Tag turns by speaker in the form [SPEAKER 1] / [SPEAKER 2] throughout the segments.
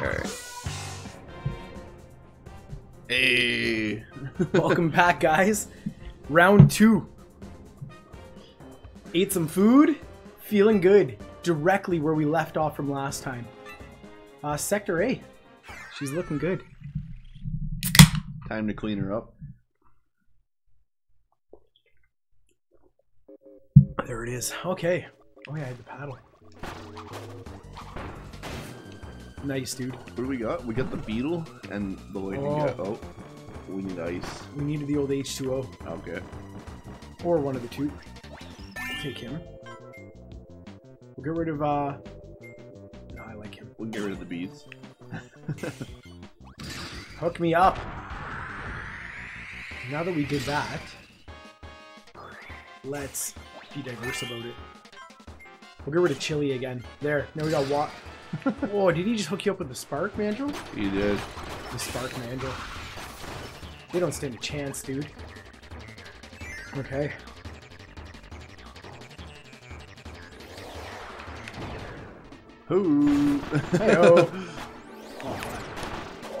[SPEAKER 1] Alright. Hey.
[SPEAKER 2] Welcome back, guys. Round two. Ate some food, feeling good. Directly where we left off from last time. Uh, Sector A. She's looking good.
[SPEAKER 1] Time to clean her up.
[SPEAKER 2] There it is. Okay. Oh yeah, I had the paddle. Nice, dude.
[SPEAKER 1] What do we got? We got the beetle and the lightning
[SPEAKER 2] Oh.
[SPEAKER 1] guy. Oh. We need ice.
[SPEAKER 2] We needed the old H2O.
[SPEAKER 1] Okay.
[SPEAKER 2] Or one of the two. Take him. We'll get rid of, uh... No, I like him.
[SPEAKER 1] We'll get rid of the beads.
[SPEAKER 2] Hook me up. Now that we did that, let's be diverse about it. We'll get rid of chili again. There. Now we got what? Whoa, did he just hook you up with the spark mandrel?
[SPEAKER 1] He did.
[SPEAKER 2] The spark mandrel. They don't stand a chance, dude. Okay.
[SPEAKER 1] Hoo.
[SPEAKER 2] Heyo. oh,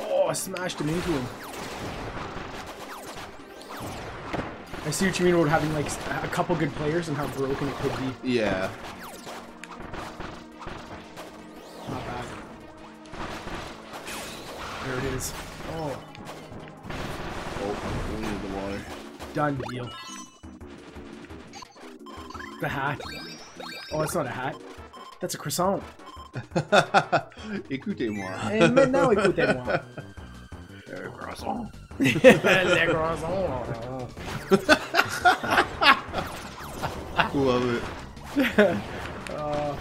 [SPEAKER 2] oh, I smashed him into him. I see what you mean about having like a couple good players and how broken it could be.
[SPEAKER 1] yeah.
[SPEAKER 2] Done deal. The hat. Oh, it's not a hat. That's a croissant.
[SPEAKER 1] Écoutez-moi.
[SPEAKER 2] Et maintenant, écoutez-moi.
[SPEAKER 1] Euh, croissant.
[SPEAKER 2] Les croissants.
[SPEAKER 1] Love it.
[SPEAKER 2] Uh,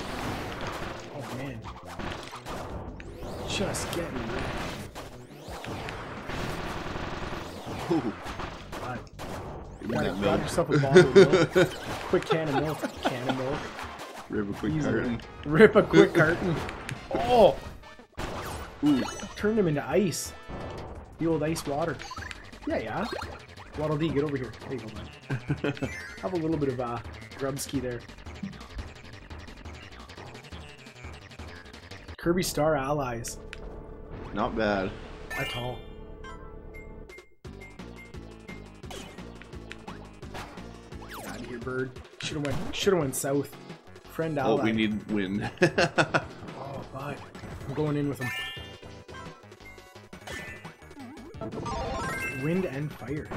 [SPEAKER 2] oh man. Just getting Grab,
[SPEAKER 1] that
[SPEAKER 2] grab
[SPEAKER 1] milk.
[SPEAKER 2] yourself a bottle of milk. Quick can of milk. Can of milk.
[SPEAKER 1] Rip a quick
[SPEAKER 2] Easy.
[SPEAKER 1] carton.
[SPEAKER 2] Rip a quick carton. Oh!
[SPEAKER 1] Ooh.
[SPEAKER 2] Turned him into ice. The old ice water. Yeah, yeah. Waddle Dee, get over here. Hey, hold on. Have a little bit of uh, grubski there. Kirby Star Allies.
[SPEAKER 1] Not bad.
[SPEAKER 2] At all. Bird. Should have went. Should have went south. Friend ally.
[SPEAKER 1] Oh, we need wind.
[SPEAKER 2] Oh, bye. I'm going in with him. Wind and fire.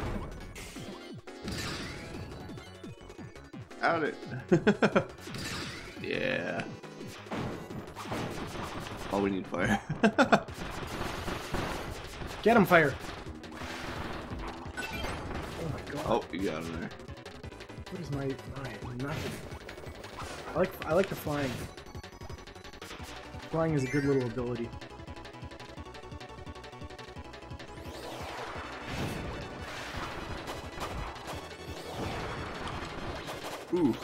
[SPEAKER 1] Out it. yeah. Oh, we need fire.
[SPEAKER 2] Get him, fire. Oh my god.
[SPEAKER 1] oh, you got him there.
[SPEAKER 2] What is my my nothing? I like I like the flying. Flying is a good little ability.
[SPEAKER 1] Ooh.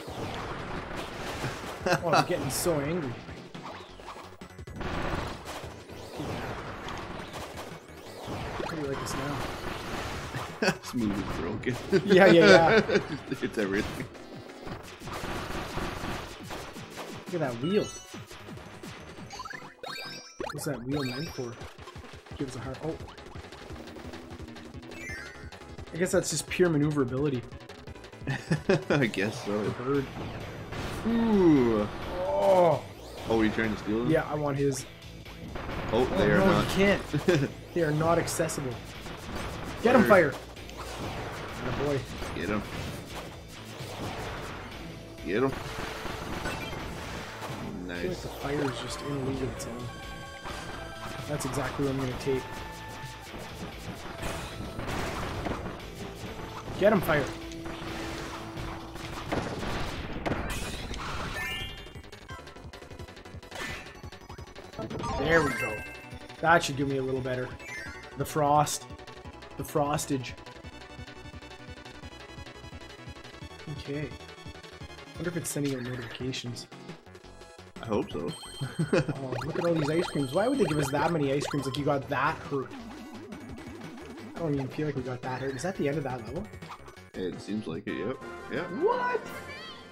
[SPEAKER 2] Oh, I'm getting so angry. How do you like this now?
[SPEAKER 1] Smooth is broken.
[SPEAKER 2] Yeah, yeah, yeah.
[SPEAKER 1] it's everything.
[SPEAKER 2] Look at that wheel. What's that wheel meant for? Gives a heart. Oh. I guess that's just pure maneuverability.
[SPEAKER 1] I guess so.
[SPEAKER 2] The bird.
[SPEAKER 1] Ooh.
[SPEAKER 2] Oh.
[SPEAKER 1] Oh, are you trying to steal him?
[SPEAKER 2] Yeah, I want his.
[SPEAKER 1] Oh,
[SPEAKER 2] Oh,
[SPEAKER 1] they are
[SPEAKER 2] no,
[SPEAKER 1] not.
[SPEAKER 2] you can't. They are not accessible. Get him,
[SPEAKER 1] Fire.
[SPEAKER 2] Boy.
[SPEAKER 1] Get him. Get him.
[SPEAKER 2] I feel like
[SPEAKER 1] Nice.
[SPEAKER 2] the fire is just in a league of its own. That's exactly what I'm gonna take. Get him, fire. There we go. That should do me a little better. The frost. The frostage. Okay. wonder if it's sending out notifications.
[SPEAKER 1] I hope so.
[SPEAKER 2] Oh, look at all these ice creams. Why would they give us that many ice creams if you got that hurt? I don't even feel like we got that hurt. Is that the end of that level?
[SPEAKER 1] it seems like it. Yep. Yep.
[SPEAKER 2] What?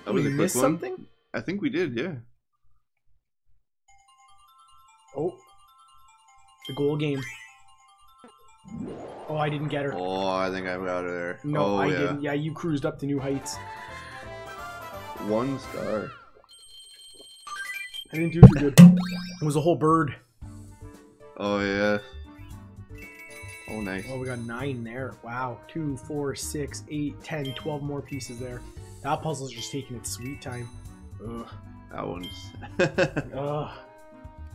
[SPEAKER 1] That
[SPEAKER 2] we
[SPEAKER 1] was a quick
[SPEAKER 2] missed
[SPEAKER 1] one.
[SPEAKER 2] something?
[SPEAKER 1] I think we did. Yeah.
[SPEAKER 2] Oh. The goal game. Oh, I didn't get her.
[SPEAKER 1] Oh, I think I've got her there.
[SPEAKER 2] No,
[SPEAKER 1] oh,
[SPEAKER 2] I
[SPEAKER 1] yeah.
[SPEAKER 2] didn't. Yeah, you cruised up to new heights.
[SPEAKER 1] One star.
[SPEAKER 2] I didn't do too good. It was a whole bird.
[SPEAKER 1] Oh, yeah. Oh, nice.
[SPEAKER 2] Oh, we got nine there. Wow. Two, four, six, eight, ten, twelve more pieces there. That puzzle's just taking its sweet time. Ugh.
[SPEAKER 1] That one's
[SPEAKER 2] Ugh.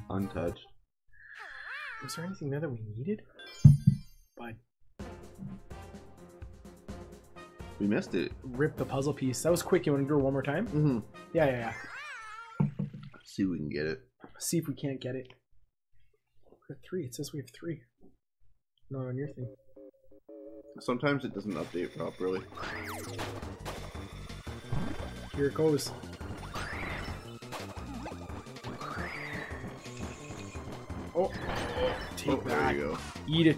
[SPEAKER 1] untouched.
[SPEAKER 2] Was there anything there that we needed?
[SPEAKER 1] We missed it.
[SPEAKER 2] rip the puzzle piece. That was quick. You want to do it one more time?
[SPEAKER 1] Mm-hmm.
[SPEAKER 2] Yeah, yeah, yeah.
[SPEAKER 1] See if we can get it.
[SPEAKER 2] See if we can't get it. We have three. It says we have three. Not on your thing.
[SPEAKER 1] Sometimes it doesn't update properly.
[SPEAKER 2] Here it goes. Oh, take
[SPEAKER 1] oh,
[SPEAKER 2] that. Eat it.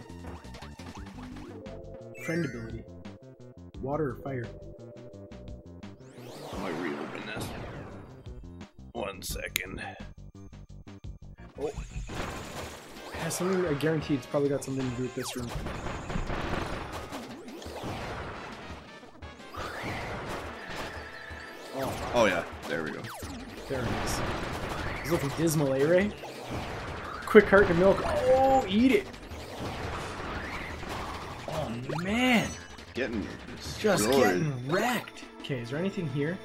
[SPEAKER 2] Friend ability. Water or fire?
[SPEAKER 1] I might reopen this. One second. Oh.
[SPEAKER 2] Has something. I guarantee it's probably got something to do with this room. Oh,
[SPEAKER 1] Oh yeah, there we go.
[SPEAKER 2] there it is. It's looking dismal, eh, Ray? Quick heart to milk. Oh, eat it. Oh man,
[SPEAKER 1] Getting
[SPEAKER 2] just
[SPEAKER 1] destroyed.
[SPEAKER 2] getting wrecked. Okay, is there anything here?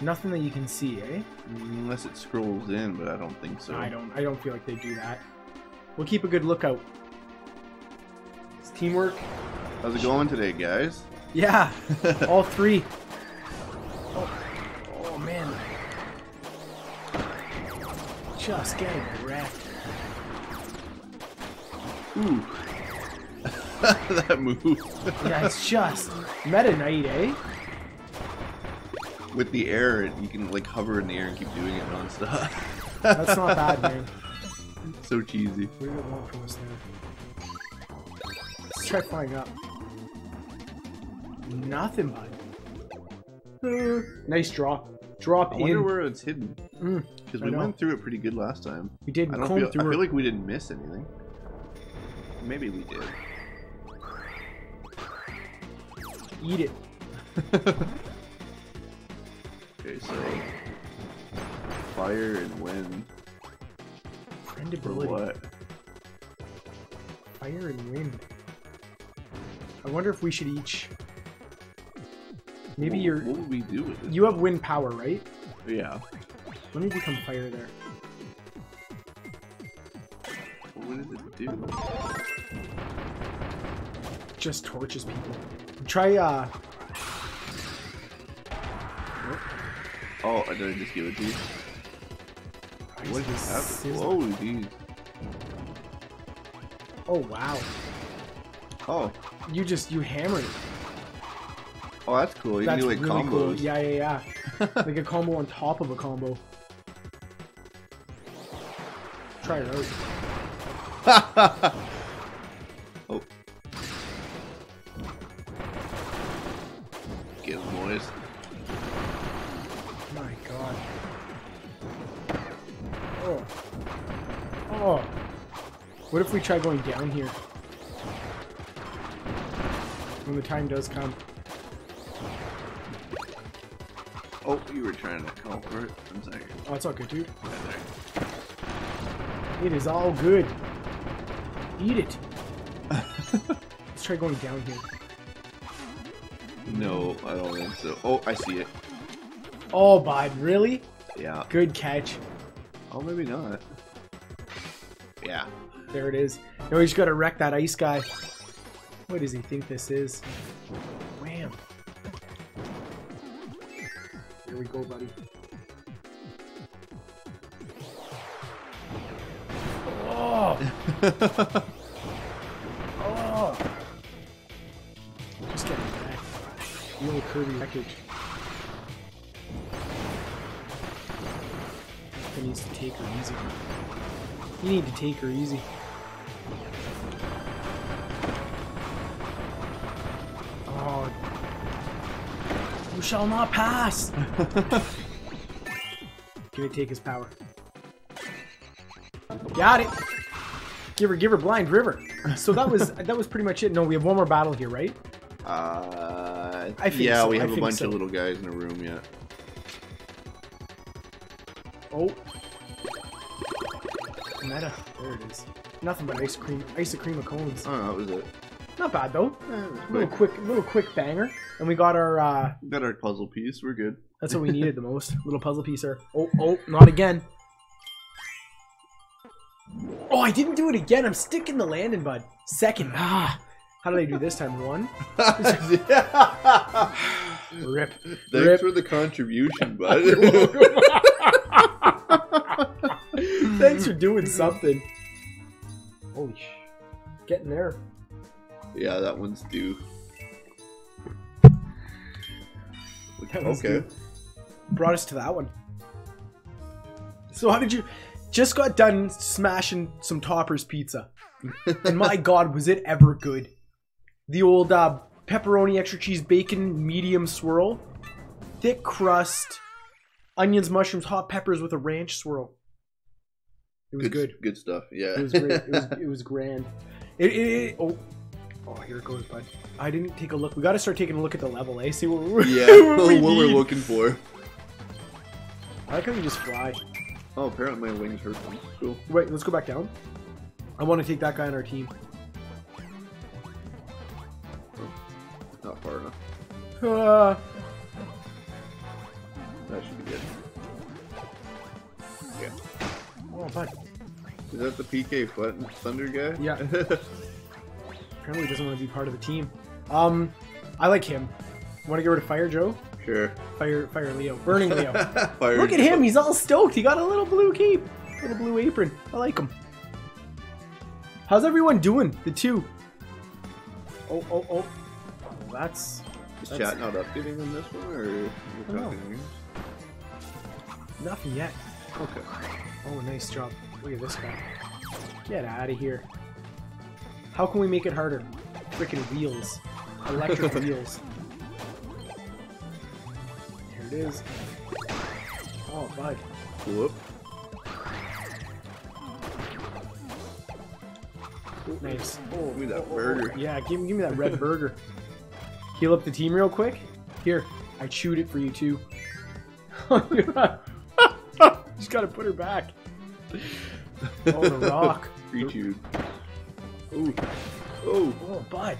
[SPEAKER 2] Nothing that you can see, eh?
[SPEAKER 1] Unless it scrolls in, but I don't think so.
[SPEAKER 2] I don't. I don't feel like they do that. We'll keep a good lookout. It's teamwork.
[SPEAKER 1] How's it going today, guys?
[SPEAKER 2] Yeah, all three. Oh, oh man. Just getting wrecked.
[SPEAKER 1] Ooh. that move.
[SPEAKER 2] Yeah, it's just Meta Knight, eh?
[SPEAKER 1] With the air, you can like hover in the air and keep doing it nonstop.
[SPEAKER 2] That's not bad, man.
[SPEAKER 1] so cheesy.
[SPEAKER 2] Where do you want from us there? Let's try flying up. Nothing, bud. Uh, nice drop. Drop
[SPEAKER 1] I wonder
[SPEAKER 2] in.
[SPEAKER 1] where it's hidden.
[SPEAKER 2] Mm,
[SPEAKER 1] Because
[SPEAKER 2] I
[SPEAKER 1] we went through it pretty good last time.
[SPEAKER 2] we did
[SPEAKER 1] I don't feel. I feel like we didn't miss anything. Maybe we did.
[SPEAKER 2] Eat it.
[SPEAKER 1] Okay, so fire and wind
[SPEAKER 2] Friend
[SPEAKER 1] for what?
[SPEAKER 2] Fire and wind. I wonder if we should each. Maybe
[SPEAKER 1] What-
[SPEAKER 2] you're.
[SPEAKER 1] What would we do with it?
[SPEAKER 2] You have wind power, right?
[SPEAKER 1] Yeah.
[SPEAKER 2] Let me become fire there.
[SPEAKER 1] What did it do?
[SPEAKER 2] Just torches people. Try uh.
[SPEAKER 1] Oh, I did I just give it to you? What
[SPEAKER 2] is
[SPEAKER 1] just happened? Whoa.
[SPEAKER 2] Oh wow!
[SPEAKER 1] Oh,
[SPEAKER 2] You just you hammered it.
[SPEAKER 1] oh, that's cool. You
[SPEAKER 2] That's
[SPEAKER 1] can do like
[SPEAKER 2] really
[SPEAKER 1] combos.
[SPEAKER 2] cool. Yeah, yeah, yeah. like a combo on top of a combo. Try it out. What if we try going down here? When the time does come.
[SPEAKER 1] Oh, you were trying to call for it. One second.
[SPEAKER 2] Oh, it's all good, dude. It is all good. Eat it. Let's try going down here.
[SPEAKER 1] No, I don't think so. Oh, I see it.
[SPEAKER 2] Oh, bud, really?
[SPEAKER 1] Yeah.
[SPEAKER 2] Good catch.
[SPEAKER 1] Oh, maybe not. Yeah.
[SPEAKER 2] There it is. Now we just gotta wreck that ice guy. What does he think this is? Wham. Here we go, buddy. Oh! oh! Just getting back. Old Kirby wreckage. He needs to take her easy. You need to take her easy. Shall not pass! Can we take his power? Got it! Give her, give her blind river. So that was that was pretty much it. No, we have one more battle here, right?
[SPEAKER 1] Uh,
[SPEAKER 2] I think
[SPEAKER 1] yeah,
[SPEAKER 2] so,
[SPEAKER 1] we have a bunch
[SPEAKER 2] so.
[SPEAKER 1] of little guys in a room yet.
[SPEAKER 2] Oh. Meta. There it is. Nothing but ice cream, ice cream of cones.
[SPEAKER 1] Oh, that was it.
[SPEAKER 2] Not bad though.
[SPEAKER 1] Eh, it
[SPEAKER 2] Little
[SPEAKER 1] quick.
[SPEAKER 2] quick, little quick banger, and we got our. uh
[SPEAKER 1] Got our puzzle piece. We're good.
[SPEAKER 2] That's what we needed the most. Little puzzle piece there. Oh, oh, not again. Oh, I didn't do it again. I'm sticking the landing, bud. Second. Ah. How did I do this time? One. Rip.
[SPEAKER 1] Thanks
[SPEAKER 2] Rip.
[SPEAKER 1] for the contribution, bud.
[SPEAKER 2] Thanks for doing something. Holy sh. Getting there.
[SPEAKER 1] yeah, that one's due.
[SPEAKER 2] That was
[SPEAKER 1] Okay.
[SPEAKER 2] Brought us to that one. So how did you just got done smashing some toppers pizza. and my god, was it ever good. The old uh, pepperoni extra cheese bacon medium swirl. Thick crust, onions, mushrooms, hot peppers with a ranch swirl. It was good.
[SPEAKER 1] Good stuff. Yeah.
[SPEAKER 2] It was great. It was, it was grand. It, it, it- oh, oh, here it goes, bud. I didn't take a look. We got to start taking a look at the level, eh? See what we're,
[SPEAKER 1] yeah.
[SPEAKER 2] what we
[SPEAKER 1] what we're looking for.
[SPEAKER 2] I like how you just fly.
[SPEAKER 1] Oh, apparently my wings hurt them. Cool.
[SPEAKER 2] Wait, let's go back down. I want to take that guy on our team.
[SPEAKER 1] Not far enough.
[SPEAKER 2] Uh,
[SPEAKER 1] That should be good. Yeah.
[SPEAKER 2] oh, bud.
[SPEAKER 1] Is that the PK Thunder guy?
[SPEAKER 2] Yeah. Apparently he doesn't want to be part of the team. Um, I like him. Want to get rid of Fire Joe?
[SPEAKER 1] sure.
[SPEAKER 2] Fire, Fire Leo. Burning Leo.
[SPEAKER 1] Fire
[SPEAKER 2] Look at him. He's all stoked. He got a little blue cape. Little blue apron. I like him. How's everyone doing? The two. Oh, oh, oh. That's...
[SPEAKER 1] Is
[SPEAKER 2] That's-
[SPEAKER 1] chat not updating on this one, or you're
[SPEAKER 2] don't know.
[SPEAKER 1] talking to me?
[SPEAKER 2] Nothing yet.
[SPEAKER 1] Okay.
[SPEAKER 2] Oh, nice job. Look at this guy. Get out of here. How can we make it harder? Freaking wheels. Electric wheels. Here it is. Oh, bud.
[SPEAKER 1] Whoop.
[SPEAKER 2] Nice. Oh,
[SPEAKER 1] Give me that
[SPEAKER 2] oh, oh, oh.
[SPEAKER 1] burger.
[SPEAKER 2] oh. Yeah, give, give me that red burger. Heal up the team real quick. Here, I chewed it for you too. Just gotta put her back. Oh, the rock.
[SPEAKER 1] Free tube. Oh. Oh.
[SPEAKER 2] Oh, bud.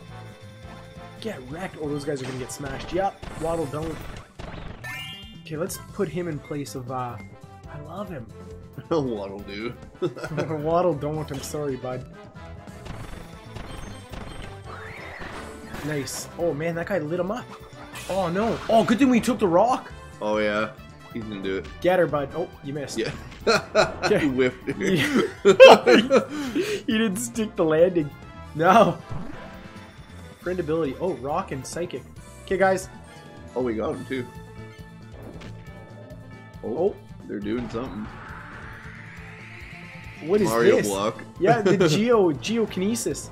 [SPEAKER 2] Get wrecked. Oh, those guys are gonna get smashed. Yep. Waddle don't. Okay, let's put him in place of, uh... I love him.
[SPEAKER 1] What'll do?
[SPEAKER 2] Waddle don't. I'm sorry, bud. Nice. Oh, man, that guy lit him up. Oh, no. Oh, good thing we took the rock.
[SPEAKER 1] oh yeah. He's gonna do it.
[SPEAKER 2] Get her, bud. Oh, you missed.
[SPEAKER 1] Yeah.
[SPEAKER 2] Yeah.
[SPEAKER 1] he whiffed it.
[SPEAKER 2] he didn't stick the landing. No. Friend ability. Oh, rock and psychic. Okay, guys.
[SPEAKER 1] oh, we got him too. Oh,
[SPEAKER 2] Oh,
[SPEAKER 1] they're doing something.
[SPEAKER 2] what is
[SPEAKER 1] Mario
[SPEAKER 2] this?
[SPEAKER 1] block.
[SPEAKER 2] Yeah, the geo geokinesis.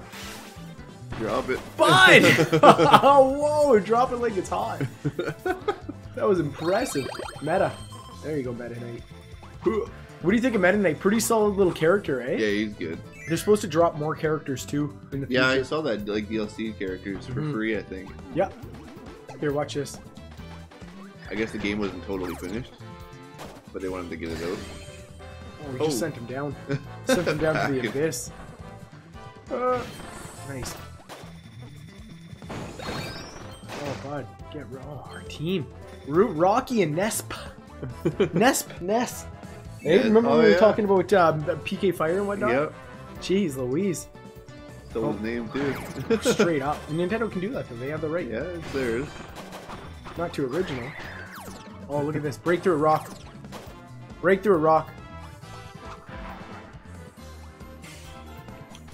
[SPEAKER 1] Drop it.
[SPEAKER 2] Fine. oh, whoa, drop it like it's hot. That was impressive. Meta. There you go, Meta Knight. What do you think of Meta? Pretty solid little character, eh?
[SPEAKER 1] yeah, he's good.
[SPEAKER 2] They're supposed to drop more characters too in the future.
[SPEAKER 1] Yeah, I saw that like DLC characters for
[SPEAKER 2] Mhm.
[SPEAKER 1] free. I think.
[SPEAKER 2] Yeah. Here, watch this.
[SPEAKER 1] I guess the game wasn't totally finished, but they wanted to get it out.
[SPEAKER 2] Oh, we just
[SPEAKER 1] Oh.
[SPEAKER 2] sent him down. sent him down to the abyss. Uh, nice. Oh, bud. Get oh, our team. Root Rocky and Nesp. Nesp, Ness. Hey,
[SPEAKER 1] Yeah.
[SPEAKER 2] remember
[SPEAKER 1] Oh,
[SPEAKER 2] when we were
[SPEAKER 1] yeah.
[SPEAKER 2] talking about um, PK Fire and whatnot?
[SPEAKER 1] Yep.
[SPEAKER 2] Jeez Louise.
[SPEAKER 1] Stole
[SPEAKER 2] Oh.
[SPEAKER 1] his name too.
[SPEAKER 2] Straight up. And Nintendo can do that though. They have the right.
[SPEAKER 1] yeah, it's theirs.
[SPEAKER 2] Not too original. Oh, look at this. Break through a rock. Break through a rock.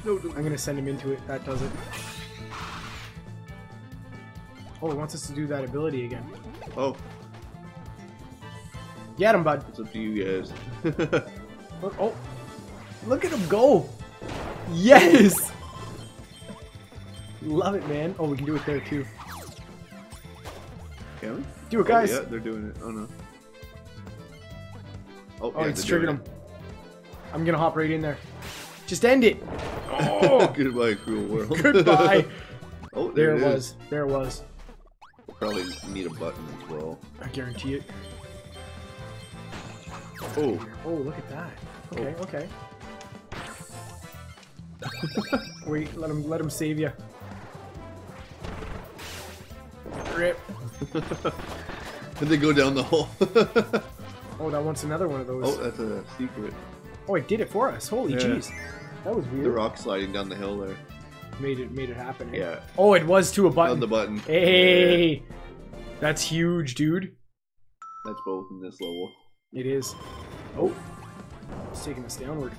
[SPEAKER 1] No,
[SPEAKER 2] I'm gonna send him into it. That does it. Oh, it wants us to do that ability again.
[SPEAKER 1] Oh,
[SPEAKER 2] Get him, bud.
[SPEAKER 1] it's up to you guys.
[SPEAKER 2] Look, oh, look at him go. Yes. Love it, man. Oh, we can do it there too.
[SPEAKER 1] Can we?
[SPEAKER 2] Do it, guys.
[SPEAKER 1] Oh, yeah, they're doing it. Oh no. Oh,
[SPEAKER 2] Oh,
[SPEAKER 1] yeah,
[SPEAKER 2] it's triggered him. I'm gonna hop right in there. Just end it. Oh,
[SPEAKER 1] Goodbye, cruel world.
[SPEAKER 2] goodbye.
[SPEAKER 1] oh,
[SPEAKER 2] There
[SPEAKER 1] there,
[SPEAKER 2] it
[SPEAKER 1] it
[SPEAKER 2] was. There it was.
[SPEAKER 1] We'll probably need a button as well.
[SPEAKER 2] I guarantee it.
[SPEAKER 1] Oh,
[SPEAKER 2] Oh, look at that. Okay, okay. Wait, let him let him save you. Rip.
[SPEAKER 1] and they go down the hole.
[SPEAKER 2] Oh, that wants another one of those.
[SPEAKER 1] oh, that's a secret.
[SPEAKER 2] Oh, it did it for us. Holy
[SPEAKER 1] Yeah.
[SPEAKER 2] jeez. That was weird.
[SPEAKER 1] The rock sliding down the hill there.
[SPEAKER 2] Made it made it happen. eh?
[SPEAKER 1] Yeah,
[SPEAKER 2] Oh, it was to a button.
[SPEAKER 1] on the button.
[SPEAKER 2] Hey. That's huge, dude.
[SPEAKER 1] That's both in this level.
[SPEAKER 2] It is. Oh. It's taking us downward.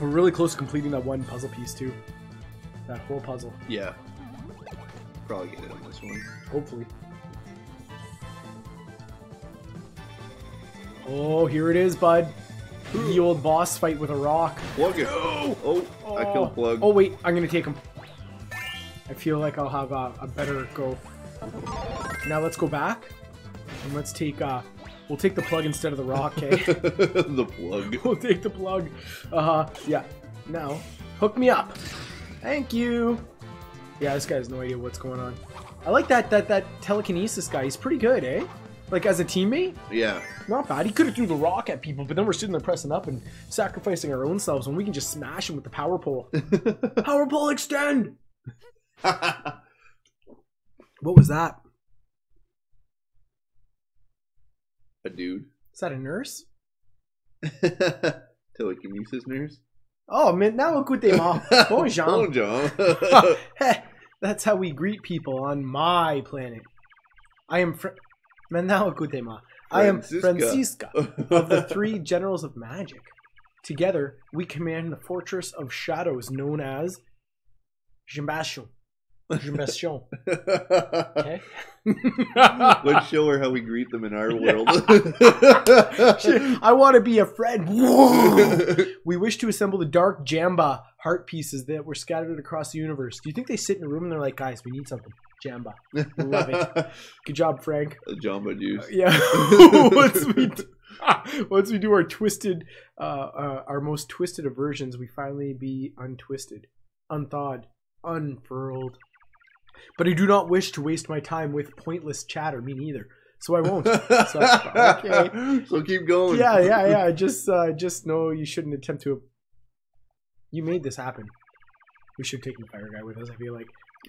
[SPEAKER 2] We're really close to completing that one puzzle piece too. That whole puzzle.
[SPEAKER 1] Yeah. Probably get it on this one.
[SPEAKER 2] Hopefully. Oh, here it is, bud. The old boss fight with a rock.
[SPEAKER 1] Plug it. Oh, I killed Plug.
[SPEAKER 2] Oh, oh wait, I'm gonna take him. I feel like I'll have a, a better go. Now let's go back and let's take uh, we'll take the plug instead of the rock. Okay,
[SPEAKER 1] the plug.
[SPEAKER 2] we'll take the plug. Uh huh. Yeah. Now, hook me up. Thank you. Yeah, this guy has no idea what's going on. I like that that that telekinesis guy. He's pretty good, eh? Like as a teammate,
[SPEAKER 1] Yeah.
[SPEAKER 2] not bad. He could have threw the rock at people, but then we're sitting there pressing up and sacrificing our own selves when we can just smash him with the power pole. power pole extend. What was that?
[SPEAKER 1] a dude.
[SPEAKER 2] Is that a nurse?
[SPEAKER 1] Telekinesis nurse.
[SPEAKER 2] Oh, man, now écoutez moi. Bonjour.
[SPEAKER 1] Bonjour.
[SPEAKER 2] That's how we greet people on my planet. I am Fr- Maintenant écoutez moi. I am
[SPEAKER 1] Francisca.
[SPEAKER 2] Of the three generals of magic. Together, we command the fortress of shadows known as Jambastion. Jambastion. Okay?
[SPEAKER 1] Let's show her how we greet them in our world.
[SPEAKER 2] I want to be a friend. we wish to assemble the dark Jamba heart pieces that were scattered across the universe. Do you think they sit in a room and they're like, guys, we need something? Jamba. Love it. Good job, Frank.
[SPEAKER 1] A Jamba juice.
[SPEAKER 2] Yeah. once we do, once we do our twisted, uh, uh, our most twisted aversions, we finally be untwisted, unthawed, unfurled. But I do not wish to waste my time with pointless chatter. Me neither. So I won't. So, okay.
[SPEAKER 1] So keep going.
[SPEAKER 2] Yeah, yeah, yeah. Just, uh, just know you shouldn't attempt to. You made this happen. We should take the fire guy with us. I feel like.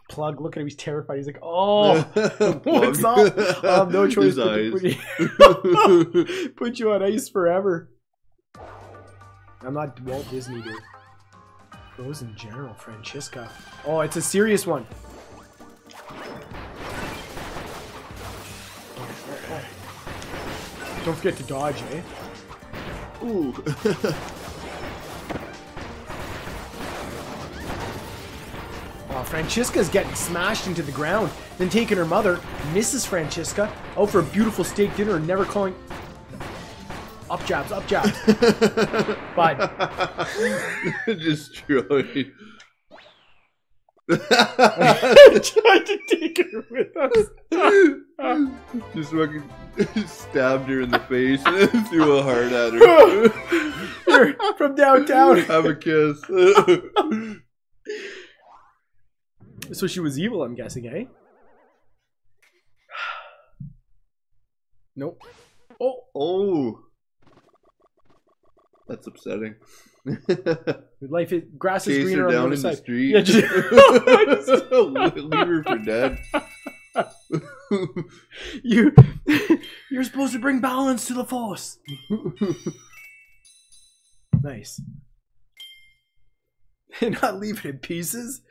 [SPEAKER 2] Plug, look at him. He's terrified. He's like, oh. What's up? I have no choice but to put you, put you on ice forever. I'm not Walt Disney, dude. Frozen General Francisca. Oh, it's a serious one. Don't forget to dodge, eh?
[SPEAKER 1] Ooh.
[SPEAKER 2] Oh, Francisca's getting smashed into the ground, then taking her mother, Mrs. Francisca, out for a beautiful steak dinner and never calling. Up jabs, up jabs. but
[SPEAKER 1] Destroyed.
[SPEAKER 2] Tried to take her with us.
[SPEAKER 1] Just fucking stabbed her in the face and threw a heart at her.
[SPEAKER 2] Here, from downtown.
[SPEAKER 1] Have a kiss.
[SPEAKER 2] So she was evil, I'm guessing, eh? Nope. Oh,
[SPEAKER 1] oh. That's upsetting.
[SPEAKER 2] life is grass is
[SPEAKER 1] Chase
[SPEAKER 2] greener
[SPEAKER 1] her
[SPEAKER 2] on the
[SPEAKER 1] down
[SPEAKER 2] other
[SPEAKER 1] in the
[SPEAKER 2] side.
[SPEAKER 1] street.
[SPEAKER 2] Yeah, just-
[SPEAKER 1] Leave her for dead.
[SPEAKER 2] You, you're supposed to bring balance to the force. Nice. And not leave it in pieces.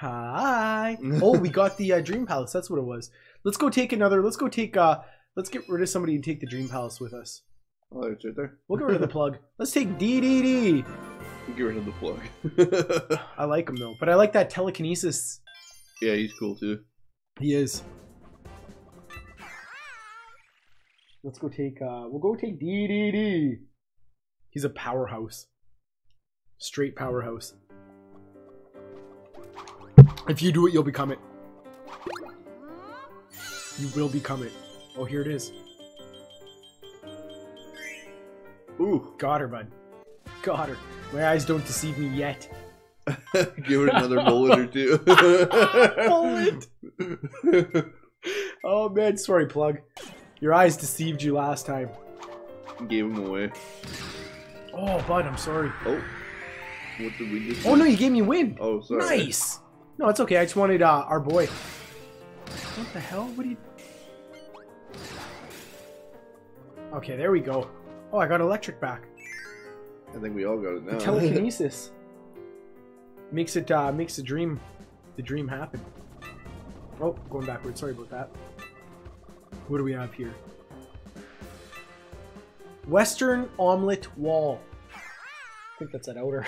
[SPEAKER 2] Hi. Oh, we got the uh, dream palace. That's what it was. Let's go take another. Let's go take. uh Let's get rid of somebody and take the dream palace with us.
[SPEAKER 1] Oh, it's right there.
[SPEAKER 2] We'll get rid of the plug. Let's take DDD.
[SPEAKER 1] Get rid of the plug.
[SPEAKER 2] I like him though, but I like that telekinesis.
[SPEAKER 1] yeah, he's cool too.
[SPEAKER 2] He is. Let's go take. uh We'll go take DDD. He's a powerhouse. Straight powerhouse. If you do it, you'll become it. You will become it. Oh, here it is.
[SPEAKER 1] Ooh,
[SPEAKER 2] Got her, bud. Got her. My eyes don't deceive me yet.
[SPEAKER 1] give it another bullet or two.
[SPEAKER 2] Bullet. Oh man, sorry, plug. Your eyes deceived you last time.
[SPEAKER 1] Gave him away.
[SPEAKER 2] Oh, bud, I'm sorry.
[SPEAKER 1] Oh, what did we just?
[SPEAKER 2] Oh no, you gave me a win.
[SPEAKER 1] Oh, sorry.
[SPEAKER 2] Nice. No, it's okay. I just wanted uh, our boy. What the hell? What do you? Okay, there we go. Oh, I got electric back.
[SPEAKER 1] I think we all got it now.
[SPEAKER 2] Telekinesis makes it uh, makes the dream the dream happen. Oh, going backwards. Sorry about that. What do we have here? Western omelet wall. I think that's an outer.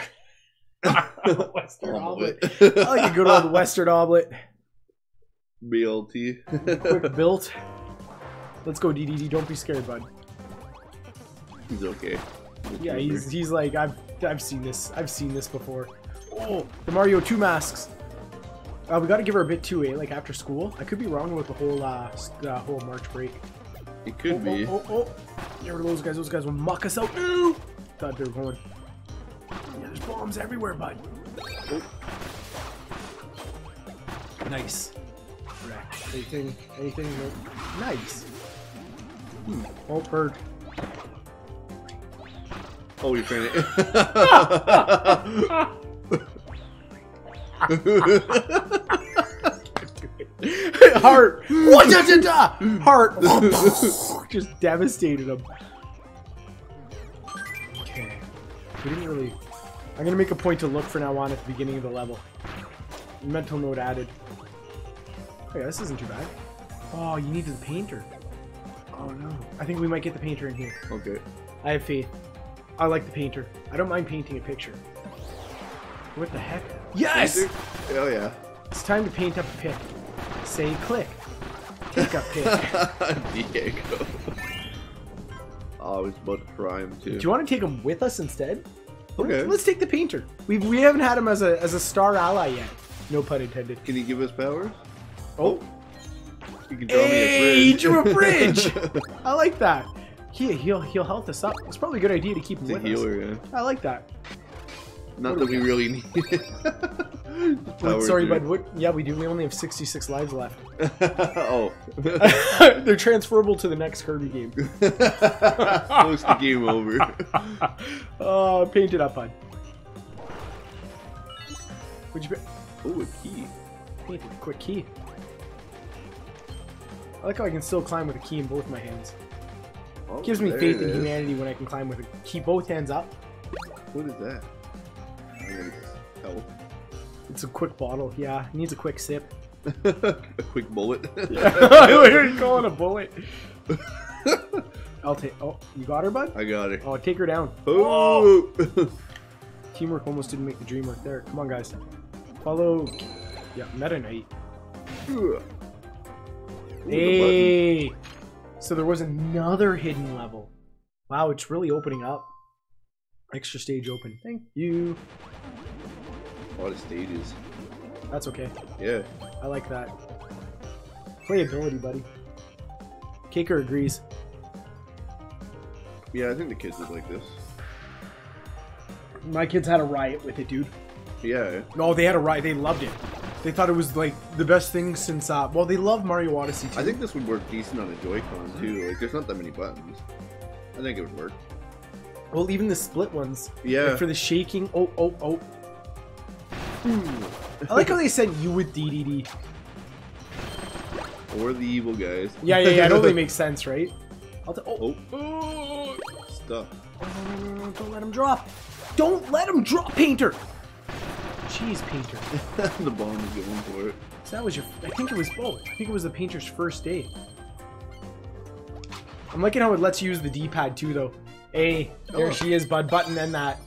[SPEAKER 2] Western omelet. I like a good old Western omelet.
[SPEAKER 1] BLT.
[SPEAKER 2] Quick built. Let's go, DDD. Don't be scared, bud.
[SPEAKER 1] He's okay.
[SPEAKER 2] Yeah, he's he's like I've I've seen this. I've seen this before. Oh, the Mario 2 masks. Uh, we got to give her a bit too, eh? Like after school. I could be wrong with the whole uh, the whole March break.
[SPEAKER 1] It could
[SPEAKER 2] oh,
[SPEAKER 1] be.
[SPEAKER 2] Oh, oh, oh. There were those guys. Those guys will muck us out. Ooh! Thought they were going. Yeah, there's bombs everywhere, bud.
[SPEAKER 1] Oh.
[SPEAKER 2] Nice. Anything? Anything? Nice. Hmm. Oh, bird.
[SPEAKER 1] Oh, you're trying to.
[SPEAKER 2] Heart. Heart. Just devastated him. Okay. We didn't really. I'm gonna make a point to look for now on at the beginning of the level. Mental note added. Oh yeah, this isn't too bad. Oh, you need the painter. Oh no. I think we might get the painter in here.
[SPEAKER 1] okay.
[SPEAKER 2] I have faith. I like the painter. I don't mind painting a picture. What the heck? Yes!
[SPEAKER 1] Oh yeah.
[SPEAKER 2] It's time to paint up a pic. Say click. Take a pic.
[SPEAKER 1] Diego. Oh, I was about to fry him too.
[SPEAKER 2] Do you want to take him with us instead?
[SPEAKER 1] Okay.
[SPEAKER 2] Let's take the painter. We we haven't had him as a as a star ally yet. No pun intended.
[SPEAKER 1] Can he give us powers?
[SPEAKER 2] Oh,
[SPEAKER 1] You can draw
[SPEAKER 2] Hey,
[SPEAKER 1] me
[SPEAKER 2] he
[SPEAKER 1] a bridge.
[SPEAKER 2] drew a bridge. I like that. He he'll he'll health us up. It's probably a good idea to keep him with us.
[SPEAKER 1] healer, yeah.
[SPEAKER 2] I like that.
[SPEAKER 1] Not that we really need it.
[SPEAKER 2] Sorry, bud. What? Yeah, we do. We only have 66 lives left.
[SPEAKER 1] oh.
[SPEAKER 2] They're transferable to the next Kirby game.
[SPEAKER 1] Close the game over.
[SPEAKER 2] Oh, paint it up, bud. Would you
[SPEAKER 1] Oh, a key.
[SPEAKER 2] paint it? Quick key. I like how I can still climb with a key in both my hands.
[SPEAKER 1] Oh,
[SPEAKER 2] Gives me faith in
[SPEAKER 1] is.
[SPEAKER 2] humanity when I can climb with it. Keep both hands up.
[SPEAKER 1] What is that? Help.
[SPEAKER 2] It's a quick bottle. Yeah, it needs a quick sip.
[SPEAKER 1] a quick bullet.
[SPEAKER 2] what are you calling a bullet? I'll take. Oh, you got her, bud.
[SPEAKER 1] I got her.
[SPEAKER 2] Oh, take her down.
[SPEAKER 1] Oh!
[SPEAKER 2] Teamwork almost didn't make the dream work there. Come on, guys. Follow. Yeah, Meta Knight. Hey! So there was another hidden level. Wow, it's really opening up. Extra stage open. Thank you.
[SPEAKER 1] A lot of stages.
[SPEAKER 2] That's okay.
[SPEAKER 1] Yeah.
[SPEAKER 2] I like that. Playability, buddy. Kaker agrees.
[SPEAKER 1] Yeah, I think the kids would like this.
[SPEAKER 2] My kids had a riot with it, dude.
[SPEAKER 1] Yeah.
[SPEAKER 2] No, they had a riot. They loved it. They thought it was like the best thing since. uh Well, they love Mario Odyssey too.
[SPEAKER 1] I think this would work decent on a Joy-Con too. Like, there's not that many buttons. I think it would work.
[SPEAKER 2] Well, even the split ones.
[SPEAKER 1] Yeah.
[SPEAKER 2] Like for the shaking. Oh, oh, oh. I like how they said you with DDD.
[SPEAKER 1] Or the evil guys.
[SPEAKER 2] Yeah, yeah, yeah. I know they make sense, right? I'll t- oh,
[SPEAKER 1] Oh, stuff.
[SPEAKER 2] oh, don't let him drop. Don't let him drop, Painter. Jeez, Painter.
[SPEAKER 1] the bomb is going for it.
[SPEAKER 2] So that was your. I think it was both. I think it was the Painter's first day. I'm liking how it lets you use the D-pad too, though. Hey, there
[SPEAKER 1] Oh.
[SPEAKER 2] she is, bud. Button and that.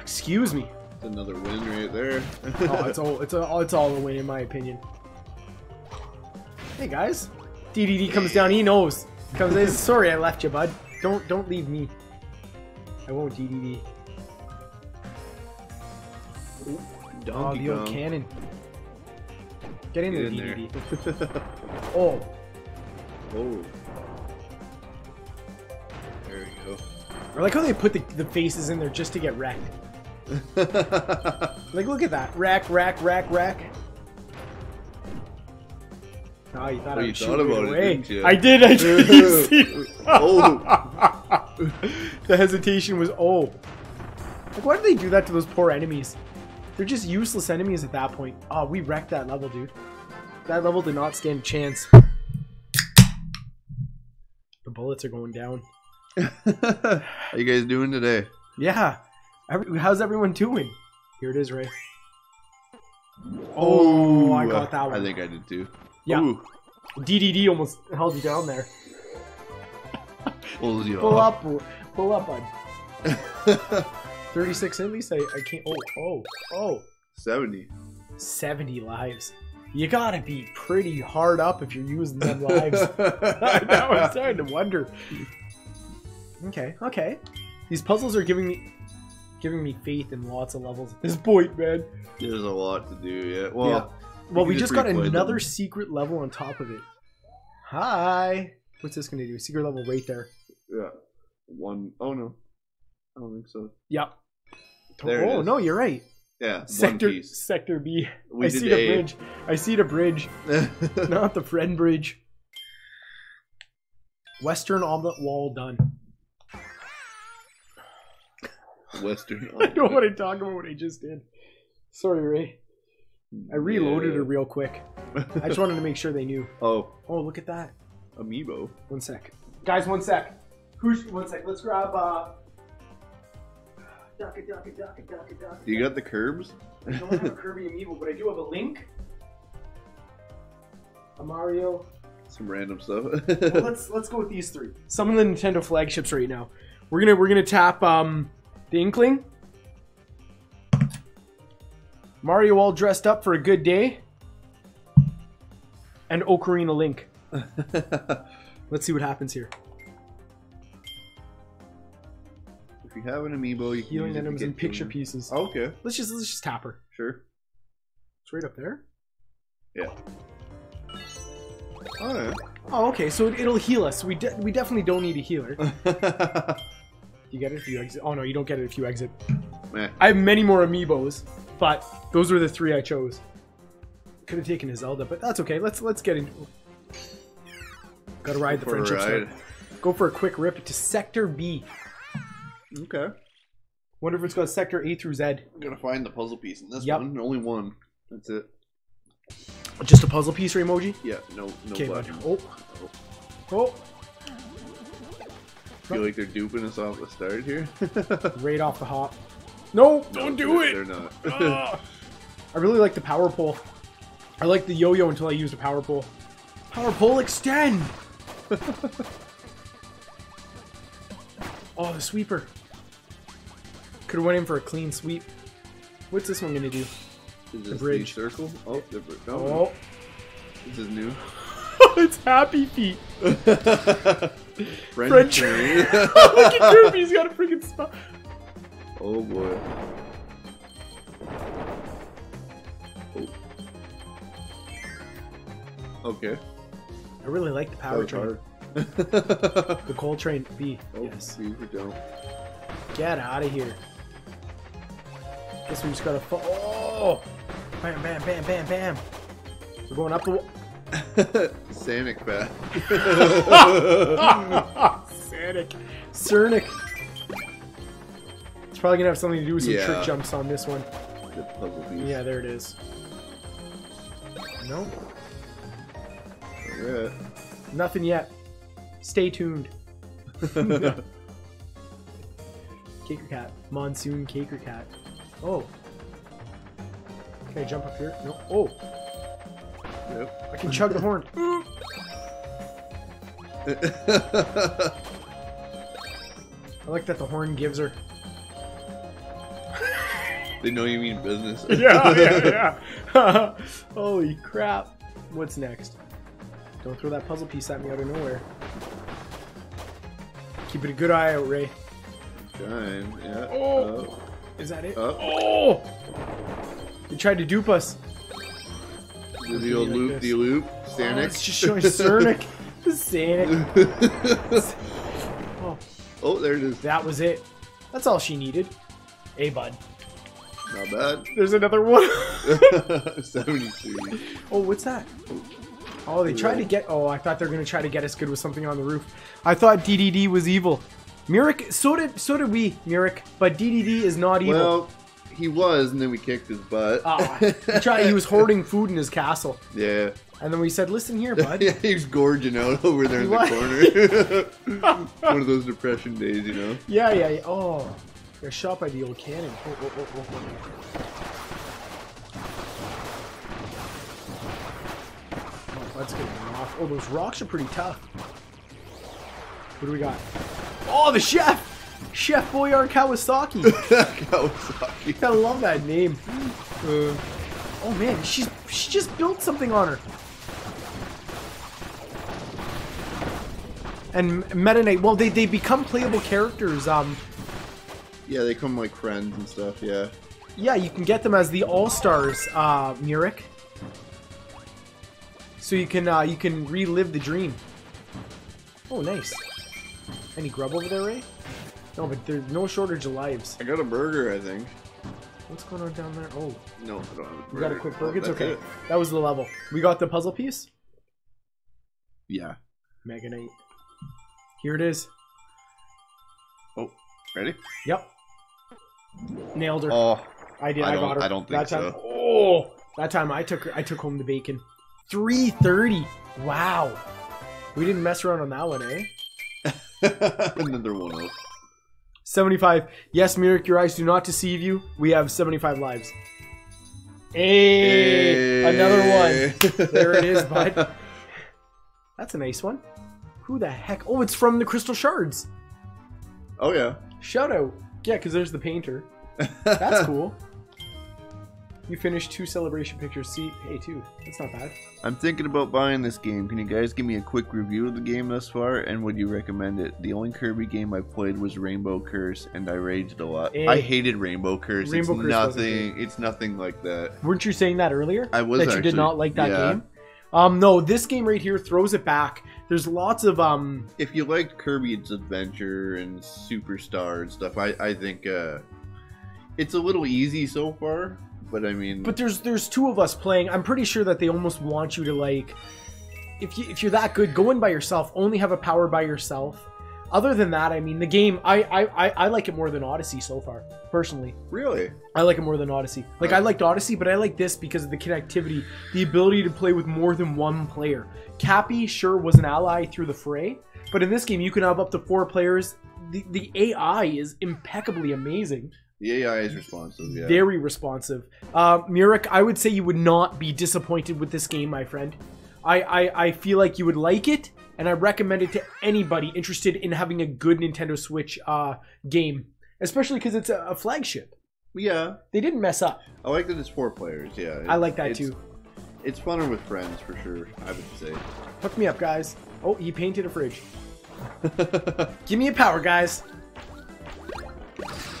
[SPEAKER 2] Excuse me.
[SPEAKER 1] It's another win right there.
[SPEAKER 2] Oh, it's all it's all it's all a win in my opinion. Hey guys, DDD comes down. He knows. Comes in. Sorry, I left you, bud. Don't don't leave me. I won't DDD. Oh,
[SPEAKER 1] Donkey
[SPEAKER 2] the old
[SPEAKER 1] Kong.
[SPEAKER 2] cannon. Get in
[SPEAKER 1] Get
[SPEAKER 2] there,
[SPEAKER 1] in there.
[SPEAKER 2] Oh,
[SPEAKER 1] oh. There we go.
[SPEAKER 2] I like how they put the, the faces in there just to get wrecked. Like, look at that. Rack, rack, rack, rack. Oh, ah, you thought
[SPEAKER 1] Oh,
[SPEAKER 2] I
[SPEAKER 1] you
[SPEAKER 2] was
[SPEAKER 1] thought about it,
[SPEAKER 2] away. I did. I did.
[SPEAKER 1] Oh,
[SPEAKER 2] the hesitation was oh. Like, why did they do that to those poor enemies? They're just useless enemies at that point. Oh, we wrecked that level, dude. That level did not stand a chance. The bullets are going down.
[SPEAKER 1] how you guys doing today?
[SPEAKER 2] Yeah. How's everyone doing? Here it is, Ray. Oh, I got that one.
[SPEAKER 1] I think I did too.
[SPEAKER 2] Yeah.
[SPEAKER 1] Ooh,
[SPEAKER 2] DDD almost held you down there.
[SPEAKER 1] pulls you
[SPEAKER 2] Pull
[SPEAKER 1] off.
[SPEAKER 2] up, pull up, bud. 36 at least. I, I can't. Oh, oh, oh.
[SPEAKER 1] 70.
[SPEAKER 2] 70 lives. You gotta be pretty hard up if you're using them lives. now I'm starting to wonder. Okay, okay. These puzzles are giving me giving me faith in lots of levels at this point, man.
[SPEAKER 1] There's a lot to do, yeah. Well,
[SPEAKER 2] Yeah. Well, we
[SPEAKER 1] just
[SPEAKER 2] got another
[SPEAKER 1] them.
[SPEAKER 2] secret level on top of it. Hi. What's this gonna do? Secret level right there.
[SPEAKER 1] yeah. One oh no. I don't think so.
[SPEAKER 2] Yep. Oh no, you're right.
[SPEAKER 1] Yeah,
[SPEAKER 2] Sector. Sector B.
[SPEAKER 1] We
[SPEAKER 2] I see the bridge. I see the bridge, not the friend bridge. Western omelet wall done.
[SPEAKER 1] Western.
[SPEAKER 2] I don't want to talk about what I just did. Sorry, Ray. I reloaded it real quick. I just wanted to make sure they knew.
[SPEAKER 1] oh,
[SPEAKER 2] Oh, look at that.
[SPEAKER 1] amiibo.
[SPEAKER 2] One sec. Guys, one sec. Who's one sec? Let's grab uh
[SPEAKER 1] You got the curbs?
[SPEAKER 2] I don't have a Kirby amiibo, but I do have a Link. A Mario.
[SPEAKER 1] Some random stuff.
[SPEAKER 2] Well, let's let's go with these three. Some of the Nintendo flagships right now. We're gonna we're gonna tap um the Inkling. Mario all dressed up for a good day. And Ocarina Link. Let's see what happens here.
[SPEAKER 1] You have an amiibo, you can
[SPEAKER 2] Healing
[SPEAKER 1] use it
[SPEAKER 2] items and picture
[SPEAKER 1] to-
[SPEAKER 2] pieces.
[SPEAKER 1] Oh, okay,
[SPEAKER 2] Let's just let's just tap her.
[SPEAKER 1] sure.
[SPEAKER 2] It's right up there.
[SPEAKER 1] Yeah. Oh, yeah.
[SPEAKER 2] Oh, okay. So it, it'll heal us. We de- we definitely don't need a healer. You get it if you exit. Oh no, you don't get it if you exit.
[SPEAKER 1] Meh.
[SPEAKER 2] I have many more amiibos, but those were the three I chose. Could have taken a Zelda, but that's okay. Let's let's get into. Gotta ride the
[SPEAKER 1] For a
[SPEAKER 2] friendship.
[SPEAKER 1] ride.
[SPEAKER 2] Go for a quick rip to Sector B.
[SPEAKER 1] Okay.
[SPEAKER 2] Wonder if it's got Sector A through Z.
[SPEAKER 1] I'm gonna find the puzzle piece in this
[SPEAKER 2] Yep.
[SPEAKER 1] one. Only one. That's it.
[SPEAKER 2] Just a puzzle piece, emoji.
[SPEAKER 1] Yeah, no, no
[SPEAKER 2] Okay, bud.
[SPEAKER 1] button.
[SPEAKER 2] Oh, oh,
[SPEAKER 1] Feel like they're duping us off the start here.
[SPEAKER 2] right off the hop. No,
[SPEAKER 1] No,
[SPEAKER 2] don't do
[SPEAKER 1] they're-
[SPEAKER 2] it.
[SPEAKER 1] They're not.
[SPEAKER 2] I really like the power pole. I like the yo-yo until I used a power pole. Power pole extend. oh, the sweeper. Could have went in for a clean sweep. What's this one gonna do?
[SPEAKER 1] Is this
[SPEAKER 2] bridge.
[SPEAKER 1] The circle? Oh, the no,
[SPEAKER 2] Oh,
[SPEAKER 1] this is new.
[SPEAKER 2] it's Happy Feet.
[SPEAKER 1] French.
[SPEAKER 2] French. Look at Kirby, he's got a freaking spot.
[SPEAKER 1] oh boy. Oh. Okay.
[SPEAKER 2] I really like the power train. The coal train B.
[SPEAKER 1] oh,
[SPEAKER 2] Yes.
[SPEAKER 1] you for jump.
[SPEAKER 2] Get out of here. Guess we just gotta fall. Oh! Bam, bam, bam, bam, bam. We're going up the wall.
[SPEAKER 1] Sanic path.
[SPEAKER 2] Sonic. Cernic. It's probably gonna have something to do with some
[SPEAKER 1] Yeah.
[SPEAKER 2] trick jumps on this one.
[SPEAKER 1] the puzzle piece.
[SPEAKER 2] Yeah, there it is. Nope.
[SPEAKER 1] Alright.
[SPEAKER 2] nothing yet. Stay tuned. Caker Cat. Monsoon Caker Cat. Oh. Can I jump up here? No. Oh,
[SPEAKER 1] Yep.
[SPEAKER 2] I can chug the horn. I like that the horn gives her.
[SPEAKER 1] they know you mean business.
[SPEAKER 2] yeah, yeah, yeah. Holy crap. What's next? Don't throw that puzzle piece at me out of nowhere. Keep it a good eye out, Ray.
[SPEAKER 1] Time, yeah.
[SPEAKER 2] Oh. oh. Is that it?
[SPEAKER 1] Oh.
[SPEAKER 2] Oh! They tried to dupe us.
[SPEAKER 1] Do the old loop,
[SPEAKER 2] this.
[SPEAKER 1] de loop,
[SPEAKER 2] Oh, it's just showing Cernic. Cernic. Oh.
[SPEAKER 1] Oh, there it is.
[SPEAKER 2] That was it. That's all she needed. Hey, bud.
[SPEAKER 1] Not bad.
[SPEAKER 2] There's another one.
[SPEAKER 1] 73.
[SPEAKER 2] oh, what's that? Oh, they tried to get. Oh, I thought they were gonna try to get us good with something on the roof. I thought DDD was evil. Murik, so did so did we, Murik. But DDD is not evil.
[SPEAKER 1] Well, he was, and then we kicked his butt.
[SPEAKER 2] Ah, he tried. He was hoarding food in his castle,
[SPEAKER 1] yeah.
[SPEAKER 2] and then we said, "Listen here, bud."
[SPEAKER 1] yeah, he was gorging out over there in the corner. One of those depression days, you know.
[SPEAKER 2] Yeah, yeah. yeah. Oh, got shot by the old cannon. Oh, oh, oh, oh, oh. Oh, let's get one off. Oh, those rocks are pretty tough. What do we got? Oh, the chef! Chef Boyar Kawasaki.
[SPEAKER 1] Kawasaki.
[SPEAKER 2] I love that name. Uh, oh man, she's she just built something on her. And Meta Knight, well, they, they become playable characters. Um,
[SPEAKER 1] Yeah, they come like friends and stuff. Yeah.
[SPEAKER 2] yeah, you can get them as the All Stars, uh, Murik. So you can uh, you can relive the dream. Oh, nice. Any grub over there, Ray? No, but there's no shortage of lives.
[SPEAKER 1] I got a burger, I think.
[SPEAKER 2] What's going on down there? Oh,
[SPEAKER 1] No, I don't have a burger.
[SPEAKER 2] we got a quick burger. It's okay.
[SPEAKER 1] it.
[SPEAKER 2] That was the level. We got the puzzle piece.
[SPEAKER 1] Yeah.
[SPEAKER 2] Meta Knight. Here it is.
[SPEAKER 1] Oh, ready?
[SPEAKER 2] Yep. Nailed her.
[SPEAKER 1] Oh,
[SPEAKER 2] I did.
[SPEAKER 1] I
[SPEAKER 2] I, got her.
[SPEAKER 1] I don't
[SPEAKER 2] that
[SPEAKER 1] think
[SPEAKER 2] time,
[SPEAKER 1] so.
[SPEAKER 2] Oh, that time I took I took home the bacon. Three thirty. Wow. We didn't mess around on that one, eh?
[SPEAKER 1] another one up.
[SPEAKER 2] Seventy-five. Yes, Mirik, your eyes do not deceive you. We have seventy-five lives. Hey, another one. There it is, bud. That's a nice one. Who the heck? Oh, it's from the Crystal Shards.
[SPEAKER 1] Oh yeah.
[SPEAKER 2] Shout out. Yeah, because there's the painter. That's cool. You finished two celebration pictures. See, hey, two. That's not bad.
[SPEAKER 1] I'm thinking about buying this game. Can you guys give me a quick review of the game thus far, and would you recommend it? The only Kirby game I played was Rainbow Curse, and I raged a lot.
[SPEAKER 2] Eh.
[SPEAKER 1] I hated Rainbow Curse.
[SPEAKER 2] Rainbow
[SPEAKER 1] it's
[SPEAKER 2] Curse
[SPEAKER 1] nothing. It's nothing like that.
[SPEAKER 2] Weren't you saying that earlier?
[SPEAKER 1] I was
[SPEAKER 2] that you did not like that
[SPEAKER 1] yeah.
[SPEAKER 2] game. Um, no, this game right here throws it back. There's lots of um.
[SPEAKER 1] If you liked Kirby's Adventure and Superstar and stuff, I I think uh, it's a little easy so far. But I mean,
[SPEAKER 2] But there's there's two of us playing. I'm pretty sure that they almost want you to like, if you if you're that good, go in by yourself. Only have a power by yourself. Other than that, I mean, the game I I I, I like it more than Odyssey so far. Personally,
[SPEAKER 1] really,
[SPEAKER 2] I like it more than Odyssey. Like I liked Odyssey, but I like this because of the connectivity, the ability to play with more than one player. Cappy sure was an ally through the fray, but in this game you can have up to four players. The the AI is impeccably amazing,
[SPEAKER 1] the AI is responsive. Yeah.
[SPEAKER 2] very responsive. Uh, Murik, I would say you would not be disappointed with this game, my friend. I, I I feel like you would like it, and I recommend it to anybody interested in having a good Nintendo Switch uh, game, especially because it's a, a flagship.
[SPEAKER 1] yeah.
[SPEAKER 2] They didn't mess up.
[SPEAKER 1] I like that it's four players. Yeah.
[SPEAKER 2] I like that
[SPEAKER 1] it's,
[SPEAKER 2] too.
[SPEAKER 1] It's funner with friends for sure. I would say.
[SPEAKER 2] Hook me up, guys. Oh, he painted a fridge. Give me a power, guys.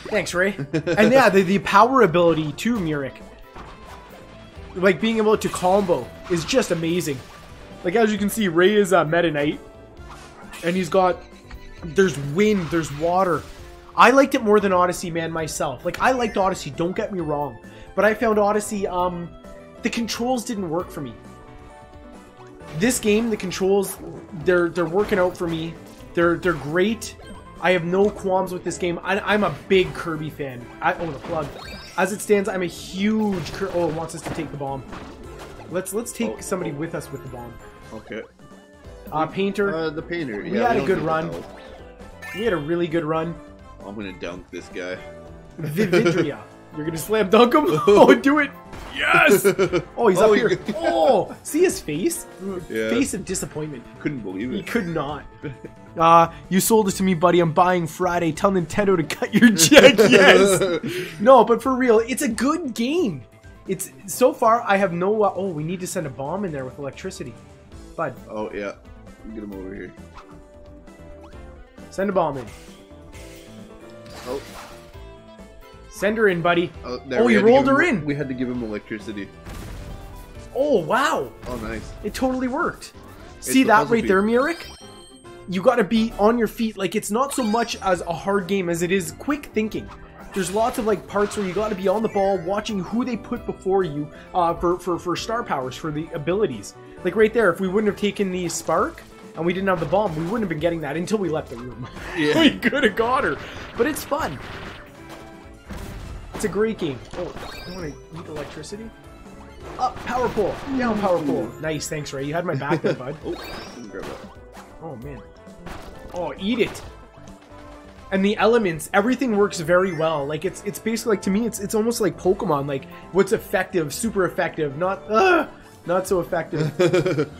[SPEAKER 2] Thanks, Ray. and yeah, the, the power ability too, Murik. Like being able to combo is just amazing. Like as you can see, Ray is a Meta Knight, and he's got there's wind, there's water. I liked it more than Odyssey, man, myself. Like I liked Odyssey, don't get me wrong, but I found Odyssey, um, the controls didn't work for me this game, the controls, they're they're working out for me. They're they're great. I have no qualms with this game. I, I'm a big Kirby fan. I oh the plug. As it stands, I'm a huge. Cur- oh, it wants us to take the bomb. Let's let's take
[SPEAKER 1] Oh,
[SPEAKER 2] somebody
[SPEAKER 1] oh.
[SPEAKER 2] with us with the bomb.
[SPEAKER 1] okay.
[SPEAKER 2] Uh, Painter,
[SPEAKER 1] Uh, the painter.
[SPEAKER 2] We
[SPEAKER 1] yeah,
[SPEAKER 2] had a good run. we had a really good run.
[SPEAKER 1] I'm gonna dunk this guy.
[SPEAKER 2] Vividria, you're gonna slam dunk him. Oh, do it! Yes. Oh, he's
[SPEAKER 1] Oh,
[SPEAKER 2] up
[SPEAKER 1] he-
[SPEAKER 2] here. Oh, see his face?
[SPEAKER 1] Yeah.
[SPEAKER 2] Face of disappointment.
[SPEAKER 1] Couldn't believe it.
[SPEAKER 2] He could not. Uh, you sold it to me, buddy. I'm buying Friday. Tell Nintendo to cut your check. yes. No, but for real, it's a good game. It's so far. I have no. Uh, oh, we need to send a bomb in there with electricity. Bud,
[SPEAKER 1] oh yeah. Get him over here.
[SPEAKER 2] send a bomb in.
[SPEAKER 1] Oh,
[SPEAKER 2] Send her in, buddy.
[SPEAKER 1] oh, there,
[SPEAKER 2] Oh,
[SPEAKER 1] we
[SPEAKER 2] you rolled her
[SPEAKER 1] him-
[SPEAKER 2] in.
[SPEAKER 1] We had to give him electricity.
[SPEAKER 2] Oh wow,
[SPEAKER 1] Oh, nice.
[SPEAKER 2] it totally worked. See that right there, Murik? You got to be on your feet. Like it's not so much as a hard game as it is quick thinking. There's lots of like parts where you got to be on the ball, watching who they put before you uh, for for for star powers for the abilities. Like right there, if we wouldn't have taken the spark and we didn't have the bomb, we wouldn't have been getting that until we left the room.
[SPEAKER 1] Yeah.
[SPEAKER 2] we could have got her, but it's fun. It's a great game. Oh, I want to eat electricity. Up, power pole. Down, power pole. Nice, thanks, Ray. You had my back there, bud.
[SPEAKER 1] Oh.
[SPEAKER 2] Oh man. Oh, eat it. And the elements, everything works very well. Like it's it's basically like to me, it's it's almost like Pokemon. Like what's effective, super effective, not uh, not so effective.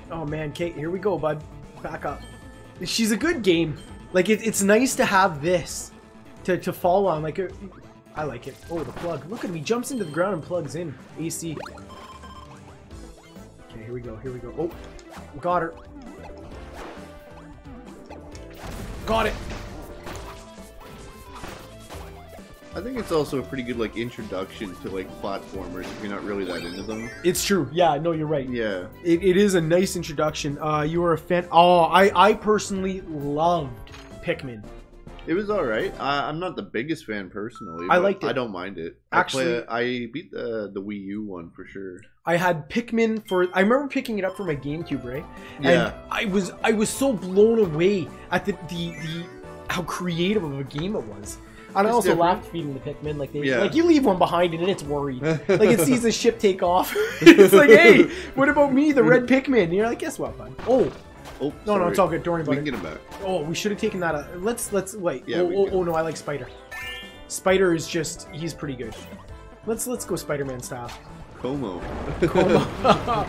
[SPEAKER 2] oh man, Kate, here we go, bud. Back up. She's a good game. Like it, it's nice to have this to to fall on. Like I like it. Oh, the plug. Look at me, He jumps into the ground and plugs in. AC. Okay, here we go. Here we go. Oh, got her. Got it.
[SPEAKER 1] I think it's also a pretty good like introduction to like platformers if you're not really that into them.
[SPEAKER 2] It's true. Yeah, no, you're right.
[SPEAKER 1] Yeah.
[SPEAKER 2] It, it is a nice introduction. Uh, you are a fan. Oh, I, I personally loved Pikmin.
[SPEAKER 1] It was all right. I, I'm not the biggest fan personally.
[SPEAKER 2] I liked it.
[SPEAKER 1] I don't mind it.
[SPEAKER 2] Actually-
[SPEAKER 1] I, play, I beat the the Wii U one for sure.
[SPEAKER 2] I had Pikmin for. I remember picking it up for my GameCube, right?
[SPEAKER 1] Yeah.
[SPEAKER 2] And I was I was so blown away at the the, the how creative of a game it was. And I also
[SPEAKER 1] different.
[SPEAKER 2] laughed feeding the Pikmin. Like they
[SPEAKER 1] Yeah.
[SPEAKER 2] like you leave one behind and it's worried. like it sees the ship take off. it's like, hey, what about me, the red Pikmin? And you're like, guess what, bud? Oh,
[SPEAKER 1] Oh
[SPEAKER 2] no, no, it's all good. Don't worry
[SPEAKER 1] We can
[SPEAKER 2] it.
[SPEAKER 1] get him back.
[SPEAKER 2] Oh, we should have taken that. Uh, let's let's wait.
[SPEAKER 1] Yeah,
[SPEAKER 2] oh, oh, oh no, I like Spider. Spider is just he's pretty good. Let's let's go Spider-Man style.
[SPEAKER 1] Como.
[SPEAKER 2] Como.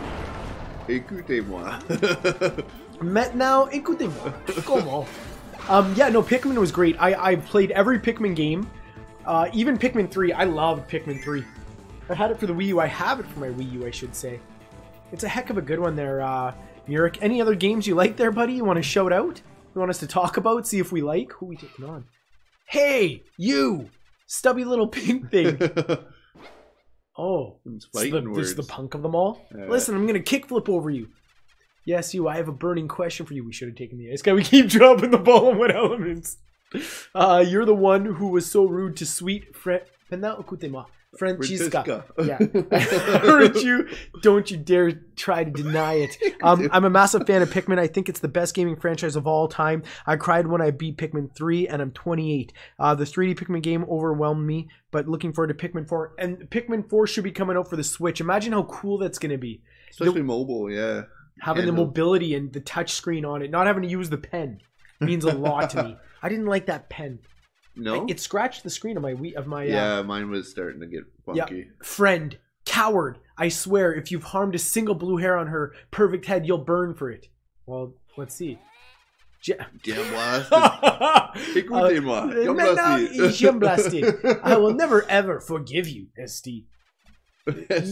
[SPEAKER 1] Écoutez-moi.
[SPEAKER 2] Maintenant, écoutez-moi. Como. Um, yeah, no, Pikmin was great. I I played every Pikmin game, uh, even Pikmin three. I loved Pikmin three. I had it for the Wii U. I have it for my Wii U, I should say. It's a heck of a good one there, uh, Murik. Any other games you like there, buddy? You want to shout out? You want us to talk about? See if we like? Who we taking on? Hey, you, stubby little pink thing. Oh,
[SPEAKER 1] It's
[SPEAKER 2] this is
[SPEAKER 1] fighting
[SPEAKER 2] the, this is the punk of them all.
[SPEAKER 1] Yeah.
[SPEAKER 2] Listen, I'm gonna kickflip over you. Yes, you. I have a burning question for you. We should have taken the ice guy. We keep dropping the ball on what elements? Uh, you're the one who was so rude to sweet Fre- Francisca. Yeah. Heard you. Don't you dare try to deny it. Um, I'm a massive fan of Pikmin. I think it's the best gaming franchise of all time. I cried when I beat Pikmin 3, and I'm 28. Uh, the 3D Pikmin game overwhelmed me, but looking forward to Pikmin 4. And Pikmin 4 should be coming out for the Switch. Imagine how cool that's going to be.
[SPEAKER 1] Especially mobile, yeah.
[SPEAKER 2] Having the mobility and the touch screen on it, not having to use the pen, means a lot to me. I didn't like that pen.
[SPEAKER 1] No?
[SPEAKER 2] It scratched the screen of my Wii, of my uh,
[SPEAKER 1] yeah, mine was starting to get
[SPEAKER 2] Yeah.
[SPEAKER 1] funky.
[SPEAKER 2] Friend, coward, I swear, if you've harmed a single blue hair on her perfect head, you'll burn for it. Well, let's see. Je-
[SPEAKER 1] Jam blast.
[SPEAKER 2] Uh,
[SPEAKER 1] Écoutez-moi. Jam
[SPEAKER 2] maintenant,
[SPEAKER 1] blasté.
[SPEAKER 2] jam blasté. I will never ever forgive you, SD.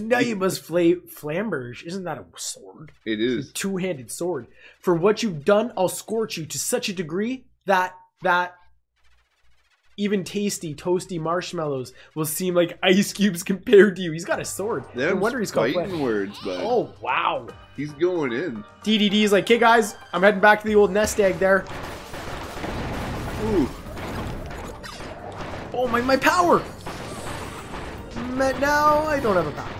[SPEAKER 2] Now you must flay flamberge. Isn't that a sword?
[SPEAKER 1] It is.
[SPEAKER 2] Two-handed sword. For what you've done, I'll scorch you to such a degree that that even tasty, toasty marshmallows will seem like ice cubes compared to you. He's got a sword. No
[SPEAKER 1] Them
[SPEAKER 2] wonder he's called
[SPEAKER 1] fighting words, but
[SPEAKER 2] Oh wow.
[SPEAKER 1] he's going in.
[SPEAKER 2] DDD is like, okay guys, I'm heading back to the old nest egg there.
[SPEAKER 1] Ooh.
[SPEAKER 2] Oh my my power! Now I don't have a power.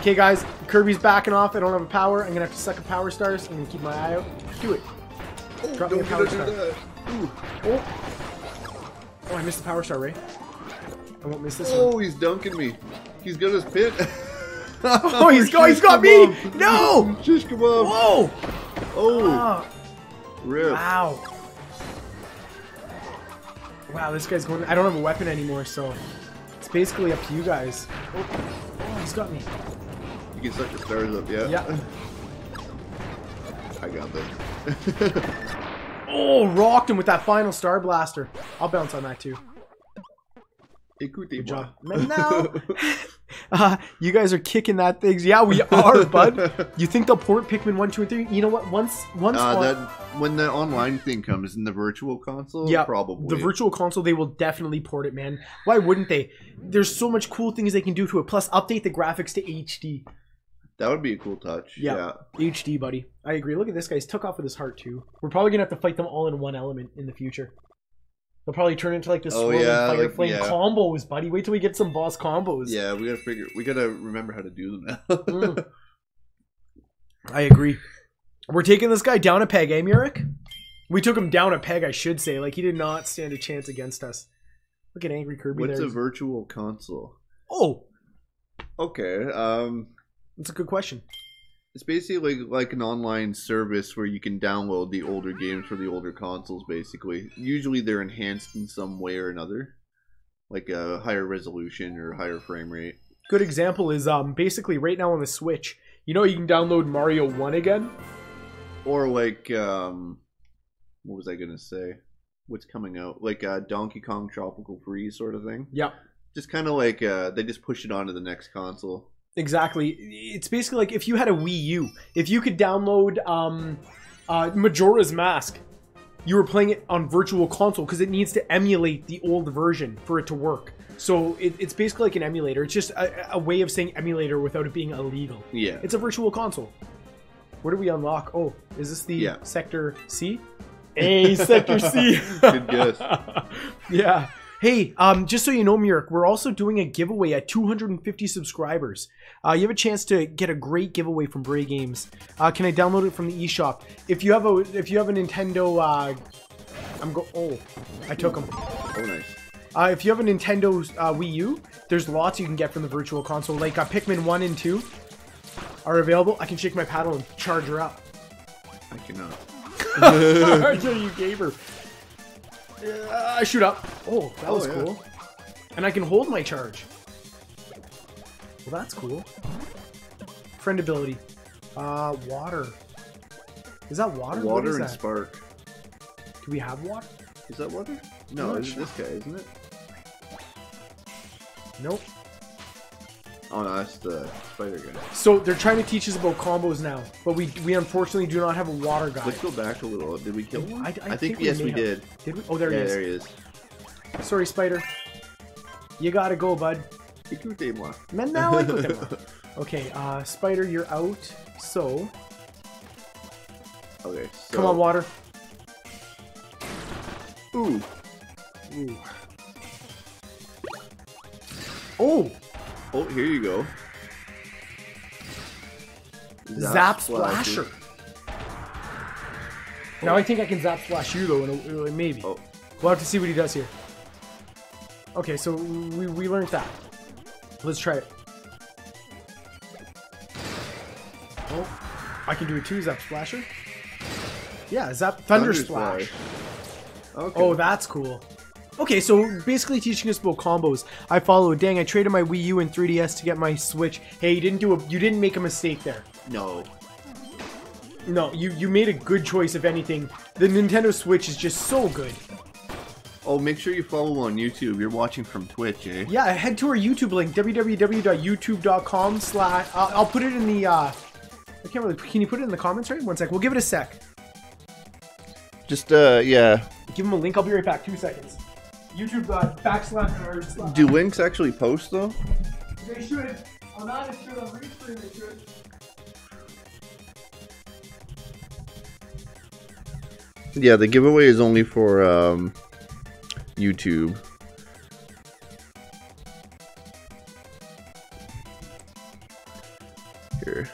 [SPEAKER 2] Okay guys, Kirby's backing off. I don't have a power. I'm gonna have to suck a power stars. I'm gonna keep my eye out. Do it.
[SPEAKER 1] Oh,
[SPEAKER 2] Drop me a power star. Oh. Oh, I missed the power star, Ray. I won't miss this oh, one.
[SPEAKER 1] Oh, he's dunking me. He's got his pit.
[SPEAKER 2] Oh, he's got, he's got me! No!
[SPEAKER 1] Shish kebab.
[SPEAKER 2] Whoa!
[SPEAKER 1] Oh,
[SPEAKER 2] Oh,
[SPEAKER 1] rip.
[SPEAKER 2] wow. Wow, this guy's going. I don't have a weapon anymore, so it's basically up to you guys. Oh, oh he's got me.
[SPEAKER 1] You can suck the stars up, yeah?
[SPEAKER 2] Yeah.
[SPEAKER 1] I got this.
[SPEAKER 2] Oh, rocked him with that final star blaster. I'll bounce on that too. Good job. Now, uh, you guys are kicking that things. Yeah, we are, bud. You think they'll port Pikmin one, two, and three? You know what? Once, once,
[SPEAKER 1] Uh,
[SPEAKER 2] on-
[SPEAKER 1] that when the online thing comes in the virtual console,
[SPEAKER 2] Yeah,
[SPEAKER 1] probably
[SPEAKER 2] the virtual console, they will definitely port it, man. Why wouldn't they? There's so much cool things they can do to it. Plus, update the graphics to HD.
[SPEAKER 1] That would be a cool touch.
[SPEAKER 2] Yeah.
[SPEAKER 1] Yeah.
[SPEAKER 2] HD, buddy. I agree. Look at this guy. He's took off with his heart too. We're probably gonna have to fight them all in one element in the future. They'll probably turn into like this
[SPEAKER 1] Oh,
[SPEAKER 2] swirling
[SPEAKER 1] yeah,
[SPEAKER 2] fire
[SPEAKER 1] like-
[SPEAKER 2] flame
[SPEAKER 1] yeah.
[SPEAKER 2] combos, buddy. Wait till we get some boss combos.
[SPEAKER 1] Yeah, we gotta figure. We gotta remember how to do them now.
[SPEAKER 2] Mm. I agree. We're taking this guy down a peg, eh? We took him down a peg, I should say. Like he did not stand a chance against us. Look at Angry Kirby
[SPEAKER 1] What's
[SPEAKER 2] there.
[SPEAKER 1] a virtual console?
[SPEAKER 2] oh,
[SPEAKER 1] Okay. Um,
[SPEAKER 2] that's a good question.
[SPEAKER 1] it's basically like, like an online service where you can download the older games for the older consoles. Basically, usually they're enhanced in some way or another, like a higher resolution or higher frame rate.
[SPEAKER 2] Good example is um basically right now on the Switch. You know you can download Mario One again.
[SPEAKER 1] or like um what was i gonna say what's coming out like uh donkey kong tropical freeze sort of thing
[SPEAKER 2] Yep.
[SPEAKER 1] just kind of like uh they just push it onto the next console
[SPEAKER 2] Exactly. It's basically like if you had a Wii U, if you could download um, uh, Majora's Mask, you were playing it on Virtual Console because it needs to emulate the old version for it to work. So it, it's basically like an emulator. It's just a, a way of saying emulator without it being illegal.
[SPEAKER 1] yeah
[SPEAKER 2] It's a Virtual Console. What do we unlock? Oh, is this the
[SPEAKER 1] Yeah.
[SPEAKER 2] Sector C? A Sector C.
[SPEAKER 1] Good guess.
[SPEAKER 2] yeah. Hey, um, just so you know, Murik, we're also doing a giveaway at 250 subscribers. Uh, you have a chance to get a great giveaway from Bray Games. Uh, can I download it from the eShop? If you have a if you have a Nintendo, uh, I'm go. Oh, I took them.
[SPEAKER 1] oh nice
[SPEAKER 2] Uh, if you have a Nintendo uh, Wii U, there's lots you can get from the Virtual Console. Like uh, Pikmin 1 and 2 are available. I can shake my paddle and charge her up.
[SPEAKER 1] i cannot
[SPEAKER 2] Until you gave her. Uh, shoot up. Oh, that
[SPEAKER 1] Oh,
[SPEAKER 2] was
[SPEAKER 1] yeah.
[SPEAKER 2] cool. And I can hold my charge. Well, that's cool. Friend ability. Uh, water. Is that water?
[SPEAKER 1] water and
[SPEAKER 2] that?
[SPEAKER 1] spark
[SPEAKER 2] Do we have water?
[SPEAKER 1] is that water no it's
[SPEAKER 2] sure.
[SPEAKER 1] this guy isn't it
[SPEAKER 2] Nope.
[SPEAKER 1] Oh no that's the spider guy
[SPEAKER 2] So they're trying to teach us about combos now, but we we unfortunately do not have a water guy.
[SPEAKER 1] let's go back a little did we kill one
[SPEAKER 2] I- I
[SPEAKER 1] think,
[SPEAKER 2] think we
[SPEAKER 1] yes we
[SPEAKER 2] have.
[SPEAKER 1] did
[SPEAKER 2] Did we? Oh, there
[SPEAKER 1] yeah
[SPEAKER 2] he is.
[SPEAKER 1] there he is
[SPEAKER 2] Sorry, Spider. You gotta go, bud. Men now I put them up. Okay, uh, Spider, you're out. So,
[SPEAKER 1] okay so,
[SPEAKER 2] come on, water.
[SPEAKER 1] ooh
[SPEAKER 2] Ooh. Oh,
[SPEAKER 1] oh here you go
[SPEAKER 2] Zap, Splasher. Now I oh. think I can Zap Splash you though, in a, maybe.
[SPEAKER 1] oh
[SPEAKER 2] We'll have to see what he does here. Okay, so we, we learned that. Let's try it. Oh, I can do it too, Zap Splasher. Yeah, Zap Thunder, Splash.
[SPEAKER 1] Okay.
[SPEAKER 2] Oh, that's cool. Okay, so basically teaching us about combos. I follow. Dang, I traded my Wii U and 3DS to get my Switch. Hey, you didn't do a. You didn't make a mistake there.
[SPEAKER 1] no.
[SPEAKER 2] No, you you made a good choice. If anything, the Nintendo Switch is just so good.
[SPEAKER 1] Oh, make sure you follow on YouTube. You're watching from Twitch, eh?
[SPEAKER 2] Yeah, head to our YouTube link www.youtube.com slash. I'll I'll put it in the. uh I can't really. Can you put it in the comments right? One sec. We'll give it a sec.
[SPEAKER 1] Just uh, yeah.
[SPEAKER 2] Give him a link. I'll be right back. Two seconds. YouTube uh, backslash slash.
[SPEAKER 1] Do links actually post though?
[SPEAKER 2] They should. On that, it should. On Restream, they should.
[SPEAKER 1] Yeah, the giveaway is only for um, YouTube. Here.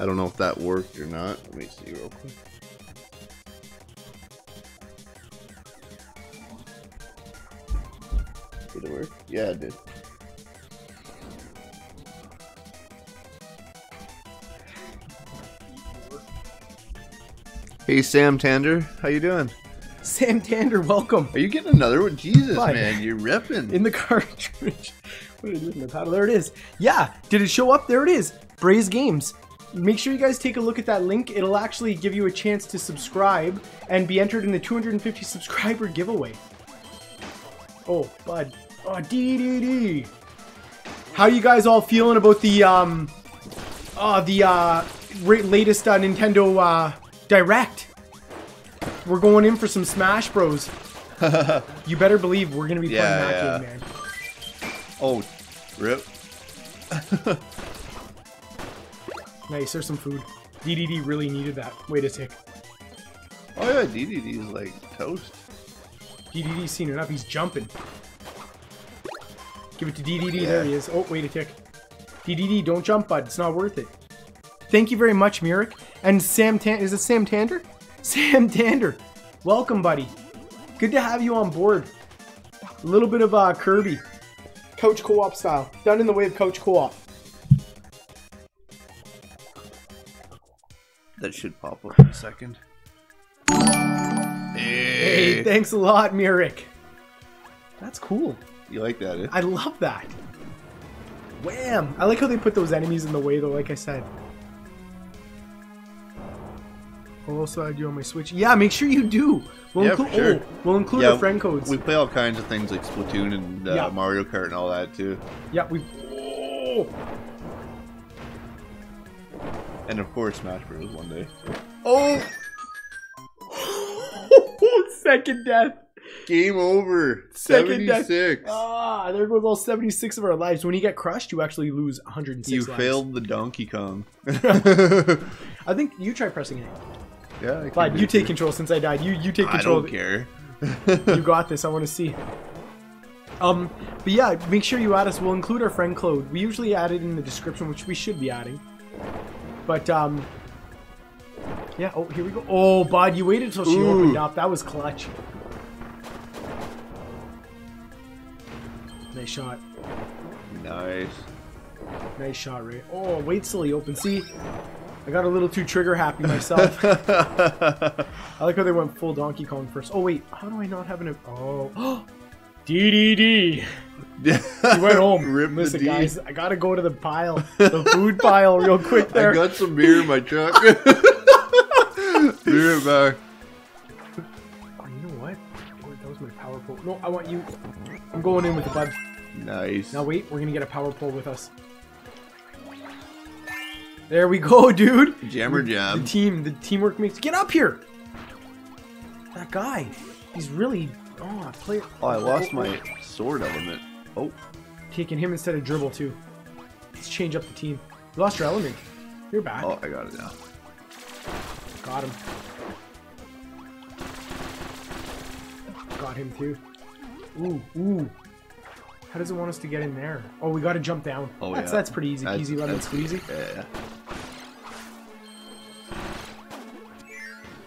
[SPEAKER 1] I don't know if that worked or not. Let me see real quick. Did it work? Yeah, it did. Hey Sam Tander, how you doing?
[SPEAKER 2] Sam Tander, welcome.
[SPEAKER 1] Are you getting another one? Jesus,
[SPEAKER 2] Fine.
[SPEAKER 1] man, you're repping.
[SPEAKER 2] in the cartridge. What did I do with my paddle? There it is. Yeah, did it show up? There it is. Brays Games. Make sure you guys take a look at that link. It'll actually give you a chance to subscribe and be entered in the 250 subscriber giveaway. Oh, bud. Oh, DDD. How you guys all feeling about the um, uh, the uh, latest uh, Nintendo uh, Direct? We're going in for some Smash Bros. you better believe we're gonna be playing
[SPEAKER 1] Yeah,
[SPEAKER 2] that
[SPEAKER 1] yeah.
[SPEAKER 2] game, man.
[SPEAKER 1] Oh, rip.
[SPEAKER 2] Nice, there's some food. DDD really needed that. Wait a tick.
[SPEAKER 1] Oh yeah, DDD is like toast.
[SPEAKER 2] DDD's seen enough, he's jumping. Give it to DDD,
[SPEAKER 1] Yeah.
[SPEAKER 2] there he is. Oh, wait a tick. DDD, don't jump, bud. It's not worth it. Thank you very much, Mirik. And Sam Tan- is it Sam Tander? Sam Tander. Welcome, buddy. Good to have you on board. A little bit of uh, Kirby. Coach co-op style. Done in the way of Coach co-op.
[SPEAKER 1] That should pop up in a second.
[SPEAKER 2] Hey,
[SPEAKER 1] Hey,
[SPEAKER 2] thanks a lot, Mirik. That's cool.
[SPEAKER 1] You like that? Eh?
[SPEAKER 2] I love that. Wham! I like how they put those enemies in the way, though, like I said. Do I do on my Switch? Yeah, make sure you do. We'll,
[SPEAKER 1] Yeah,
[SPEAKER 2] include,
[SPEAKER 1] for sure.
[SPEAKER 2] oh, we'll include
[SPEAKER 1] Yeah,
[SPEAKER 2] our friend codes.
[SPEAKER 1] We play all kinds of things like Splatoon and uh,
[SPEAKER 2] Yeah.
[SPEAKER 1] Mario Kart and all that too.
[SPEAKER 2] yeah, we. Oh,
[SPEAKER 1] And of course Smash Bros. one day.
[SPEAKER 2] oh! Second death.
[SPEAKER 1] Game over.
[SPEAKER 2] Second death.
[SPEAKER 1] 76.
[SPEAKER 2] Ah, there goes all 76 of our lives. When you get crushed, you actually lose 106
[SPEAKER 1] you
[SPEAKER 2] lives.
[SPEAKER 1] failed the Donkey Kong.
[SPEAKER 2] I think you try pressing it.
[SPEAKER 1] yeah, I
[SPEAKER 2] you take
[SPEAKER 1] too.
[SPEAKER 2] control since I died. You you take control.
[SPEAKER 1] I don't care.
[SPEAKER 2] you got this. I want to see. Um, but yeah, make sure you add us. We'll include our friend code. We usually add it in the description, which we should be adding. But um, yeah. Oh, here we go. Oh, bud, you waited till she
[SPEAKER 1] Ooh.
[SPEAKER 2] opened up. That was clutch. Nice shot.
[SPEAKER 1] nice.
[SPEAKER 2] Nice shot, Ray. Oh, wait till he opens. See, I got a little too trigger happy myself. I like how they went full Donkey Kong first. Oh wait, how do I not have an? Oh, DDD. He went home.
[SPEAKER 1] Rip the
[SPEAKER 2] Listen,
[SPEAKER 1] D.
[SPEAKER 2] guys, I gotta go to the pile, the food pile, real quick. There.
[SPEAKER 1] I got some beer in my truck. beer back.
[SPEAKER 2] Oh, you know what? That was my power pole. No, I want you. I'm going in with the bud.
[SPEAKER 1] Nice.
[SPEAKER 2] Now wait, we're gonna get a power pole with us. There we go, dude.
[SPEAKER 1] Jammer
[SPEAKER 2] The
[SPEAKER 1] jam.
[SPEAKER 2] team, the teamwork makes. Get up here. That guy, he's really. Oh, player.
[SPEAKER 1] Oh, I lost my sword element. Oh,
[SPEAKER 2] Taking him instead of dribble too. Let's change up the team. You lost your element. You're back.
[SPEAKER 1] oh, I got it now.
[SPEAKER 2] Got him. Got him too. Ooh, ooh. How does it want us to get in there? Oh, we got to jump down.
[SPEAKER 1] Oh,
[SPEAKER 2] that's
[SPEAKER 1] yeah.
[SPEAKER 2] that's pretty easy peasy lemon squeezy.
[SPEAKER 1] Yeah.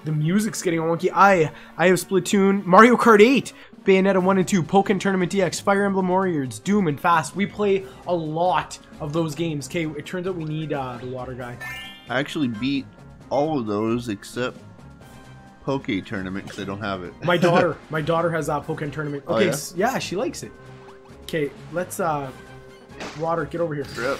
[SPEAKER 2] The music's getting wonky. I I have Splatoon, Mario Kart 8, Bayonetta 1 and 2, Pokken Tournament DX, Fire Emblem Warriors, Doom, and Fast. We play a lot of those games. Okay, it turns out we need uh, the water guy.
[SPEAKER 1] I actually beat all of those except Poke Tournament because I don't have it.
[SPEAKER 2] My daughter, my daughter has uh, Pokken Tournament.
[SPEAKER 1] Oh,
[SPEAKER 2] Okay,
[SPEAKER 1] yeah?
[SPEAKER 2] s- yeah, she likes it. Okay, let's uh, water, get over here.
[SPEAKER 1] Rip.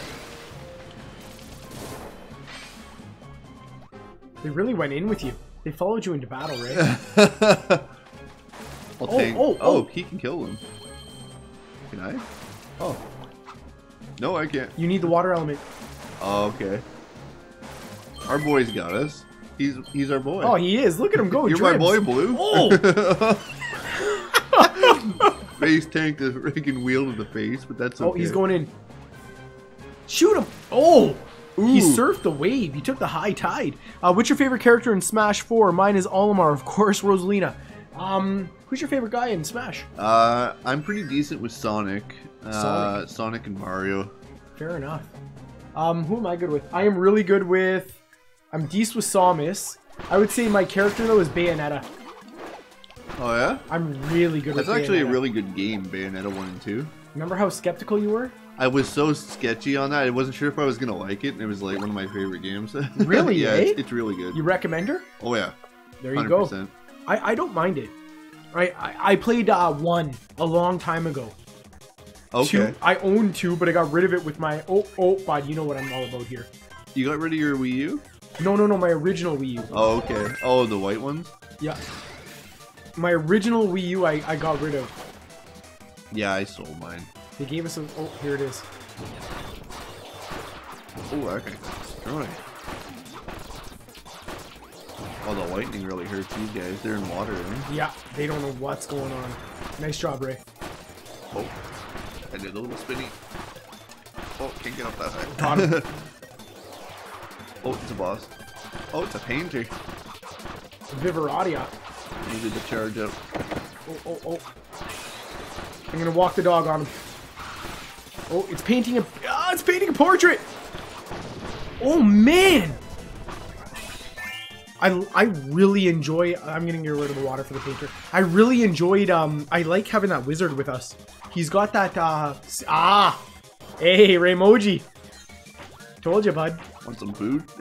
[SPEAKER 2] They really went in with you. They followed you into battle, right?
[SPEAKER 1] I'll
[SPEAKER 2] Oh,
[SPEAKER 1] take.
[SPEAKER 2] oh,
[SPEAKER 1] Oh,
[SPEAKER 2] oh.
[SPEAKER 1] he can kill them. Can I? Oh. No, I can't.
[SPEAKER 2] you need the water element.
[SPEAKER 1] Oh, okay. Our boy's got us. He's he's our boy.
[SPEAKER 2] Oh, he is. Look at him go.
[SPEAKER 1] You're my boy, Blue.
[SPEAKER 2] Oh!
[SPEAKER 1] face tank the freaking wheel to the face, but that's okay.
[SPEAKER 2] Oh, he's going in. Shoot him! Oh! He surfed the wave. He took the high tide. Uh, what's your favorite character in Smash 4? Mine is Olimar, of course, Rosalina. Um, who's your favorite guy in Smash?
[SPEAKER 1] Uh, I'm pretty decent with Sonic. Uh,
[SPEAKER 2] Sonic.
[SPEAKER 1] Sonic and Mario.
[SPEAKER 2] Fair enough. Um, who am I good with? I am really good with. I'm decent with Samus. I would say my character though is Bayonetta.
[SPEAKER 1] Oh yeah,
[SPEAKER 2] I'm really good
[SPEAKER 1] that's actually a really good game, Bayonetta one and two.
[SPEAKER 2] Remember how skeptical you were?
[SPEAKER 1] I was so sketchy on that. I wasn't sure if I was gonna like it, and it was like one of my favorite games.
[SPEAKER 2] Really,
[SPEAKER 1] yeah,
[SPEAKER 2] eh?
[SPEAKER 1] it's, it's really good.
[SPEAKER 2] You recommend her?
[SPEAKER 1] oh yeah,
[SPEAKER 2] There you
[SPEAKER 1] hundred
[SPEAKER 2] go. I, I don't mind it. I, I, I played uh, one a long time ago.
[SPEAKER 1] Okay,
[SPEAKER 2] Two, I own two, but I got rid of it with my oh oh bud. You know what I'm all about here.
[SPEAKER 1] you got rid of your Wii U?
[SPEAKER 2] No no no, my original Wii U.
[SPEAKER 1] Oh okay. Oh, the white ones.
[SPEAKER 2] Yeah, my original Wii U I, I got rid of.
[SPEAKER 1] Yeah, I sold mine.
[SPEAKER 2] They gave us a oh here it is.
[SPEAKER 1] Oh, that guy got destroyed. Oh, the lightning really hurts these guys. They're in water, eh?
[SPEAKER 2] Yeah, they don't know what's going on. Nice job, Ray.
[SPEAKER 1] Oh. I did a little spinny. Oh, can't get up that high. Oh, it's a boss. Oh, it's a painter.
[SPEAKER 2] Viveradia.
[SPEAKER 1] Needed to charge up.
[SPEAKER 2] Oh, oh, oh. I'm gonna walk the dog on him. Oh, it's painting a. Ah, it's painting a portrait. Oh man. I, I really enjoy. I'm gonna get rid of the water for the painter. I really enjoyed. Um, I like having that wizard with us. He's got that. Uh, ah, hey Raymoji. Told you, bud.
[SPEAKER 1] Want some food?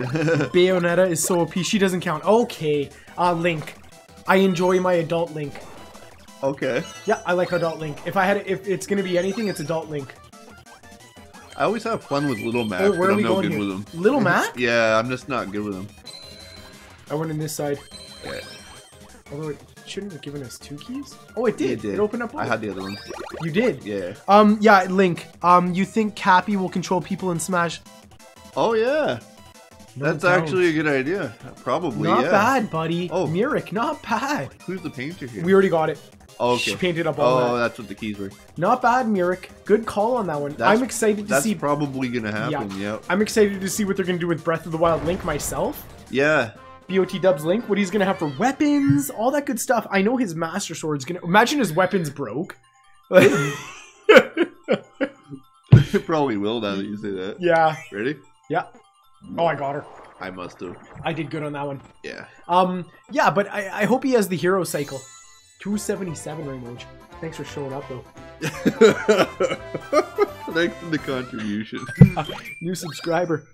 [SPEAKER 2] Bayonetta is so OP. She doesn't count. Okay. Uh, Link. I enjoy my adult Link.
[SPEAKER 1] okay.
[SPEAKER 2] Yeah, I like adult Link. If I had, if it's gonna be anything, it's adult Link.
[SPEAKER 1] I always have fun with Little Mac,
[SPEAKER 2] Oh, where
[SPEAKER 1] but
[SPEAKER 2] are
[SPEAKER 1] I'm
[SPEAKER 2] we
[SPEAKER 1] no
[SPEAKER 2] going
[SPEAKER 1] good
[SPEAKER 2] here?
[SPEAKER 1] with him.
[SPEAKER 2] Little Mac?
[SPEAKER 1] Yeah, I'm just not good with him.
[SPEAKER 2] I went in this side.
[SPEAKER 1] Yeah.
[SPEAKER 2] Although it shouldn't have given us two keys. Oh, it did.
[SPEAKER 1] It did.
[SPEAKER 2] It opened up.
[SPEAKER 1] I had the other one.
[SPEAKER 2] You did.
[SPEAKER 1] Yeah.
[SPEAKER 2] Um. Yeah, Link. Um. You think Cappy will control people in Smash?
[SPEAKER 1] Oh yeah.
[SPEAKER 2] No
[SPEAKER 1] That's
[SPEAKER 2] doubt.
[SPEAKER 1] actually a good idea. Probably.
[SPEAKER 2] not
[SPEAKER 1] yeah.
[SPEAKER 2] bad, buddy.
[SPEAKER 1] Oh.
[SPEAKER 2] Mirik, not bad.
[SPEAKER 1] Who's the painter here?
[SPEAKER 2] We already got it.
[SPEAKER 1] oh,
[SPEAKER 2] She painted up all
[SPEAKER 1] Oh,
[SPEAKER 2] that.
[SPEAKER 1] that's what the keys were.
[SPEAKER 2] Not bad, Mirik. Good call on that one.
[SPEAKER 1] That's-
[SPEAKER 2] I'm excited to
[SPEAKER 1] That's
[SPEAKER 2] see.
[SPEAKER 1] probably gonna happen. Yep.
[SPEAKER 2] I'm excited to see what they're gonna do with Breath of the Wild Link myself.
[SPEAKER 1] Yeah.
[SPEAKER 2] BOT Dubs Link, what he's gonna have for weapons, all that good stuff. I know his Master Sword's gonna. Imagine his weapons broke.
[SPEAKER 1] it probably will now that you say that.
[SPEAKER 2] yeah.
[SPEAKER 1] Ready?
[SPEAKER 2] Yeah. Oh, I got her.
[SPEAKER 1] I must have.
[SPEAKER 2] I did good on that one.
[SPEAKER 1] Yeah.
[SPEAKER 2] Um, yeah, but I, I hope he has the hero cycle. 277 Raymoj. Thanks for showing up, though.
[SPEAKER 1] Thanks for the contribution.
[SPEAKER 2] New subscriber.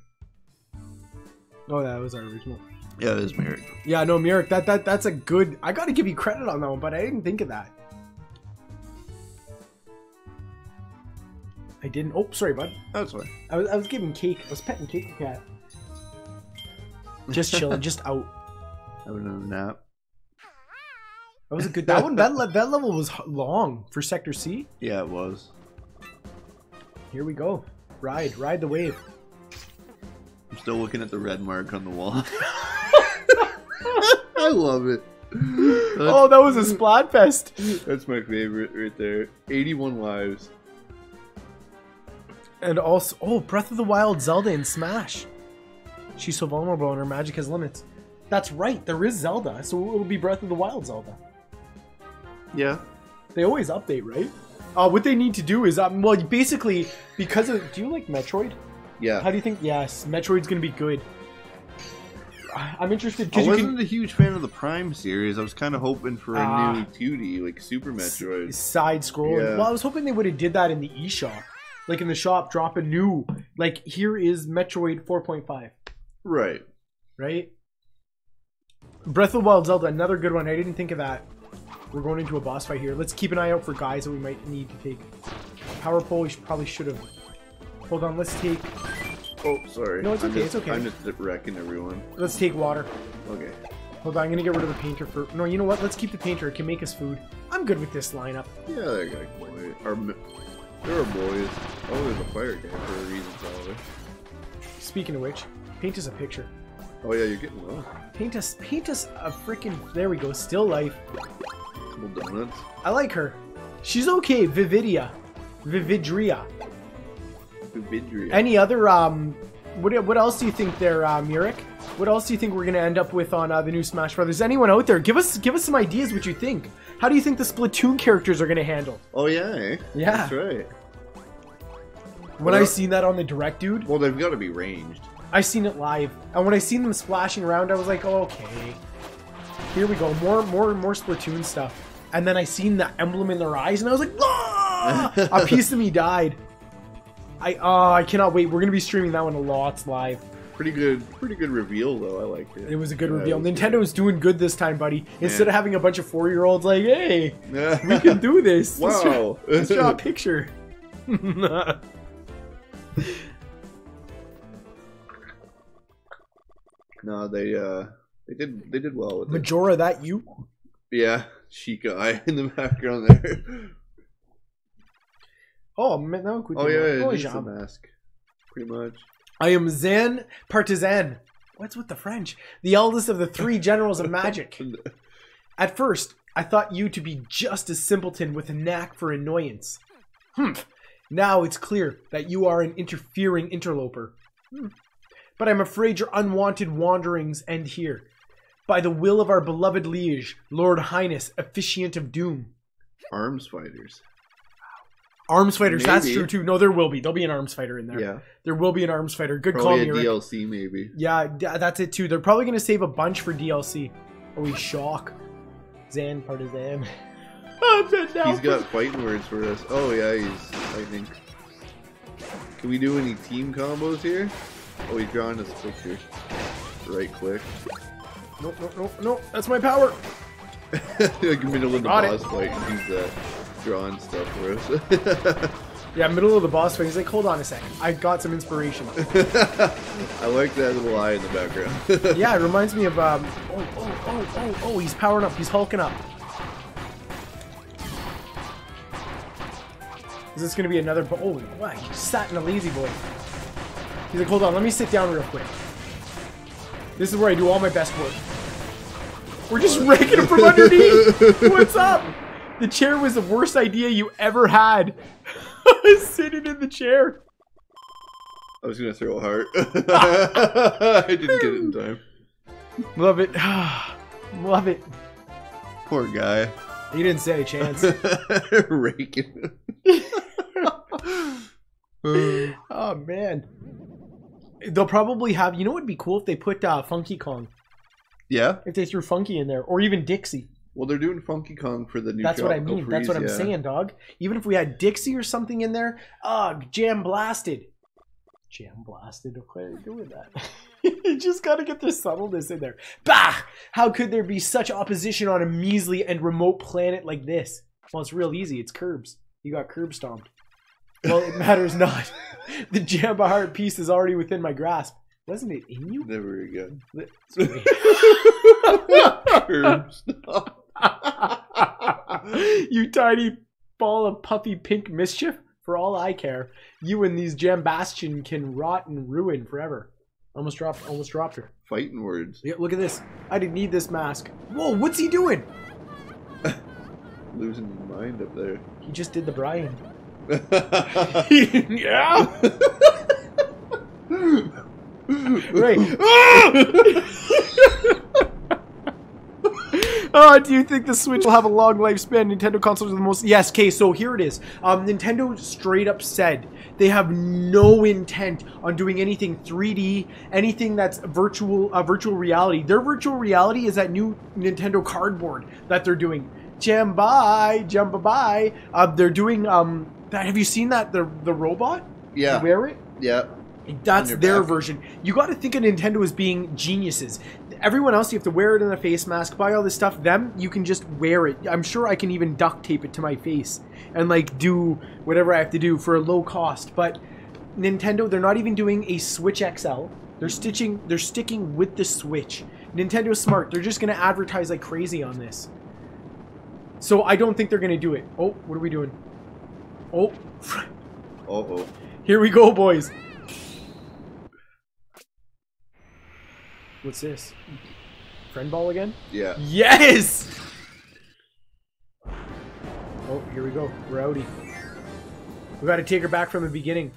[SPEAKER 2] Oh, that was our original.
[SPEAKER 1] yeah, this marriage.
[SPEAKER 2] Yeah, no, Mirik, that, that that's a good. I gotta give you credit on that one, but I didn't think of that. I didn't. Oh, sorry, bud.
[SPEAKER 1] That's fine.
[SPEAKER 2] I was, I was giving cake. I was petting cake the cat. Just chilling, just out.
[SPEAKER 1] Having a nap.
[SPEAKER 2] That was a good. That one. That le- that level was long for Sector C.
[SPEAKER 1] Yeah, it was.
[SPEAKER 2] Here we go. Ride, ride the wave.
[SPEAKER 1] I'm still looking at the red mark on the wall. I love it. That's,
[SPEAKER 2] Oh, that was a splat fest.
[SPEAKER 1] that's my favorite right there. 81 lives.
[SPEAKER 2] And also, oh, Breath of the Wild Zelda and Smash. She's so vulnerable and her magic has limits. That's right, there is Zelda, so it'll be Breath of the Wild Zelda.
[SPEAKER 1] Yeah.
[SPEAKER 2] They always update, right? Uh, what they need to do is, um, well, basically, because of. Do you like Metroid?
[SPEAKER 1] Yeah.
[SPEAKER 2] How do you think? Yes, Metroid's gonna be good. I- I'm interested
[SPEAKER 1] I
[SPEAKER 2] you
[SPEAKER 1] wasn't
[SPEAKER 2] can
[SPEAKER 1] a huge fan of the Prime series. I was kind of hoping for a
[SPEAKER 2] Ah.
[SPEAKER 1] new 2D, like Super Metroid.
[SPEAKER 2] side scroll.
[SPEAKER 1] Yeah.
[SPEAKER 2] Well, I was hoping they would have did that in the eShop, like in the shop, drop a new. Like here is Metroid 4.5.
[SPEAKER 1] Right.
[SPEAKER 2] right? Breath of the Wild Zelda, another good one. I didn't think of that. We're going into a boss fight here. Let's keep an eye out for guys that we might need to take. Power pole, we should, probably should have. Hold on, let's take
[SPEAKER 1] Oh, sorry.
[SPEAKER 2] No, it's
[SPEAKER 1] I'm
[SPEAKER 2] okay,
[SPEAKER 1] just-
[SPEAKER 2] it's okay.
[SPEAKER 1] I'm just wrecking everyone.
[SPEAKER 2] let's take water.
[SPEAKER 1] Okay.
[SPEAKER 2] Hold on, I'm gonna get rid of the painter for. No, you know what? Let's keep the painter. It can make us food. I'm good with this lineup.
[SPEAKER 1] Yeah, guy boy. Our, there are boys. Oh, there's a fire guy for a reason, probably.
[SPEAKER 2] Speaking of which, paint us a picture.
[SPEAKER 1] Oh yeah, you're getting low.
[SPEAKER 2] Paint us, paint us a freaking. There we go. Still life.
[SPEAKER 1] Couple donuts.
[SPEAKER 2] I like her. She's okay. Vividia, Vividria.
[SPEAKER 1] Vidria.
[SPEAKER 2] Any other um what what else do you think there, uh, Murik? What else do you think we're gonna end up with on uh, the new Smash Brothers? Anyone out there? Give us give us some ideas. What you think? How do you think the Splatoon characters are gonna handle?
[SPEAKER 1] oh yeah, eh?
[SPEAKER 2] Yeah.
[SPEAKER 1] That's right.
[SPEAKER 2] When I seen that on the direct, dude,
[SPEAKER 1] Well, they've got to be ranged.
[SPEAKER 2] I seen it live, and when I seen them splashing around, I was like, oh, okay, here we go, more more more Splatoon stuff. And then I seen the emblem in their eyes, and I was like, ah! a piece of me died. I oh, I cannot wait. We're gonna be streaming that one a lot live.
[SPEAKER 1] Pretty good. Pretty good reveal though. I liked it.
[SPEAKER 2] It was a good
[SPEAKER 1] Yeah,
[SPEAKER 2] reveal.
[SPEAKER 1] it was
[SPEAKER 2] Nintendo's doing good this time, buddy. Instead
[SPEAKER 1] Yeah.
[SPEAKER 2] of having a bunch of four year olds like, hey, we can do this. Let's draw-
[SPEAKER 1] wow.
[SPEAKER 2] Let's draw a picture.
[SPEAKER 1] no, they uh, they did they did well with it.
[SPEAKER 2] Majora, that you?
[SPEAKER 1] Yeah, Sheikah eye in the background there.
[SPEAKER 2] Oh, man, no,
[SPEAKER 1] Oh yeah,
[SPEAKER 2] oh,
[SPEAKER 1] it's a mask. Pretty much.
[SPEAKER 2] I am Zan Partizanne. What's with the French? The eldest of the three generals of magic. At first, I thought you to be just a simpleton with a knack for annoyance. Humph. Now it's clear that you are an interfering interloper. Hmm. But I'm afraid your unwanted wanderings end here. By the will of our beloved liege, Lord Hyness, Officiant of Doom.
[SPEAKER 1] Arms fighters.
[SPEAKER 2] Arms fighters, that's true too. No, there will be. There'll be an arms fighter in there.
[SPEAKER 1] Yeah.
[SPEAKER 2] There will be an arms fighter. Good call,
[SPEAKER 1] Probably a
[SPEAKER 2] Murik.
[SPEAKER 1] DLC maybe.
[SPEAKER 2] Yeah, that's it too. They're probably gonna save a bunch for DLC. Oh, we shock. Zan Partizanne. But now-
[SPEAKER 1] He's got fighting words for us. Oh yeah, he's I think. Can we do any team combos here? Oh, he's drawing us a picture. Right click.
[SPEAKER 2] Nope, nope, nope, no. That's my power.
[SPEAKER 1] like middle of the
[SPEAKER 2] Got it.
[SPEAKER 1] boss fight, he's uh, drawing stuff for us.
[SPEAKER 2] Yeah, middle of the boss fight. He's like, hold on a second. I got some inspiration.
[SPEAKER 1] I like that little eye in the background.
[SPEAKER 2] yeah, it reminds me of um. Oh, oh, oh, oh, oh. He's powering up. He's hulking up. Is this gonna be another? Bo- oh, wow! He sat in a lazy boy. He's like, hold on. Let me sit down real quick. This is where I do all my best work. We're just raking him from underneath. What's up? The chair was the worst idea you ever had. Sitting in the chair.
[SPEAKER 1] I was gonna throw a heart. I didn't get it in time.
[SPEAKER 2] Love it. Love it.
[SPEAKER 1] Poor guy.
[SPEAKER 2] He didn't stand a chance.
[SPEAKER 1] Raking.
[SPEAKER 2] oh man. They'll probably have. You know, what would be cool if they put uh, Funky Kong.
[SPEAKER 1] yeah.
[SPEAKER 2] If they threw Funky in there, or even Dixie.
[SPEAKER 1] Well, they're doing Funky Kong for the new.
[SPEAKER 2] That's what I mean. That's what I'm
[SPEAKER 1] yeah.
[SPEAKER 2] saying, dog. Even if we had Dixie or something in there, ugh, jam blasted. Jam blasted. Why are you doing that? you just gotta get the subtleness in there. Bah! How could there be such opposition on a measly and remote planet like this? Well, it's real easy. It's curbs. You got curb stomped. Well, it matters not. The Jamba Heart piece is already within my grasp. Wasn't it in you?
[SPEAKER 1] Never again.
[SPEAKER 2] Sorry.
[SPEAKER 1] Curb stop.
[SPEAKER 2] you tiny ball of puffy pink mischief. For all I care, you and these Jambastion can rot and ruin forever. Almost dropped. Almost dropped her.
[SPEAKER 1] Fighting words.
[SPEAKER 2] Yeah, look at this. I didn't need this mask. Whoa, what's he doing?
[SPEAKER 1] Losing his mind up there.
[SPEAKER 2] He just did the Brian. yeah. Right. Oh, do you think the Switch will have a long lifespan? Nintendo consoles are the most. Yes, okay, so here it is. Um, Nintendo straight up said they have no intent on doing anything 3D, anything that's virtual, uh, virtual reality. Their virtual reality is that new Nintendo cardboard that they're doing. Jam bye, jump bye. Uh, they're doing um. That, have you seen that the the robot?
[SPEAKER 1] yeah.
[SPEAKER 2] Wear it.
[SPEAKER 1] Yeah.
[SPEAKER 2] That's their
[SPEAKER 1] back.
[SPEAKER 2] version. You got to think of Nintendo as being geniuses. Everyone else, you have to wear it in a face mask, buy all this stuff. Them, you can just wear it. I'm sure I can even duct tape it to my face and like do whatever I have to do for a low cost. But Nintendo, they're not even doing a Switch XL. They're stitching. They're sticking with the Switch. Nintendo's smart. They're just gonna advertise like crazy on this. So I don't think they're gonna do it. Oh, what are we doing? Oh,
[SPEAKER 1] Uh oh.
[SPEAKER 2] here we go, boys. What's this? Friend ball again?
[SPEAKER 1] Yeah.
[SPEAKER 2] Yes! Oh, here we go. Rowdy. We gotta take her back from the beginning.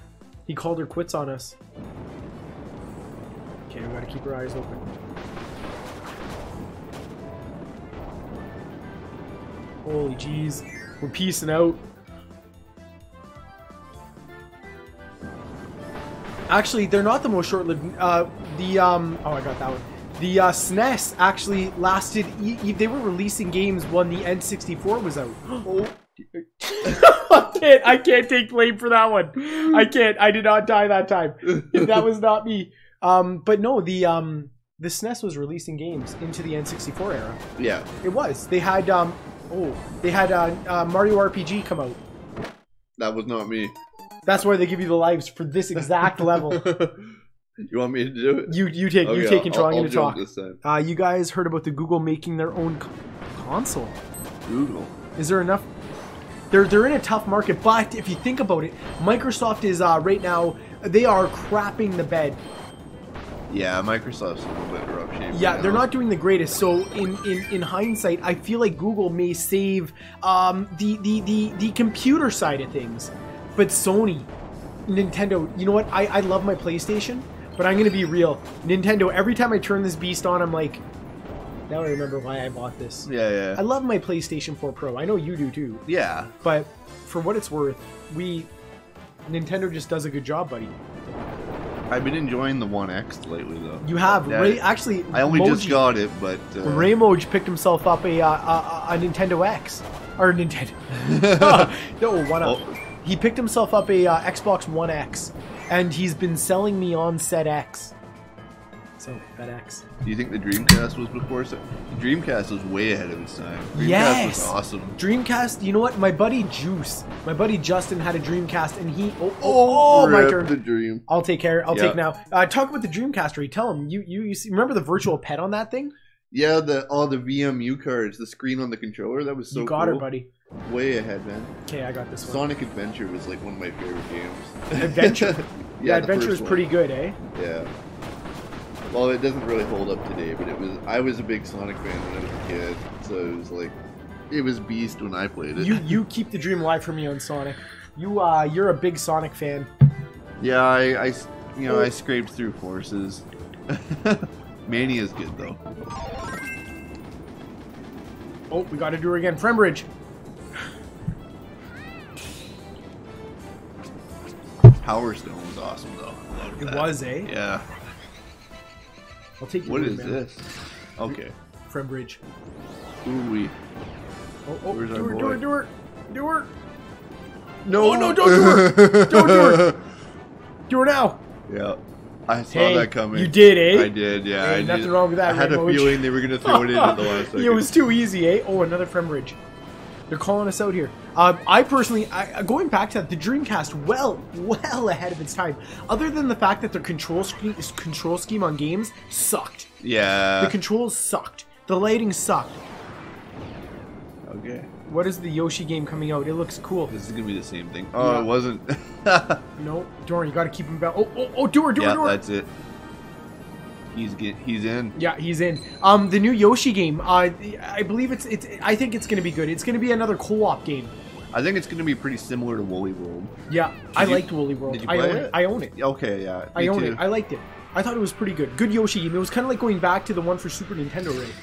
[SPEAKER 2] He called her quits on us. Okay, we gotta keep her eyes open. Holy jeez. We're piecing out. Actually, they're not the most short-lived. Uh, the um, oh, I got that one. The uh, SNES actually lasted. E- e- they were releasing games when the N64 was out. Oh, I can't. I can't take blame for that one. I can't. I did not die that time. That was not me. Um, but no, the um, the SNES was releasing games into the N64 era.
[SPEAKER 1] Yeah.
[SPEAKER 2] It was. They had um, oh, they had uh, uh, Mario RPG come out.
[SPEAKER 1] That was not me.
[SPEAKER 2] That's why they give you the lives for this exact level.
[SPEAKER 1] you want me to do it?
[SPEAKER 2] You you take you take control.
[SPEAKER 1] I'll-
[SPEAKER 2] I'm going to talk. Uh, you guys heard about the Google making their own co- console?
[SPEAKER 1] Google.
[SPEAKER 2] Is there enough? They're they're in a tough market, but if you think about it, Microsoft is uh, right now they are crapping the bed.
[SPEAKER 1] Yeah, Microsoft's a little bit rough shape.
[SPEAKER 2] Yeah,
[SPEAKER 1] right
[SPEAKER 2] they're not doing the greatest. So in in, in hindsight, I feel like Google may save um, the, the the the computer side of things but Sony, Nintendo, you know what? I, I love my PlayStation, but I'm gonna be real. Nintendo, every time I turn this beast on, I'm like, now I remember why I bought this.
[SPEAKER 1] Yeah, yeah.
[SPEAKER 2] I love my PlayStation 4 Pro. I know you do too.
[SPEAKER 1] yeah.
[SPEAKER 2] But for what it's worth, we Nintendo just does a good job, buddy.
[SPEAKER 1] I've been enjoying the One X lately, though.
[SPEAKER 2] You have
[SPEAKER 1] Yeah,
[SPEAKER 2] Ray, actually.
[SPEAKER 1] I only just got it, but uh,
[SPEAKER 2] Raymoj picked himself up a, uh, a, a Nintendo X or Nintendo. no, one up.
[SPEAKER 1] Oh.
[SPEAKER 2] He picked himself up a uh, Xbox One X, and he's been selling me on set X. So that X.
[SPEAKER 1] Do you think the Dreamcast was before? So, the Dreamcast was way ahead of its time. Dreamcast
[SPEAKER 2] Yes!
[SPEAKER 1] was awesome.
[SPEAKER 2] Dreamcast. You know what? My buddy Juice, my buddy Justin had a Dreamcast, and he. Oh, oh, oh my turn.
[SPEAKER 1] The Dream.
[SPEAKER 2] I'll take care. I'll
[SPEAKER 1] Yeah.
[SPEAKER 2] take now. Uh, talk about the Dreamcast, Ray. Tell him you you, you see, remember the virtual pet on that thing?
[SPEAKER 1] Yeah, the all the VMU cards, the screen on the controller, that was so
[SPEAKER 2] you got
[SPEAKER 1] cool.
[SPEAKER 2] her, buddy.
[SPEAKER 1] Way ahead, man.
[SPEAKER 2] Okay, I got this one.
[SPEAKER 1] Sonic Adventure was like one of my favorite games.
[SPEAKER 2] Adventure?
[SPEAKER 1] the
[SPEAKER 2] yeah, Adventure is pretty
[SPEAKER 1] one.
[SPEAKER 2] good, eh?
[SPEAKER 1] Yeah. Well, it doesn't really hold up today, but it was. I was a big Sonic fan when I was a kid, so it was like, it was beast when I played it.
[SPEAKER 2] You you keep the dream alive for me on Sonic. You uh you're a big Sonic fan.
[SPEAKER 1] yeah, I, I you know. I scraped through forces. Mania's good though.
[SPEAKER 2] Oh, we got to do her again. Friend Bridge.
[SPEAKER 1] Power Stone was awesome though.
[SPEAKER 2] It
[SPEAKER 1] that.
[SPEAKER 2] was, eh?
[SPEAKER 1] Yeah.
[SPEAKER 2] I'll take you.
[SPEAKER 1] What
[SPEAKER 2] to
[SPEAKER 1] is
[SPEAKER 2] it, man.
[SPEAKER 1] this? Okay.
[SPEAKER 2] Friend Bridge.
[SPEAKER 1] Ooh wee.
[SPEAKER 2] Oh, oh,
[SPEAKER 1] Where's
[SPEAKER 2] do
[SPEAKER 1] our
[SPEAKER 2] her, do her, do her, do her,
[SPEAKER 1] No,
[SPEAKER 2] Oh, no, don't do her. Don't do her. do her now.
[SPEAKER 1] Yeah. I saw
[SPEAKER 2] Hey,
[SPEAKER 1] that coming.
[SPEAKER 2] you did, eh?
[SPEAKER 1] I did, yeah.
[SPEAKER 2] Hey,
[SPEAKER 1] I
[SPEAKER 2] nothing
[SPEAKER 1] did.
[SPEAKER 2] wrong with that,
[SPEAKER 1] I had a feeling they were gonna throw it in at the last second.
[SPEAKER 2] it was too easy, eh? Oh, another Friend Bridge. They're calling us out here. Um, I personally, I, going back to that, the Dreamcast, well, well ahead of its time. Other than the fact that their control scheme, is control scheme on games sucked.
[SPEAKER 1] Yeah.
[SPEAKER 2] The controls sucked. The lighting sucked.
[SPEAKER 1] okay.
[SPEAKER 2] What is the Yoshi game coming out? It looks cool.
[SPEAKER 1] This is gonna be the same thing. Oh,
[SPEAKER 2] Yeah.
[SPEAKER 1] it wasn't.
[SPEAKER 2] No, Doran, you gotta keep him back. Oh, oh, oh, do her, do her,
[SPEAKER 1] yeah, that's it. He's get. He's in.
[SPEAKER 2] Yeah, he's in. Um, the new Yoshi game. Uh, I believe it's it's. I think it's gonna be good. It's gonna be another co-op game.
[SPEAKER 1] I think it's gonna be pretty similar to Woolly World.
[SPEAKER 2] Yeah, I
[SPEAKER 1] you-
[SPEAKER 2] liked Woolly World.
[SPEAKER 1] did you
[SPEAKER 2] I
[SPEAKER 1] play
[SPEAKER 2] own
[SPEAKER 1] it?
[SPEAKER 2] it. I own it.
[SPEAKER 1] Okay, yeah.
[SPEAKER 2] I own
[SPEAKER 1] too.
[SPEAKER 2] it. I liked it. I thought it was pretty good. Good Yoshi game. It was kind of like going back to the one for Super Nintendo, right?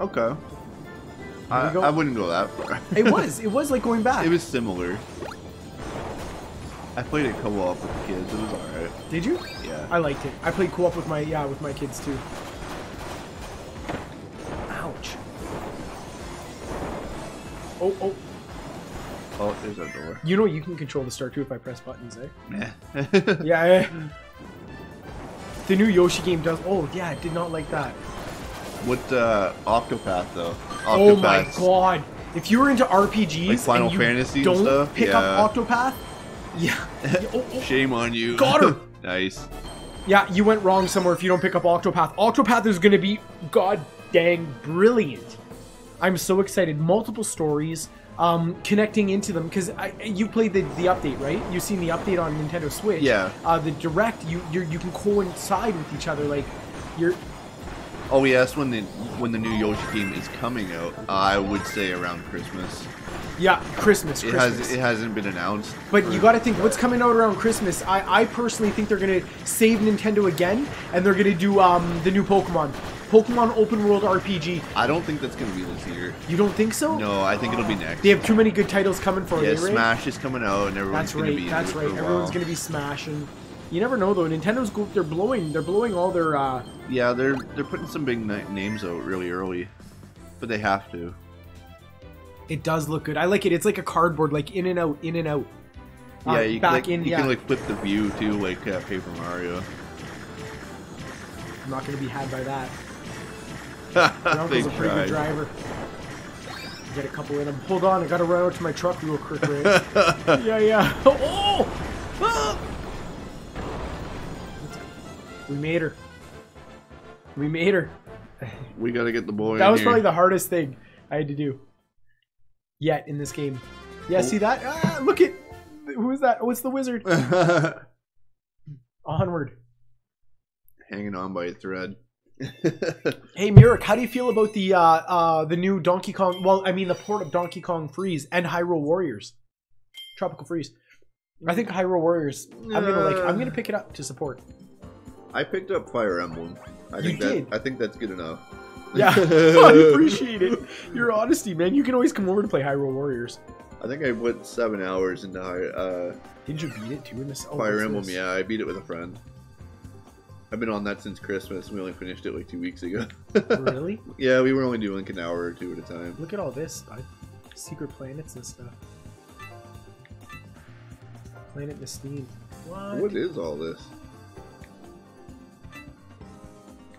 [SPEAKER 1] Okay. I. I wouldn't go that far.
[SPEAKER 2] It was. It was like going back.
[SPEAKER 1] it was similar. I played it co-op with the kids. It was alright.
[SPEAKER 2] Did you? I liked it. I played co-op with my yeah with my kids too. Ouch. Oh oh.
[SPEAKER 1] Oh, there's our door.
[SPEAKER 2] You know you can control the start too if I press buttons, eh?
[SPEAKER 1] Yeah.
[SPEAKER 2] Yeah. eh. The new Yoshi game does. Oh yeah, I did not like that.
[SPEAKER 1] What uh, Octopath though?
[SPEAKER 2] Oh my god! If you were into RPGs
[SPEAKER 1] Like Final
[SPEAKER 2] and you
[SPEAKER 1] Fantasy and
[SPEAKER 2] don't
[SPEAKER 1] stuff?
[SPEAKER 2] pick
[SPEAKER 1] Yeah.
[SPEAKER 2] up Octopath, yeah, oh, oh.
[SPEAKER 1] Shame on you.
[SPEAKER 2] Got her.
[SPEAKER 1] nice.
[SPEAKER 2] Yeah, you went wrong somewhere if you don't pick up Octopath. Octopath is going to be god dang brilliant. I'm so excited. Multiple stories, um, connecting into them because you played the, the update, right? You've seen the update on Nintendo Switch.
[SPEAKER 1] Yeah.
[SPEAKER 2] Uh, the direct, you you you can coincide with each other. Like, you're
[SPEAKER 1] Oh yes, when the when the new Yoshi game is coming out, I would say around Christmas.
[SPEAKER 2] Yeah, Christmas.
[SPEAKER 1] It
[SPEAKER 2] Christmas.
[SPEAKER 1] has it hasn't been announced.
[SPEAKER 2] But you got to think what's coming out around Christmas. I, I personally think they're gonna save Nintendo again, and they're gonna do um the new Pokemon, Pokemon Open World RPG.
[SPEAKER 1] I don't think that's gonna be this year.
[SPEAKER 2] You don't think so?
[SPEAKER 1] No, I think it'll be next.
[SPEAKER 2] They have too many good titles coming for
[SPEAKER 1] yeah,
[SPEAKER 2] it, right?
[SPEAKER 1] Smash is coming out, and everyone's
[SPEAKER 2] That's
[SPEAKER 1] gonna
[SPEAKER 2] right.
[SPEAKER 1] be.
[SPEAKER 2] That's right. Everyone's gonna be smashing. You never know though. Nintendo's go- they're blowing. They're blowing all their. uh
[SPEAKER 1] Yeah, they're they're putting some big na- names out really early, but they have to.
[SPEAKER 2] It does look good. I like it. It's like a cardboard, like in and out, in and out. Uh,
[SPEAKER 1] Yeah, you, can,
[SPEAKER 2] back
[SPEAKER 1] like,
[SPEAKER 2] in.
[SPEAKER 1] you
[SPEAKER 2] yeah,
[SPEAKER 1] can like flip the view too, like uh, Paper Mario.
[SPEAKER 2] I'm not gonna be had by that. Uncle's a pretty
[SPEAKER 1] tried.
[SPEAKER 2] good driver. Get a couple in him. Hold on, I gotta run out to my truck real quick, right? yeah, yeah. Oh! Ah! We made her. We made her.
[SPEAKER 1] we gotta get the boy.
[SPEAKER 2] That was
[SPEAKER 1] here.
[SPEAKER 2] probably the hardest thing I had to do. Yet in this game. Yeah,
[SPEAKER 1] Oh.
[SPEAKER 2] see that? Ah, look at who is that? Oh, it's the wizard. Onward.
[SPEAKER 1] hanging on by a thread.
[SPEAKER 2] Hey Mirik, how do you feel about the uh uh the new Donkey Kong well, I mean the port of Donkey Kong Freeze and Hyrule Warriors? Tropical Freeze. I think Hyrule Warriors. I'm gonna like. I'm gonna pick it up to support.
[SPEAKER 1] I picked up Fire Emblem. I
[SPEAKER 2] You
[SPEAKER 1] think that? I think that's good enough.
[SPEAKER 2] Yeah, I appreciate it. Your honesty, man. You can always come over to play Hyrule Warriors.
[SPEAKER 1] I think I put seven hours into uh,
[SPEAKER 2] Didn't you beat it too in this? Oh,
[SPEAKER 1] Fire Emblem.
[SPEAKER 2] this?
[SPEAKER 1] Yeah, I beat it with a friend. I've been on that since Christmas. We only finished it like two weeks ago.
[SPEAKER 2] Really?
[SPEAKER 1] yeah, we were only doing like an hour or two at a time.
[SPEAKER 2] Look at all this. bud. Secret planets and stuff. Planet Misteen. What?
[SPEAKER 1] What is all this?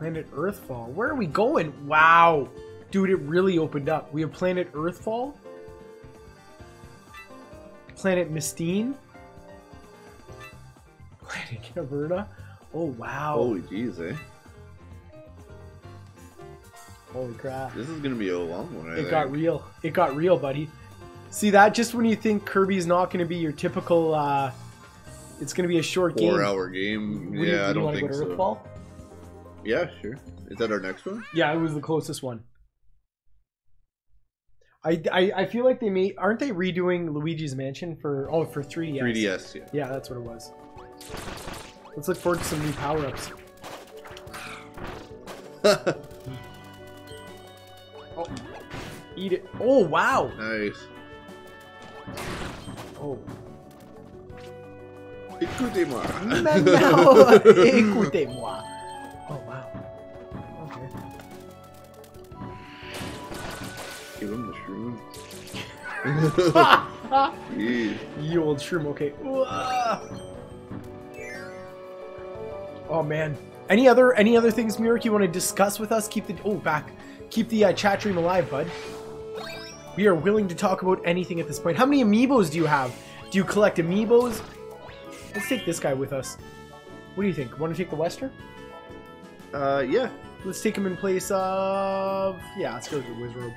[SPEAKER 2] Planet Earthfall. Where are we going? Wow. Dude, it really opened up. We have Planet Earthfall. Planet Misteen. Planet Caverna. Oh, wow.
[SPEAKER 1] Holy jeez, eh?
[SPEAKER 2] Holy crap.
[SPEAKER 1] This is gonna be a long one. I
[SPEAKER 2] It
[SPEAKER 1] think.
[SPEAKER 2] got real. It got real, buddy. See that? Just when you think Kirby's not going to be your typical, uh, it's going to be a short game.
[SPEAKER 1] Four-hour game.
[SPEAKER 2] Would you-
[SPEAKER 1] yeah, I don't think so.
[SPEAKER 2] Earthfall?
[SPEAKER 1] Yeah, sure. Is that our next one?
[SPEAKER 2] Yeah, it was the closest one. I, I, I feel like they may aren't they redoing Luigi's Mansion for oh for 3DS?
[SPEAKER 1] 3DS. Yeah.
[SPEAKER 2] Yeah, that's what it was. Let's look forward to some new power ups. Oh, eat it! Oh wow!
[SPEAKER 1] nice.
[SPEAKER 2] Oh,
[SPEAKER 1] Écoutez-moi.
[SPEAKER 2] écoutez-moi. You old shroom. Okay. Oh man. Any other any other things, Mirik, you want to discuss with us? Keep the oh back. Keep the uh, chat stream alive, bud. We are willing to talk about anything at this point. How many amiibos do you have? Do you collect amiibos? Let's take this guy with us. What do you think? Want to take the Western?
[SPEAKER 1] Uh, yeah.
[SPEAKER 2] Let's take him in place of yeah. Let's go to the Wizrobe.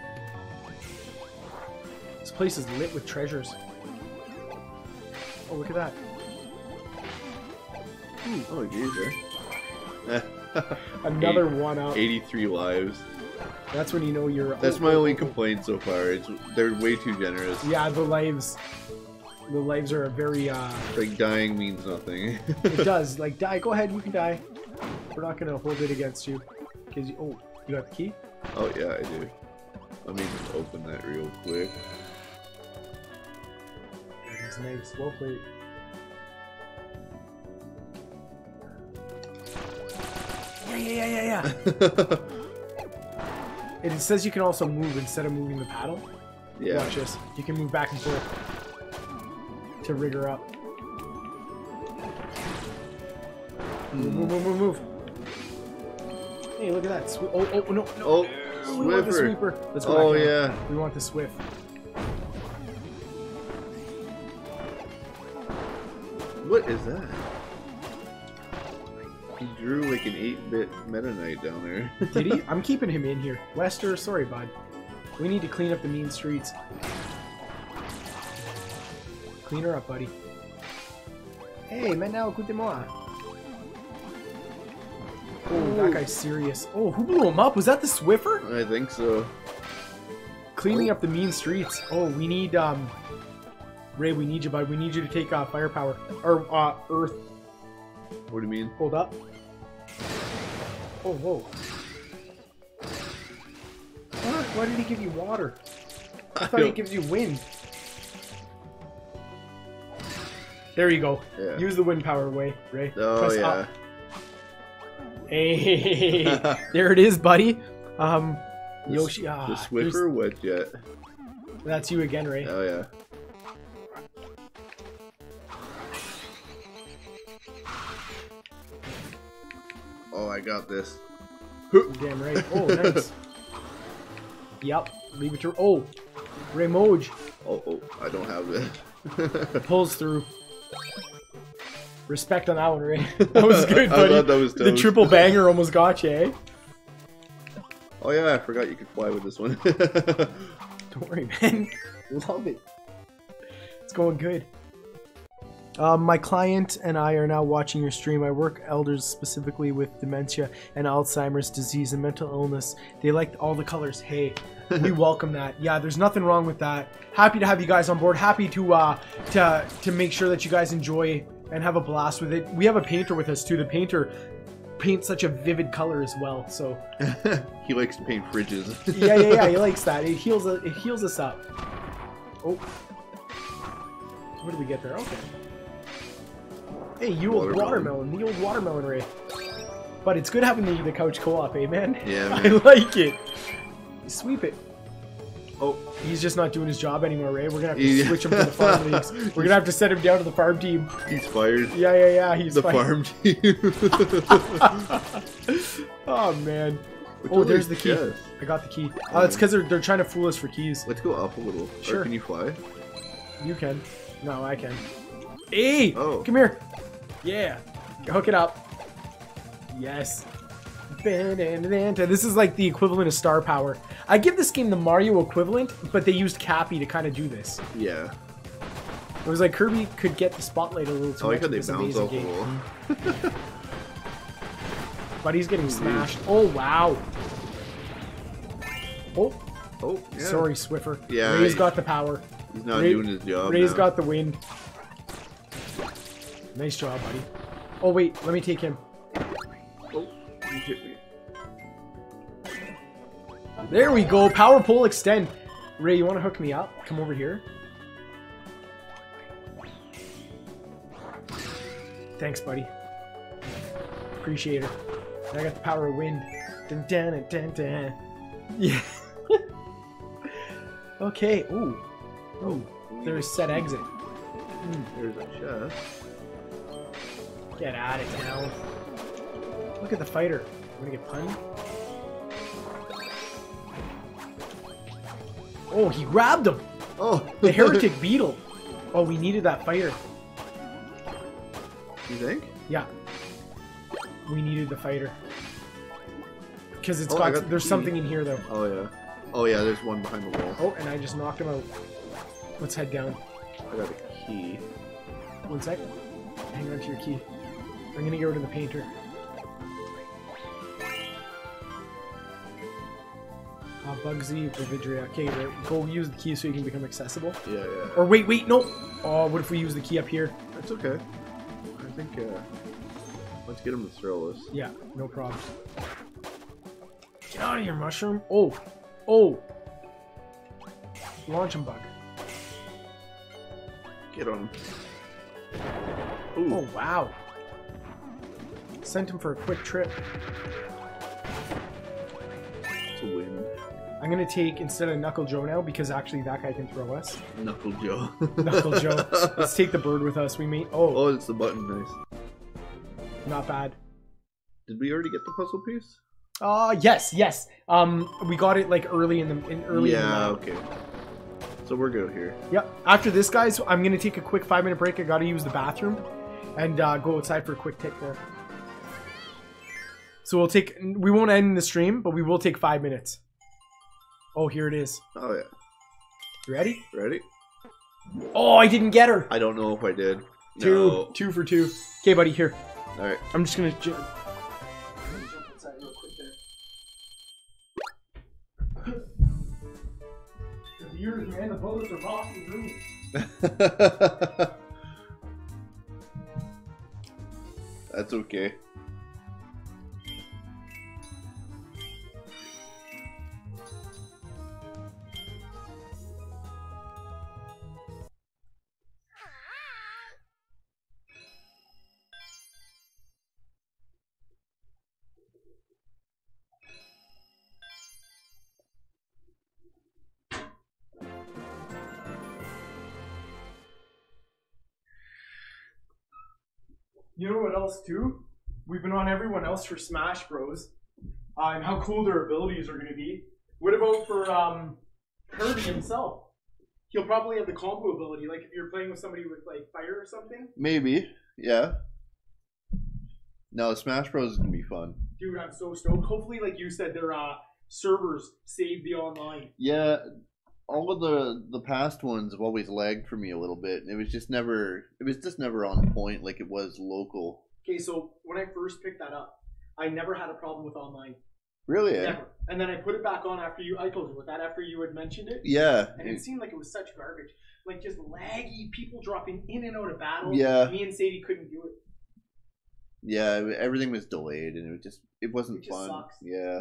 [SPEAKER 2] This place is lit with treasures. Oh, look at that.
[SPEAKER 1] Oh, jeez, eh?
[SPEAKER 2] Another
[SPEAKER 1] Eight-
[SPEAKER 2] one up.
[SPEAKER 1] 83 lives.
[SPEAKER 2] That's when you know you're.
[SPEAKER 1] That's
[SPEAKER 2] oh,
[SPEAKER 1] my
[SPEAKER 2] oh,
[SPEAKER 1] only
[SPEAKER 2] oh, oh.
[SPEAKER 1] complaint so far. It's they're way too generous.
[SPEAKER 2] Yeah, the lives. The lives are a very. uh
[SPEAKER 1] Like dying means nothing.
[SPEAKER 2] It does. Like, die. Go ahead. You can die. We're not gonna hold it against you. Cause you. Oh, you got the key.
[SPEAKER 1] oh yeah, I do. Let me just open that real quick.
[SPEAKER 2] That's nice. Well played. Yeah, yeah, yeah, yeah, yeah. It says you can also move instead of moving the paddle.
[SPEAKER 1] yeah.
[SPEAKER 2] Watch this. You can move back and forth to rig her up. Move, move, move, move, move. Hey, look at that. Swi- oh, oh, no, no.
[SPEAKER 1] Oh,
[SPEAKER 2] we want the
[SPEAKER 1] Swiffer.
[SPEAKER 2] sweeper. Let's go
[SPEAKER 1] Oh
[SPEAKER 2] back
[SPEAKER 1] yeah.
[SPEAKER 2] We want the Swift.
[SPEAKER 1] What is that? He drew like an 8-bit Meta Knight down there.
[SPEAKER 2] Did he? I'm keeping him in here. Lester, sorry, bud. We need to clean up the mean streets. Clean her up, buddy. Hey, maintenant, écoutez-moi. Oh, that guy's serious. Oh, who blew him up? Was that the Swiffer?
[SPEAKER 1] I think so.
[SPEAKER 2] Cleaning up the mean streets. Oh, we need, um... Ray, we need you, bud. We need you to take, uh, firepower. Or, uh, earth.
[SPEAKER 1] What do you mean?
[SPEAKER 2] Hold up. Oh, whoa. What? Why did he give you water? I thought he gives you wind. There you go.
[SPEAKER 1] Yeah.
[SPEAKER 2] Use the wind power way, Ray.
[SPEAKER 1] Oh
[SPEAKER 2] Press
[SPEAKER 1] yeah.
[SPEAKER 2] up. Hey, there it is, buddy. Um,
[SPEAKER 1] The
[SPEAKER 2] Yoshi. Ah,
[SPEAKER 1] the Swiffer wet jet.
[SPEAKER 2] That's you again, Ray.
[SPEAKER 1] Oh yeah. Oh, I got this.
[SPEAKER 2] Damn right. Oh, nice. yep. Leave it to. Oh, Ray Moj
[SPEAKER 1] Oh, oh, I don't have it.
[SPEAKER 2] pulls through. Respect on that one, Ray. That was good,
[SPEAKER 1] I
[SPEAKER 2] buddy.
[SPEAKER 1] was
[SPEAKER 2] the triple banger almost got you, eh?
[SPEAKER 1] Oh yeah, I forgot you could fly with this one.
[SPEAKER 2] Don't worry, man. Love it. It's going good. Um, my client and I are now watching your stream. I work elders specifically with dementia and Alzheimer's disease and mental illness. They like all the colors. Hey, we welcome that. Yeah, there's nothing wrong with that. Happy to have you guys on board. Happy to uh, to to make sure that you guys enjoy and have a blast with it. We have a painter with us too. The painter paints such a vivid color as well. So
[SPEAKER 1] he likes to paint fridges.
[SPEAKER 2] yeah, yeah, yeah. He likes that. It heals. It heals us up. Oh, what did we get there? Okay. Hey, you old watermelon. The old watermelon ray. But it's good having the, the couch co-op, eh, man?
[SPEAKER 1] Yeah,
[SPEAKER 2] I like it. Sweep it.
[SPEAKER 1] oh,
[SPEAKER 2] He's just not doing his job anymore, Ray. We're gonna have to
[SPEAKER 1] Yeah.
[SPEAKER 2] switch him to the farm leagues. We're gonna have to send him down to the farm team.
[SPEAKER 1] he's fired.
[SPEAKER 2] Yeah, yeah, yeah. He's
[SPEAKER 1] the
[SPEAKER 2] fine.
[SPEAKER 1] farm team.
[SPEAKER 2] oh man.
[SPEAKER 1] Which
[SPEAKER 2] Oh, there's the key. I got the key. Oh, it's because they're, they're trying to fool us for keys.
[SPEAKER 1] Let's go up a little.
[SPEAKER 2] Sure.
[SPEAKER 1] Or can you fly?
[SPEAKER 2] You can. No, I can. Hey!
[SPEAKER 1] Oh.
[SPEAKER 2] Come here. Yeah. Hook it up. Yes. This is like the equivalent of star power. I give this game the Mario equivalent, but they used Cappy to kind of do this.
[SPEAKER 1] Yeah.
[SPEAKER 2] It was like Kirby could get the spotlight a little too
[SPEAKER 1] I like
[SPEAKER 2] much
[SPEAKER 1] how they
[SPEAKER 2] this
[SPEAKER 1] bounce
[SPEAKER 2] amazing
[SPEAKER 1] off the wall.
[SPEAKER 2] But he's getting smashed. Oh, wow. Oh,
[SPEAKER 1] Oh, yeah.
[SPEAKER 2] sorry, Swiffer.
[SPEAKER 1] Yeah,
[SPEAKER 2] Ray's
[SPEAKER 1] he-
[SPEAKER 2] got the power.
[SPEAKER 1] He's not
[SPEAKER 2] Ray-
[SPEAKER 1] doing his job.
[SPEAKER 2] Ray's
[SPEAKER 1] now.
[SPEAKER 2] got the wind. Nice job, buddy. Oh, wait, let me take him.
[SPEAKER 1] Oh.
[SPEAKER 2] There we go. Power pole extend. Ray, you want to hook me up? Come over here. Thanks, buddy. Appreciate it. I got the power of wind. Dun, dun, dun, dun. Yeah. okay. Ooh. Ooh. There's set exit.
[SPEAKER 1] There's a chest.
[SPEAKER 2] Get out of town. Look at the fighter. I'm gonna get punned. Oh, he grabbed him.
[SPEAKER 1] Oh,
[SPEAKER 2] The heretic beetle. Oh, we needed that fighter.
[SPEAKER 1] you think?
[SPEAKER 2] Yeah. We needed the fighter. Because it's
[SPEAKER 1] Oh,
[SPEAKER 2] got,
[SPEAKER 1] got the
[SPEAKER 2] there's something in here though.
[SPEAKER 1] Oh yeah. Oh yeah. There's one behind the wall.
[SPEAKER 2] Oh, and I just knocked him out. Let's head down.
[SPEAKER 1] I got a key.
[SPEAKER 2] One sec. Hang on to your key. I'm gonna get rid of the painter. Uh, Bugzzy, Vividria. Okay, right. go use the key so you can become accessible.
[SPEAKER 1] Yeah, yeah.
[SPEAKER 2] Or wait, wait, no! Oh, what if we use the key up here?
[SPEAKER 1] That's okay. I think. uh... Let's get him to throw us.
[SPEAKER 2] Yeah, no problem. Get out of here, mushroom. Oh, oh. Launch him, bug.
[SPEAKER 1] Get on him. Ooh.
[SPEAKER 2] Oh, wow. Sent him for a quick trip.
[SPEAKER 1] A win.
[SPEAKER 2] I'm gonna take instead of Knuckle Joe now because actually that guy can throw us.
[SPEAKER 1] Knuckle Joe.
[SPEAKER 2] Knuckle Joe. Let's take the bird with us. We may. Oh,
[SPEAKER 1] Oh, it's the button. Nice.
[SPEAKER 2] not bad.
[SPEAKER 1] Did we already get the puzzle piece?
[SPEAKER 2] Uh yes, yes. Um, we got it like early in the in early. in the
[SPEAKER 1] yeah.
[SPEAKER 2] map.
[SPEAKER 1] okay. So we're good here.
[SPEAKER 2] Yep. After this, guys, I'm gonna take a quick five minute break. I gotta use the bathroom, and uh, go outside for a quick tick there. So we'll take. We won't end the stream, but we will take five minutes. Oh, here it is.
[SPEAKER 1] Oh yeah.
[SPEAKER 2] You ready?
[SPEAKER 1] Ready?
[SPEAKER 2] Oh, I didn't get her.
[SPEAKER 1] I don't know if I did.
[SPEAKER 2] Two,
[SPEAKER 1] No.
[SPEAKER 2] two for two. Okay, buddy, here.
[SPEAKER 1] All right.
[SPEAKER 2] I'm just gonna. Ju- The You know what else too? We've been on everyone else for Smash Bros. Uh, and how cool their abilities are going to be. What about for um, Kirby himself? He'll probably have the combo ability, like if you're playing with somebody with like fire or something.
[SPEAKER 1] Maybe. Yeah. No, Smash Bros is gonna be fun.
[SPEAKER 2] Dude, I'm so stoked. Hopefully, like you said, their uh, servers save the online.
[SPEAKER 1] Yeah. All of the the past ones have always lagged for me a little bit. It was just never it was just never on point like it was local.
[SPEAKER 2] Okay, so when I first picked that up, I never had a problem with online.
[SPEAKER 1] Really?
[SPEAKER 2] Never. And then I put it back on after you. I told you with that after you had mentioned it,
[SPEAKER 1] Yeah.
[SPEAKER 2] and it seemed like it was such garbage, like just laggy, people dropping in and out of battle.
[SPEAKER 1] Yeah.
[SPEAKER 2] Me and Sadie couldn't do it.
[SPEAKER 1] Yeah, everything was delayed and it was just it wasn't
[SPEAKER 2] It just
[SPEAKER 1] fun.
[SPEAKER 2] sucks.
[SPEAKER 1] Yeah.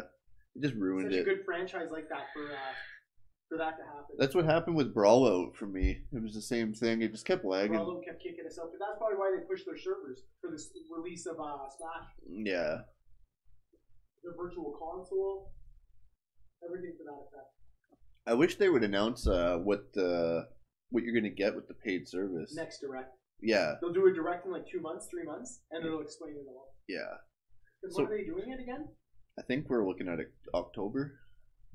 [SPEAKER 1] It just ruined
[SPEAKER 2] Such a
[SPEAKER 1] it.
[SPEAKER 2] good franchise like that for uh, for that to happen.
[SPEAKER 1] That's what happened with Brawlout for me. It was the same thing. It just kept lagging.
[SPEAKER 2] Bravo kept kicking us out, but that's probably why they pushed their servers for this release of uh, Smash,
[SPEAKER 1] Yeah.
[SPEAKER 2] the virtual console, everything to that effect.
[SPEAKER 1] I wish they would announce uh, what uh, what you're gonna get with the paid service.
[SPEAKER 2] Next direct,
[SPEAKER 1] Yeah,
[SPEAKER 2] they'll do a direct in like two months, three months, and it'll explain it all.
[SPEAKER 1] yeah. So-
[SPEAKER 2] when are they doing it again?
[SPEAKER 1] I think we're looking at October.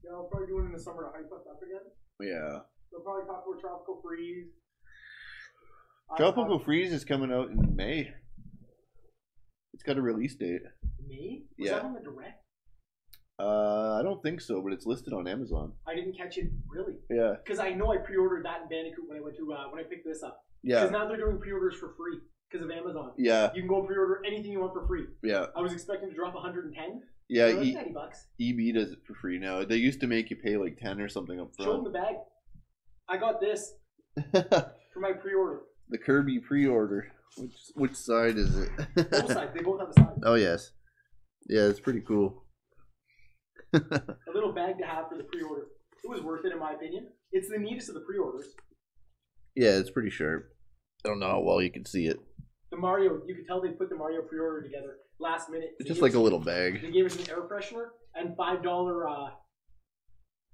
[SPEAKER 2] Yeah, I'll probably do it in the summer to hype us up again.
[SPEAKER 1] Yeah.
[SPEAKER 2] They'll probably talk about Tropical Freeze.
[SPEAKER 1] Tropical Freeze is coming out in May. It's got a release date.
[SPEAKER 2] Me? Was
[SPEAKER 1] Yeah.
[SPEAKER 2] that on the direct?
[SPEAKER 1] Uh, I don't think so, but it's listed on Amazon.
[SPEAKER 2] I didn't catch it really
[SPEAKER 1] Yeah,
[SPEAKER 2] because I know I pre-ordered that in Bandicoot when I went to uh, when I picked this up.
[SPEAKER 1] Yeah.
[SPEAKER 2] Because now they're doing pre-orders for free because of Amazon.
[SPEAKER 1] yeah,
[SPEAKER 2] You can go pre-order anything you want for free.
[SPEAKER 1] yeah,
[SPEAKER 2] I was expecting to drop 110.
[SPEAKER 1] Yeah.
[SPEAKER 2] They're like
[SPEAKER 1] E-
[SPEAKER 2] 90 bucks.
[SPEAKER 1] EB does it for free now. They used to make you pay like ten or something up front.
[SPEAKER 2] Show them the bag. I got this for my pre-order.
[SPEAKER 1] the Kirby pre-order. Which which side is it?
[SPEAKER 2] Both sides. They both have a side.
[SPEAKER 1] oh yes, yeah, it's pretty cool.
[SPEAKER 2] A little bag to have for the pre-order. It was worth it in my opinion. It's the neatest of the pre-orders.
[SPEAKER 1] Yeah, it's pretty sharp. I don't know how well you can see it.
[SPEAKER 2] The Mario, you could tell they put the Mario pre-order together last minute.
[SPEAKER 1] It's just like a little bag.
[SPEAKER 2] They gave us an air freshener and five dollar uh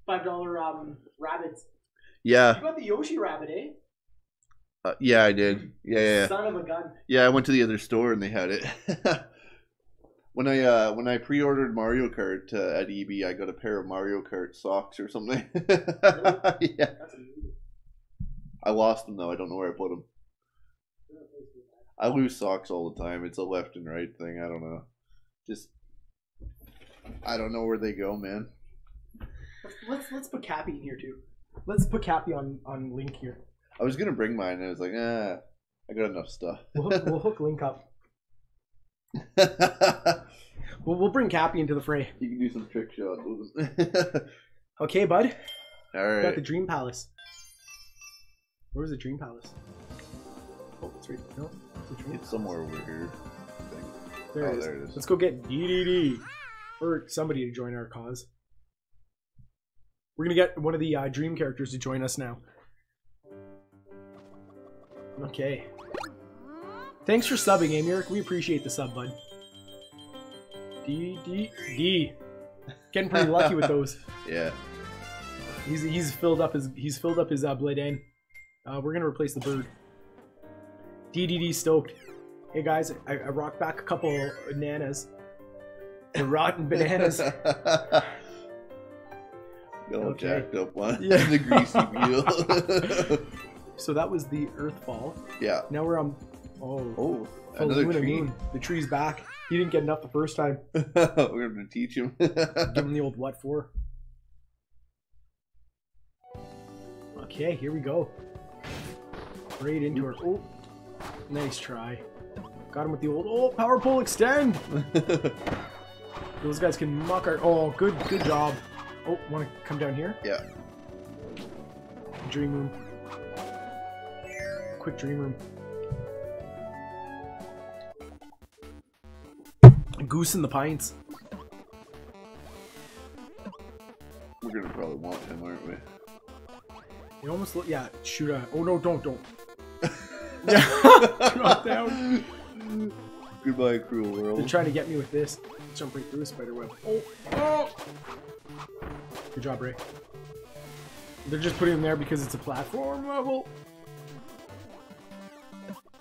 [SPEAKER 2] five dollar um rabbits.
[SPEAKER 1] Yeah,
[SPEAKER 2] You got the Yoshi rabbit, eh?
[SPEAKER 1] uh, yeah, I did. Yeah, yeah, yeah.
[SPEAKER 2] Son of a gun.
[SPEAKER 1] Yeah, I went to the other store and they had it. when I uh when I pre-ordered Mario Kart uh, at EB, I got a pair of Mario Kart socks or something. yeah,
[SPEAKER 2] That's amazing.
[SPEAKER 1] I lost them though. I don't know where I put them. I lose socks all the time. It's a left and right thing. I don't know. Just I don't know where they go, man.
[SPEAKER 2] Let's, let's let's put Cappy in here too. Let's put Cappy on on Link here.
[SPEAKER 1] I was gonna bring mine, and I was like, ah, I got enough stuff.
[SPEAKER 2] We'll hook, we'll hook Link up. We'll, we'll bring Cappy into the fray.
[SPEAKER 1] you can do some trick shots.
[SPEAKER 2] Okay, bud.
[SPEAKER 1] All right.
[SPEAKER 2] We got the Dream Palace. Where was the Dream Palace? Oh, it's right. No, it's the Dream
[SPEAKER 1] It's somewhere over here.
[SPEAKER 2] There,
[SPEAKER 1] Oh,
[SPEAKER 2] it is.
[SPEAKER 1] there it is.
[SPEAKER 2] Let's go get DDD or somebody to join our cause. We're gonna get one of the uh, dream characters to join us now. Okay. Thanks for subbing, Amir. We appreciate the sub, bud. D D D. Getting pretty lucky with those.
[SPEAKER 1] Yeah.
[SPEAKER 2] He's he's filled up his he's filled up his uh, blade. Uh, we're gonna replace the bird. DDD stoked. Hey guys, I, I rocked back a couple bananas. The rotten bananas.
[SPEAKER 1] All
[SPEAKER 2] Okay.
[SPEAKER 1] jacked up one.
[SPEAKER 2] Yeah.
[SPEAKER 1] the greasy wheel.
[SPEAKER 2] So that was the Earthfall.
[SPEAKER 1] yeah.
[SPEAKER 2] Now we're on. Oh,
[SPEAKER 1] Oh, another tree.
[SPEAKER 2] Moon. The tree's back. He didn't get enough the first time.
[SPEAKER 1] We're gonna teach him.
[SPEAKER 2] Give him the old what for. Okay, here we go. Right into her. Oh, nice try. Got him with the old. Oh, power pole extend. Those guys can muck our. Oh, good, good job. Oh, want to come down here?
[SPEAKER 1] yeah.
[SPEAKER 2] Dream room. Quick dream room. Goose in the pints.
[SPEAKER 1] We're gonna probably want him, aren't we?
[SPEAKER 2] You almost look. Yeah, shoot a. Oh no! Don't don't. Drop down.
[SPEAKER 1] Goodbye, cruel world.
[SPEAKER 2] They're trying to get me with this. Jump right through a spider web. Oh, oh! Good job, Ray. They're just putting him there because it's a platform level.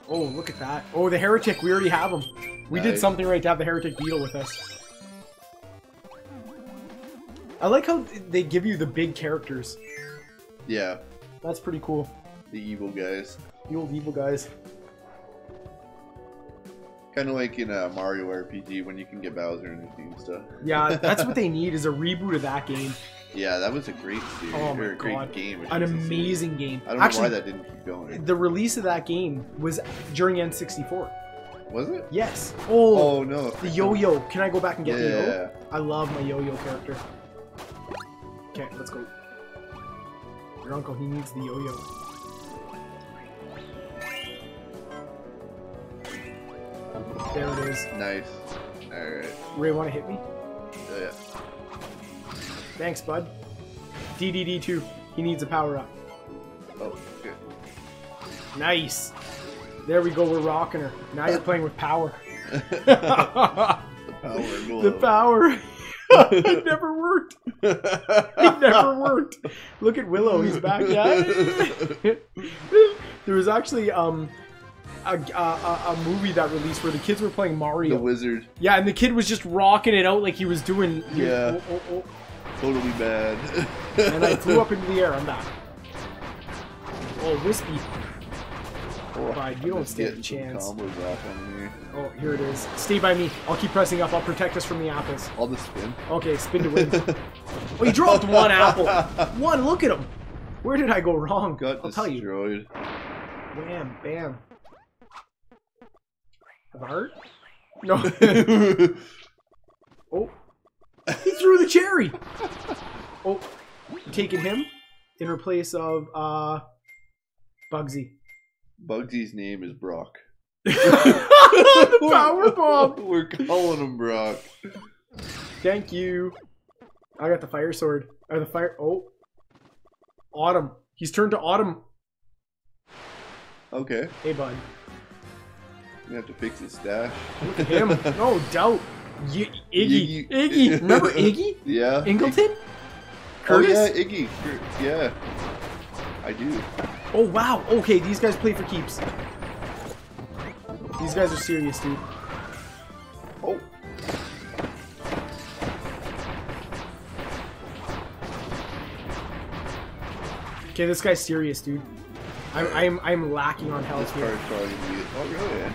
[SPEAKER 2] Oh, look at that. Oh, the heretic. We already have him. We did something right to have the heretic beetle with us. I like how they give you the big characters.
[SPEAKER 1] yeah,
[SPEAKER 2] That's pretty cool.
[SPEAKER 1] the evil guys.
[SPEAKER 2] The old evil guys.
[SPEAKER 1] Kind of like in a Mario RPG when you can get Bowser and and stuff.
[SPEAKER 2] Yeah, that's what they need is a reboot of that game.
[SPEAKER 1] Yeah, that was a great series.
[SPEAKER 2] Oh my God.
[SPEAKER 1] game.
[SPEAKER 2] An amazing game.
[SPEAKER 1] I don't know why that didn't keep going.
[SPEAKER 2] the release of that game was during N64.
[SPEAKER 1] Was it?
[SPEAKER 2] Yes. Oh,
[SPEAKER 1] Oh no.
[SPEAKER 2] the yo-yo. Can I go back and get the yo?
[SPEAKER 1] Yeah.
[SPEAKER 2] I love my yo-yo character. Okay, let's go. Your uncle, he needs the yo-yo. There it is.
[SPEAKER 1] Nice. All right.
[SPEAKER 2] Ray, want to hit me?
[SPEAKER 1] Yeah.
[SPEAKER 2] Thanks, bud. DDD2. He needs a power up.
[SPEAKER 1] Oh, good.
[SPEAKER 2] Nice. There we go. We're rocking her. Now you're playing with power.
[SPEAKER 1] the power
[SPEAKER 2] the power. it never worked. It never worked. Look at Willow. He's back. Yeah. there was actually um a, a, a movie that released where the kids were playing Mario.
[SPEAKER 1] the wizard.
[SPEAKER 2] yeah, and the kid was just rocking it out like he was doing.
[SPEAKER 1] Yeah.
[SPEAKER 2] Oh, oh, oh.
[SPEAKER 1] Totally bad.
[SPEAKER 2] And I flew up into the air. I'm back. Oh, wispy.
[SPEAKER 1] Oh,
[SPEAKER 2] Fine, you don't
[SPEAKER 1] just
[SPEAKER 2] stand a chance.
[SPEAKER 1] Combos off on me.
[SPEAKER 2] Oh, here it is. Stay by me. I'll keep pressing up. I'll protect us from the apples.
[SPEAKER 1] All the spin.
[SPEAKER 2] Okay, spin to win. oh, he dropped one apple. One. Look at him. Where did I go wrong?
[SPEAKER 1] Got
[SPEAKER 2] I'll tell you.
[SPEAKER 1] destroyed.
[SPEAKER 2] Wham, bam. Have a heart? No. oh. He threw the cherry. Oh. Taking him in place of uh Bugzzy.
[SPEAKER 1] Bugzzy's name is Brock.
[SPEAKER 2] the power bomb.
[SPEAKER 1] We're calling him Brock.
[SPEAKER 2] Thank you. I got the fire sword. Or the fire. Oh. Autumn. He's turned to Autumn.
[SPEAKER 1] Okay.
[SPEAKER 2] Hey, bud.
[SPEAKER 1] We have to fix his stash.
[SPEAKER 2] Look at him. No doubt. Y- Iggy.
[SPEAKER 1] Iggy.
[SPEAKER 2] Iggy. Remember Iggy?
[SPEAKER 1] Yeah.
[SPEAKER 2] Ingleton?
[SPEAKER 1] Oh
[SPEAKER 2] Curtis?
[SPEAKER 1] yeah, Iggy. Yeah. I do.
[SPEAKER 2] Oh, wow. Okay, these guys play for keeps. These guys are serious, dude.
[SPEAKER 1] Oh.
[SPEAKER 2] Okay, this guy's serious, dude. I'm I'm I'm lacking on
[SPEAKER 1] This
[SPEAKER 2] health here.
[SPEAKER 1] gonna be. Oh really?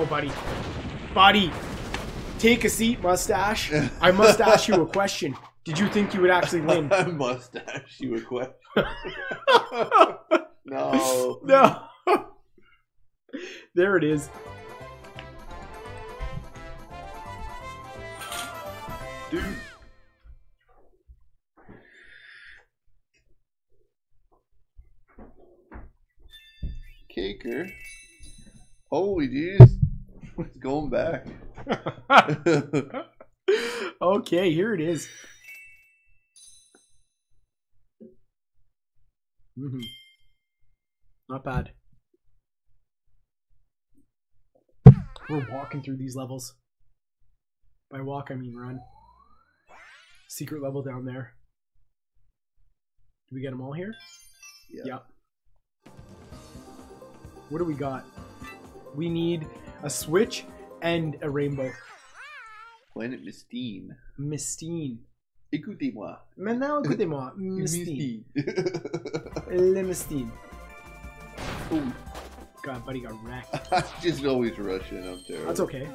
[SPEAKER 2] Oh, buddy. Buddy. Take a seat, mustache. I must ask you a question. Did you think you would actually win?
[SPEAKER 1] I must ask you a question. no.
[SPEAKER 2] no. there it is.
[SPEAKER 1] Dude. Caker. Holy jeez. It's going back.
[SPEAKER 2] okay, here it is. Mhm. Not bad. We're walking through these levels. By walk, I mean run. Secret level down there. Do we get them all here?
[SPEAKER 1] Yeah.
[SPEAKER 2] Yep. What do we got? We need a switch and a rainbow.
[SPEAKER 1] Planet Misteen.
[SPEAKER 2] Misteen.
[SPEAKER 1] Écoutez-moi.
[SPEAKER 2] Maintenant, écoutez-moi.
[SPEAKER 1] Misteen.
[SPEAKER 2] Le Misteen.
[SPEAKER 1] Ooh,
[SPEAKER 2] God, buddy got wrecked.
[SPEAKER 1] I just always rush in up there.
[SPEAKER 2] That's okay.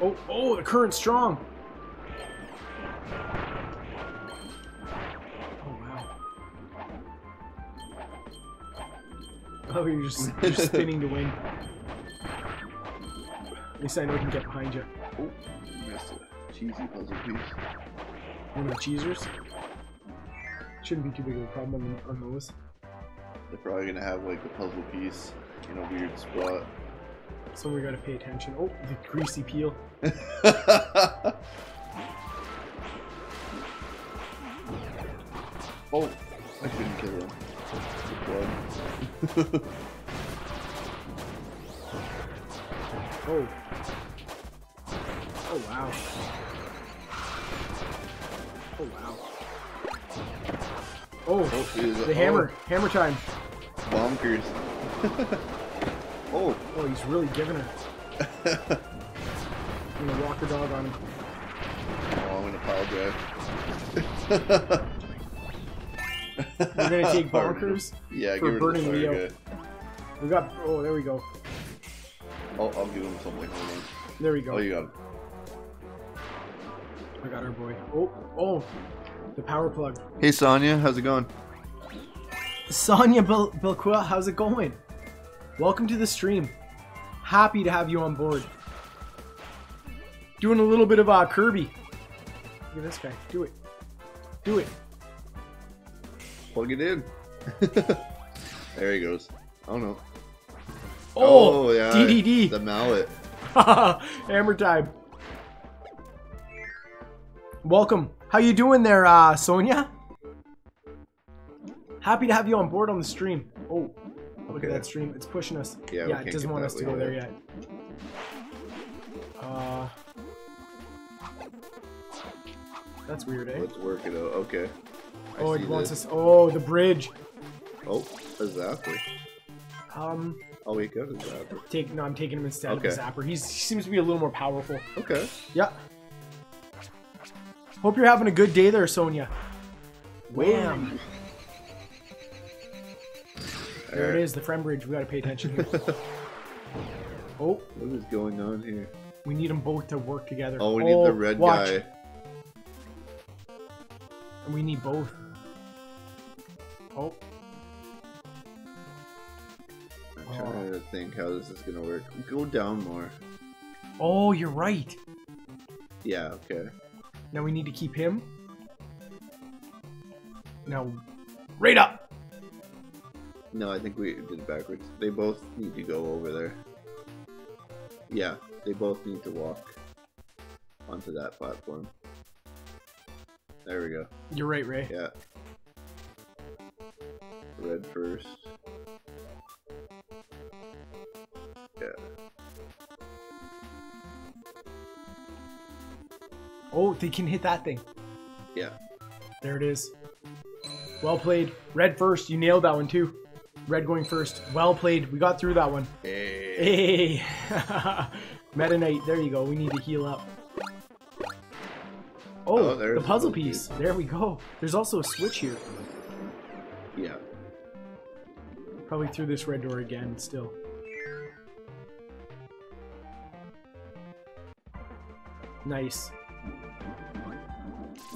[SPEAKER 2] Oh, oh, the current's strong. Oh, you're just you're spinning to win. At least I know I can get behind you.
[SPEAKER 1] Oh, missed a cheesy puzzle piece.
[SPEAKER 2] One of the cheesers. Shouldn't be too big of a problem on, on those.
[SPEAKER 1] They're probably gonna have like the puzzle piece in a weird spot.
[SPEAKER 2] So we gotta pay attention. Oh, the greasy peel.
[SPEAKER 1] oh,
[SPEAKER 2] Oh. Oh wow. Oh wow. Oh,
[SPEAKER 1] Oh, it
[SPEAKER 2] the hammer. Hammer time.
[SPEAKER 1] Oh, bonkers. oh,
[SPEAKER 2] Oh, he's really giving her. I'm gonna walk the dog on him.
[SPEAKER 1] oh, I'm gonna pile drive.
[SPEAKER 2] We're gonna take bonkers.
[SPEAKER 1] Yeah,
[SPEAKER 2] For burning Leo. We got. Oh, there we go.
[SPEAKER 1] I'll, I'll give him something. Hold on.
[SPEAKER 2] There we go.
[SPEAKER 1] Oh, you got him.
[SPEAKER 2] I got our boy. Oh, oh, the power plug.
[SPEAKER 1] Hey, Sonya, how's it going?
[SPEAKER 2] Sonia Bil- Bilqua, how's it going? Welcome to the stream. Happy to have you on board. Doing a little bit of uh, Kirby. Look at this guy. Do it. Do it.
[SPEAKER 1] Plug it in. there he goes. Oh no.
[SPEAKER 2] Oh,
[SPEAKER 1] yeah.
[SPEAKER 2] DDD.
[SPEAKER 1] The mallet.
[SPEAKER 2] Hammer time. Welcome. How you doing there, uh, Sonia? Happy to have you on board on the stream. Oh, look at that stream. It's pushing us.
[SPEAKER 1] Yeah,
[SPEAKER 2] yeah it doesn't want us to go there
[SPEAKER 1] yet.
[SPEAKER 2] yet. Uh, that's weird, eh?
[SPEAKER 1] Let's work it out. Okay. I
[SPEAKER 2] Oh, it wants
[SPEAKER 1] this.
[SPEAKER 2] us. Oh, the bridge.
[SPEAKER 1] Oh, a zapper.
[SPEAKER 2] Um,
[SPEAKER 1] I'll wake up a zapper.
[SPEAKER 2] take no, I'm taking him instead
[SPEAKER 1] Okay.
[SPEAKER 2] of the zapper. He's, he seems to be a little more powerful.
[SPEAKER 1] Okay.
[SPEAKER 2] Yeah. Hope you're having a good day there, Sonia. Wham! There it
[SPEAKER 1] Alright.
[SPEAKER 2] is, the friend bridge. We gotta pay attention here. oh,
[SPEAKER 1] What is going on here?
[SPEAKER 2] we need them both to work together.
[SPEAKER 1] Oh, we need the red
[SPEAKER 2] watch.
[SPEAKER 1] guy.
[SPEAKER 2] We need both. Oh,
[SPEAKER 1] I'm trying to oh. think how this is gonna work. Go down more.
[SPEAKER 2] oh, you're right.
[SPEAKER 1] Yeah. Okay.
[SPEAKER 2] Now we need to keep him. Now, right up.
[SPEAKER 1] No, I think we did it backwards. They both need to go over there. Yeah, they both need to walk onto that platform. There we go.
[SPEAKER 2] You're right, Ray.
[SPEAKER 1] Yeah. Red first. Yeah.
[SPEAKER 2] Oh, they can hit that thing.
[SPEAKER 1] Yeah.
[SPEAKER 2] There it is. Well played. Red first. You nailed that one too. Red going first. Well played. We got through that one.
[SPEAKER 1] Hey.
[SPEAKER 2] Hey. Meta Knight. There you go. We need to heal up.
[SPEAKER 1] Oh,
[SPEAKER 2] Oh, the puzzle piece. There we go. There's also a switch here. Probably through this red door again still. Nice.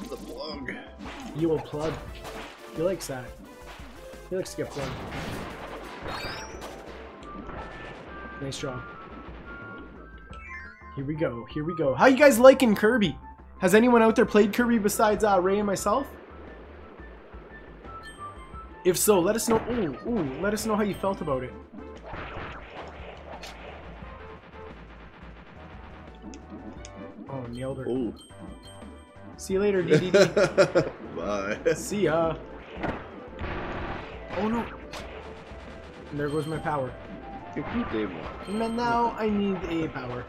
[SPEAKER 1] The plug.
[SPEAKER 2] You will plug. He likes that. He likes to get plugged. Nice job. Here we go. Here we go. How you guys liking Kirby? Has anyone out there played Kirby besides uh, Ray and myself? If so, let us know. Ooh, ooh, let us know how you felt about it. Oh, nailed her.
[SPEAKER 1] Oh.
[SPEAKER 2] See you later, DDD.
[SPEAKER 1] Bye.
[SPEAKER 2] See ya. Oh no. And there goes my power. And now I need a power.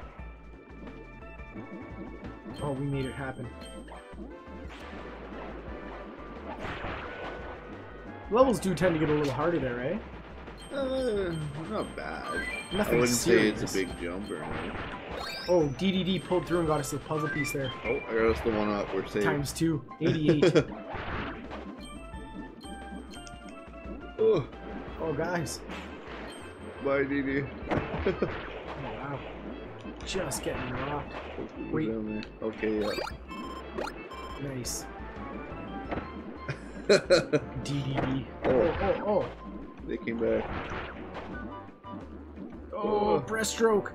[SPEAKER 2] Oh, we made it happen. Levels do tend to get a little harder there, eh?
[SPEAKER 1] Uh, not bad. I wouldn't say it's a big jump or anything.
[SPEAKER 2] Oh, DDD pulled through and got us the puzzle piece there.
[SPEAKER 1] Oh, I got us the one up. We're safe.
[SPEAKER 2] Times two. 88.
[SPEAKER 1] oh,
[SPEAKER 2] oh, guys.
[SPEAKER 1] bye, Dee
[SPEAKER 2] Oh, wow. Just getting rocked. Wait.
[SPEAKER 1] Okay, yeah.
[SPEAKER 2] Nice. DDD. Oh, oh, oh.
[SPEAKER 1] they came back.
[SPEAKER 2] Oh,
[SPEAKER 1] Oh.
[SPEAKER 2] breaststroke.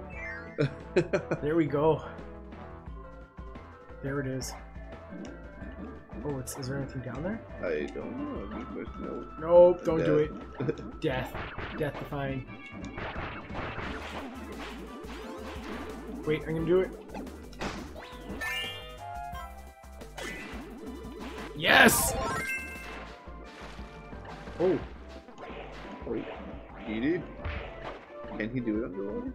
[SPEAKER 2] There we go. There it is. Oh, it's, is there anything down there?
[SPEAKER 1] I don't know. But no.
[SPEAKER 2] Nope, don't do
[SPEAKER 1] Death.
[SPEAKER 2] it. Death. Death defying. Wait, I'm gonna do it. Yes! Oh,
[SPEAKER 1] Wait. Edie? Can he do it underwater?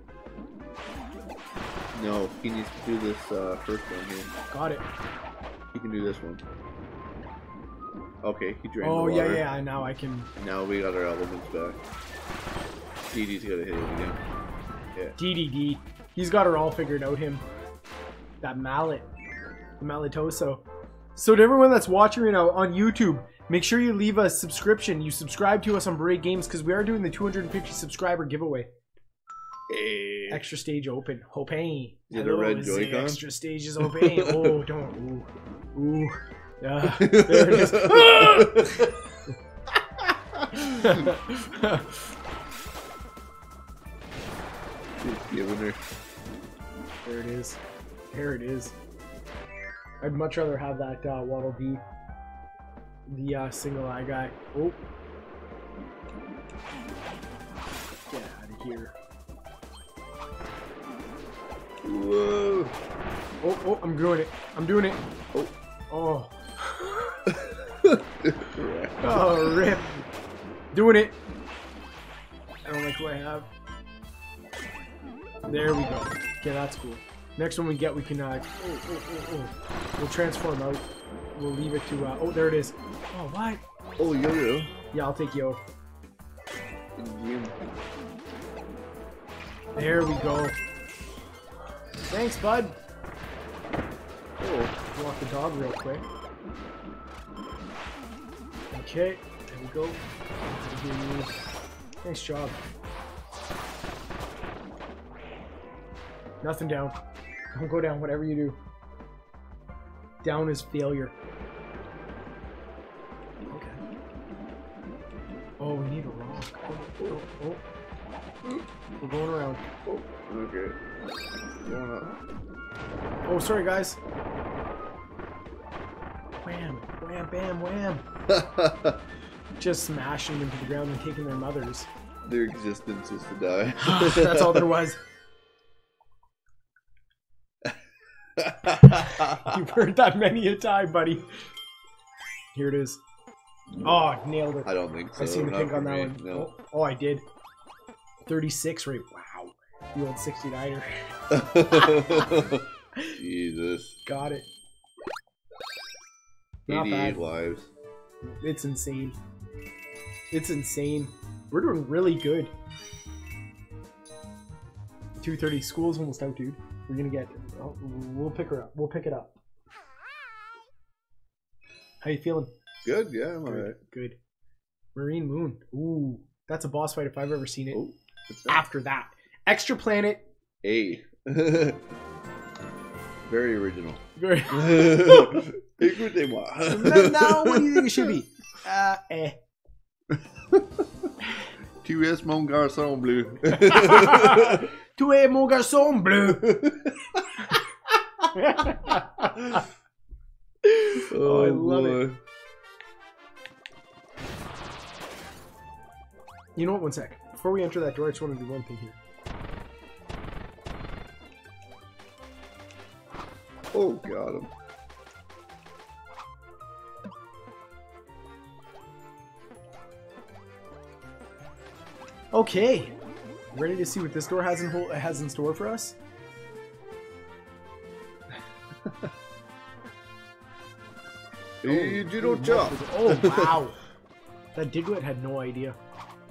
[SPEAKER 1] No, he needs to do this uh, first one here.
[SPEAKER 2] got it.
[SPEAKER 1] He can do this one. Okay, he drained
[SPEAKER 2] Oh,
[SPEAKER 1] the
[SPEAKER 2] yeah,
[SPEAKER 1] water.
[SPEAKER 2] yeah, now I can.
[SPEAKER 1] Now we got our elements back. Dee's gotta hit it again. Yeah.
[SPEAKER 2] DDD. He's got her all figured out, him. That mallet. The Maletoso. So to everyone that's watching right now on YouTube, Make sure you leave a subscription. You subscribe to us on Parade Games because we are doing the 250 subscriber giveaway.
[SPEAKER 1] Hey.
[SPEAKER 2] Extra stage open. Hopane.
[SPEAKER 1] Is a red Joy-Con?
[SPEAKER 2] Extra stage is Hopane. oh, don't. Ooh. Ooh. Ah, there it is.
[SPEAKER 1] Giving her.
[SPEAKER 2] there it is. There it is. I'd much rather have that uh, Waddle Dee. The uh, single eye guy. Oh. Get out of here.
[SPEAKER 1] Whoa.
[SPEAKER 2] Oh, oh, I'm doing it. I'm doing it.
[SPEAKER 1] Oh.
[SPEAKER 2] Oh. Oh, rip. Doing it. I don't like what I have. There we go. Okay, that's cool. Next one we get, we can, uh, oh, oh, oh, oh. We'll transform out. We'll leave it to, uh, oh, there it is. Oh, what?
[SPEAKER 1] Oh, yo-yo.
[SPEAKER 2] Yeah, I'll take Yo.
[SPEAKER 1] Jim.
[SPEAKER 2] There we go. Thanks, bud.
[SPEAKER 1] Oh.
[SPEAKER 2] Walk the dog real quick. Okay, there we go. Nice job. Nothing down. Don't go down, whatever you do. Down is failure. Oh, we need a rock. Oh, oh, oh. We're going around.
[SPEAKER 1] Oh. Okay. Going up.
[SPEAKER 2] Oh, sorry, guys. Wham, wham, bam, wham. Just smashing them to the ground and taking their mothers.
[SPEAKER 1] Their existence is to die.
[SPEAKER 2] That's all there was. You've heard that many a time, buddy. Here it is. Oh, nailed it.
[SPEAKER 1] I don't think so.
[SPEAKER 2] I seen the
[SPEAKER 1] not
[SPEAKER 2] pink on that
[SPEAKER 1] me,
[SPEAKER 2] one.
[SPEAKER 1] No.
[SPEAKER 2] Oh, oh, I did. 36 rate. Wow. The old 69er.
[SPEAKER 1] Jesus.
[SPEAKER 2] Got it. Not
[SPEAKER 1] 88
[SPEAKER 2] bad.
[SPEAKER 1] lives.
[SPEAKER 2] It's insane. It's insane. We're doing really good. 230. School's almost out, dude. We're gonna get. Oh, we'll pick her up. We'll pick it up. How you feeling?
[SPEAKER 1] Good, yeah, I'm
[SPEAKER 2] Good.
[SPEAKER 1] alright.
[SPEAKER 2] Good. Marine Moon. Ooh, that's a boss fight if I've ever seen it.
[SPEAKER 1] Oh.
[SPEAKER 2] After that, Extra Planet.
[SPEAKER 1] A. Very original.
[SPEAKER 2] Very-
[SPEAKER 1] Écoutez-moi.
[SPEAKER 2] now, what do you think it should be? Uh, eh.
[SPEAKER 1] Tu es mon garçon bleu.
[SPEAKER 2] Tu es mon garçon bleu.
[SPEAKER 1] oh,
[SPEAKER 2] I love it. You know what? One sec. Before we enter that door, I just want to do one thing here.
[SPEAKER 1] Oh, got him.
[SPEAKER 2] Okay. Ready to see what this door has in has in store for us?
[SPEAKER 1] Judo
[SPEAKER 2] Oh,
[SPEAKER 1] chop.
[SPEAKER 2] Oh wow. that Diglett had no idea.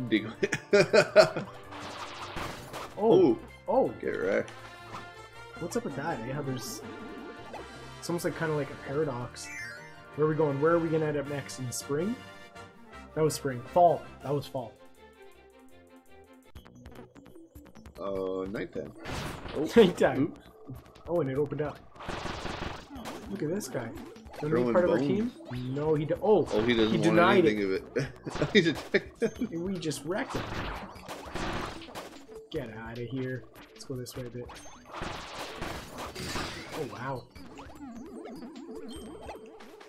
[SPEAKER 1] Diglett.
[SPEAKER 2] Oh,
[SPEAKER 1] oh,
[SPEAKER 2] oh,
[SPEAKER 1] get right.
[SPEAKER 2] what's up with that? Yeah, there's. It's almost like kind of like a paradox. Where are we going? Where are we gonna end up next? In spring? That was spring. Fall. That was fall.
[SPEAKER 1] Uh, nighttime. Oh,
[SPEAKER 2] Nighttime.
[SPEAKER 1] oops.
[SPEAKER 2] Oh, and it opened up. Look at this guy. Don't he
[SPEAKER 1] Throwing
[SPEAKER 2] part of our team? No, he. Oh,
[SPEAKER 1] Oh, he doesn't
[SPEAKER 2] He
[SPEAKER 1] want
[SPEAKER 2] denied
[SPEAKER 1] anything of it. He's a
[SPEAKER 2] we just wrecked him. Get out of here. Let's go this way a bit. Oh wow.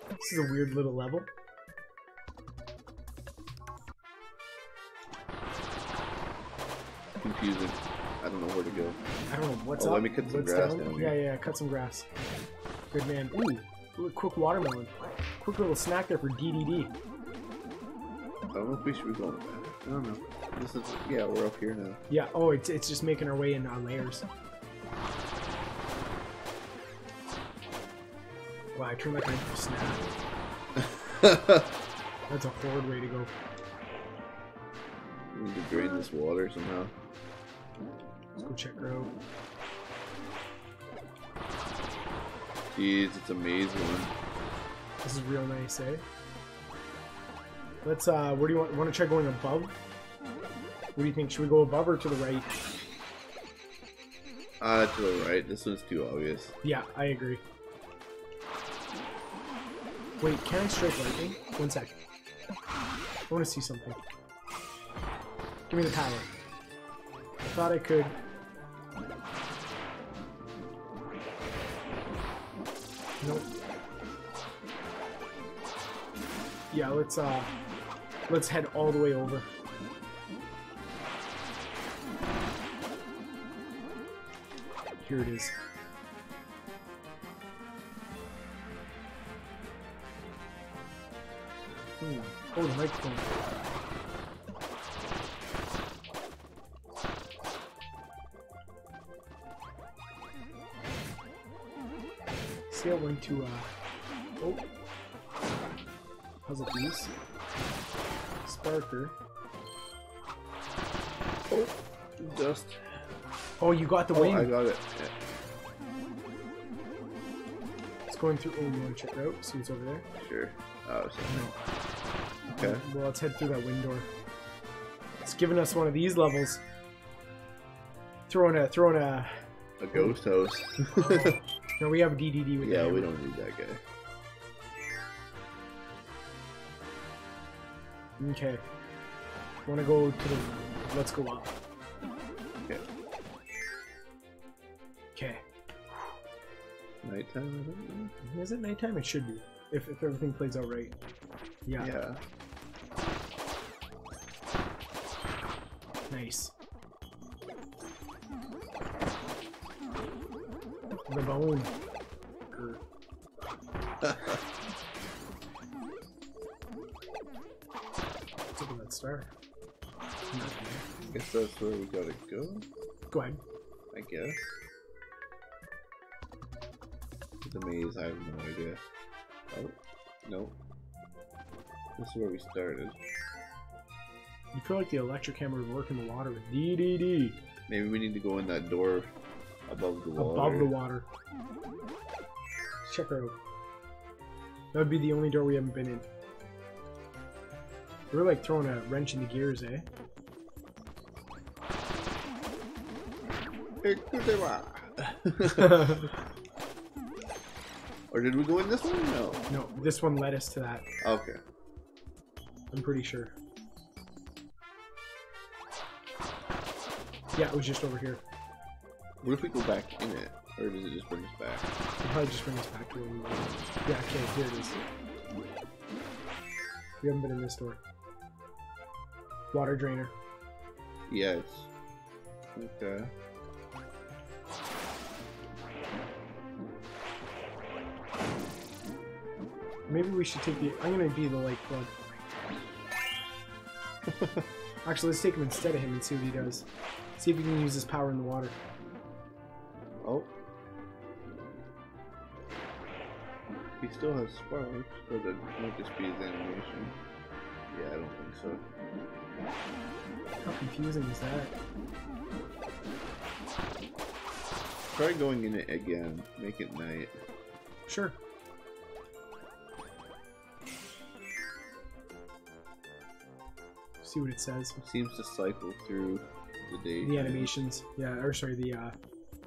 [SPEAKER 2] This is a weird little level.
[SPEAKER 1] confusing. I don't know where to go.
[SPEAKER 2] I don't know what's
[SPEAKER 1] Oh,
[SPEAKER 2] up.
[SPEAKER 1] let me cut some
[SPEAKER 2] what's
[SPEAKER 1] grass
[SPEAKER 2] down.
[SPEAKER 1] down
[SPEAKER 2] Yeah, yeah, cut some grass. Good man. Ooh, quick watermelon. Quick little snack there for DDD.
[SPEAKER 1] I don't know if we should be going back. I don't know. This is yeah, we're up here now.
[SPEAKER 2] Yeah. Oh, it's it's just making our way in uh, layers. Wow, I turned guy into a snack. That's a horrid way to go.
[SPEAKER 1] we need to drain this water somehow.
[SPEAKER 2] Let's go check her out.
[SPEAKER 1] Jeez, it's a maze one.
[SPEAKER 2] This is real nice, eh? Let's. uh Where do you want? Want to try going above? What do you think? Should we go above or to the right?
[SPEAKER 1] Uh, to the right. This one's too obvious.
[SPEAKER 2] Yeah, I agree. Wait, can I strike lightning? One sec. I want to see something. Give me the power. I thought I could. Nope. Yeah, let's uh let's head all the way over. Here it is. Oh, the microphone. I went to, uh, oh, puzzle piece, Sparker.
[SPEAKER 1] Oh, just.
[SPEAKER 2] Oh, you got the
[SPEAKER 1] Oh,
[SPEAKER 2] wing.
[SPEAKER 1] I got it.
[SPEAKER 2] It's going through. Oh, you want to check it out? See what's over there?
[SPEAKER 1] Sure. Oh,
[SPEAKER 2] No.
[SPEAKER 1] okay.
[SPEAKER 2] Well, let's head through that wind door. It's giving us one of these levels. Throwing a, throwing a.
[SPEAKER 1] A ghost house.
[SPEAKER 2] No, we have a DDD with
[SPEAKER 1] yeah, we don't need that guy.
[SPEAKER 2] Okay. Want to go to the? Let's go up.
[SPEAKER 1] Okay.
[SPEAKER 2] Okay.
[SPEAKER 1] Nighttime,
[SPEAKER 2] Is it nighttime? It should be. If, if everything plays out right. Yeah.
[SPEAKER 1] Yeah.
[SPEAKER 2] Nice. The bone. Grr. Let's open that star.
[SPEAKER 1] I guess that's where we gotta go.
[SPEAKER 2] Go ahead.
[SPEAKER 1] I guess. The maze, I have no idea. Oh, no. This is where we started.
[SPEAKER 2] You feel like the electric hammer would work in the water with DDD
[SPEAKER 1] Maybe we need to go in that door above the water.
[SPEAKER 2] above the water. Check her out. That would be the only door we haven't been in. We're like throwing a wrench in the gears, eh?
[SPEAKER 1] or did we go in this one? No.
[SPEAKER 2] no, this one led us to that.
[SPEAKER 1] Okay.
[SPEAKER 2] I'm pretty sure. Yeah, it was just over here.
[SPEAKER 1] What if we go back in it? Or does it just bring us back?
[SPEAKER 2] It'll probably just bring us back to where we were. Yeah, okay, here it is. We haven't been in this door. Water drainer.
[SPEAKER 1] Yes. Okay.
[SPEAKER 2] Maybe we should take the. I'm gonna be the light plug. Actually, let's take him instead of him and see what he does. See if he can use his power in the water.
[SPEAKER 1] Oh. He still has sparks, but it might just be his animation. Yeah, I don't think so.
[SPEAKER 2] How confusing is that?
[SPEAKER 1] Try going in it again. Make it night.
[SPEAKER 2] Sure. See what it says.
[SPEAKER 1] seems to cycle through the day.
[SPEAKER 2] The animations. Yeah, or sorry, the uh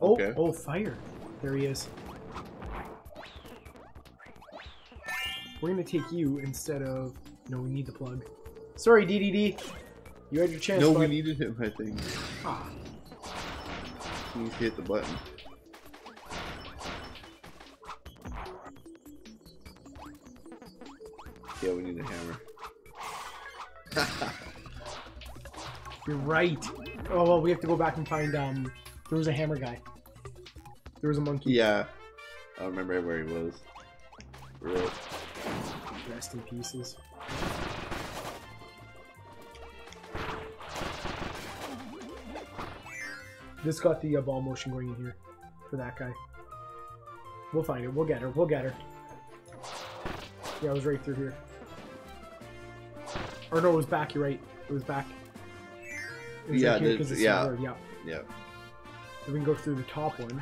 [SPEAKER 2] Oh,
[SPEAKER 1] Okay.
[SPEAKER 2] oh fire. There he is. We're gonna take you instead of no, we need the plug. Sorry, DDD. You had your chance.
[SPEAKER 1] No, we needed him, I think.
[SPEAKER 2] Ah,
[SPEAKER 1] He needs to hit the button. Yeah, we need a hammer.
[SPEAKER 2] you're right. Oh well, we have to go back and find. Um, there was a hammer guy. There was a monkey.
[SPEAKER 1] Yeah. I don't remember where he was. Rip.
[SPEAKER 2] Rest in pieces. This got the uh, ball motion going in here for that guy. We'll find her. We'll get her. We'll get her. Yeah, it was right through here. Or no, it was back. You're right. It was back. It was
[SPEAKER 1] Yeah,
[SPEAKER 2] right here
[SPEAKER 1] that's-
[SPEAKER 2] 'cause it's
[SPEAKER 1] yeah.
[SPEAKER 2] yeah.
[SPEAKER 1] Yeah.
[SPEAKER 2] Then we can go through the top one.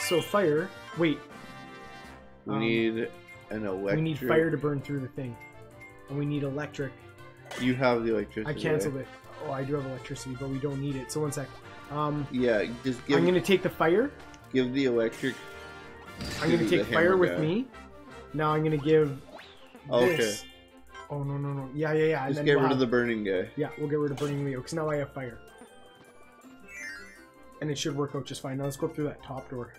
[SPEAKER 2] So fire. Wait,
[SPEAKER 1] We
[SPEAKER 2] Um,
[SPEAKER 1] need an electric.
[SPEAKER 2] we need fire to burn through the thing. and we need electric.
[SPEAKER 1] You have the electricity.
[SPEAKER 2] I canceled it. Oh, I do have electricity, but we don't need it. So one sec. Um,
[SPEAKER 1] Yeah, just give
[SPEAKER 2] I'm gonna take the fire.
[SPEAKER 1] give the electric.
[SPEAKER 2] I'm gonna take fire with
[SPEAKER 1] guy.
[SPEAKER 2] me. Now I'm gonna give
[SPEAKER 1] Okay.
[SPEAKER 2] this. Oh no no no! Yeah yeah yeah. and
[SPEAKER 1] Just get
[SPEAKER 2] we'll
[SPEAKER 1] rid of the burning guy.
[SPEAKER 2] Yeah, we'll get rid of burning Leo because now I have fire, and it should work out just fine. Now let's go through that top door.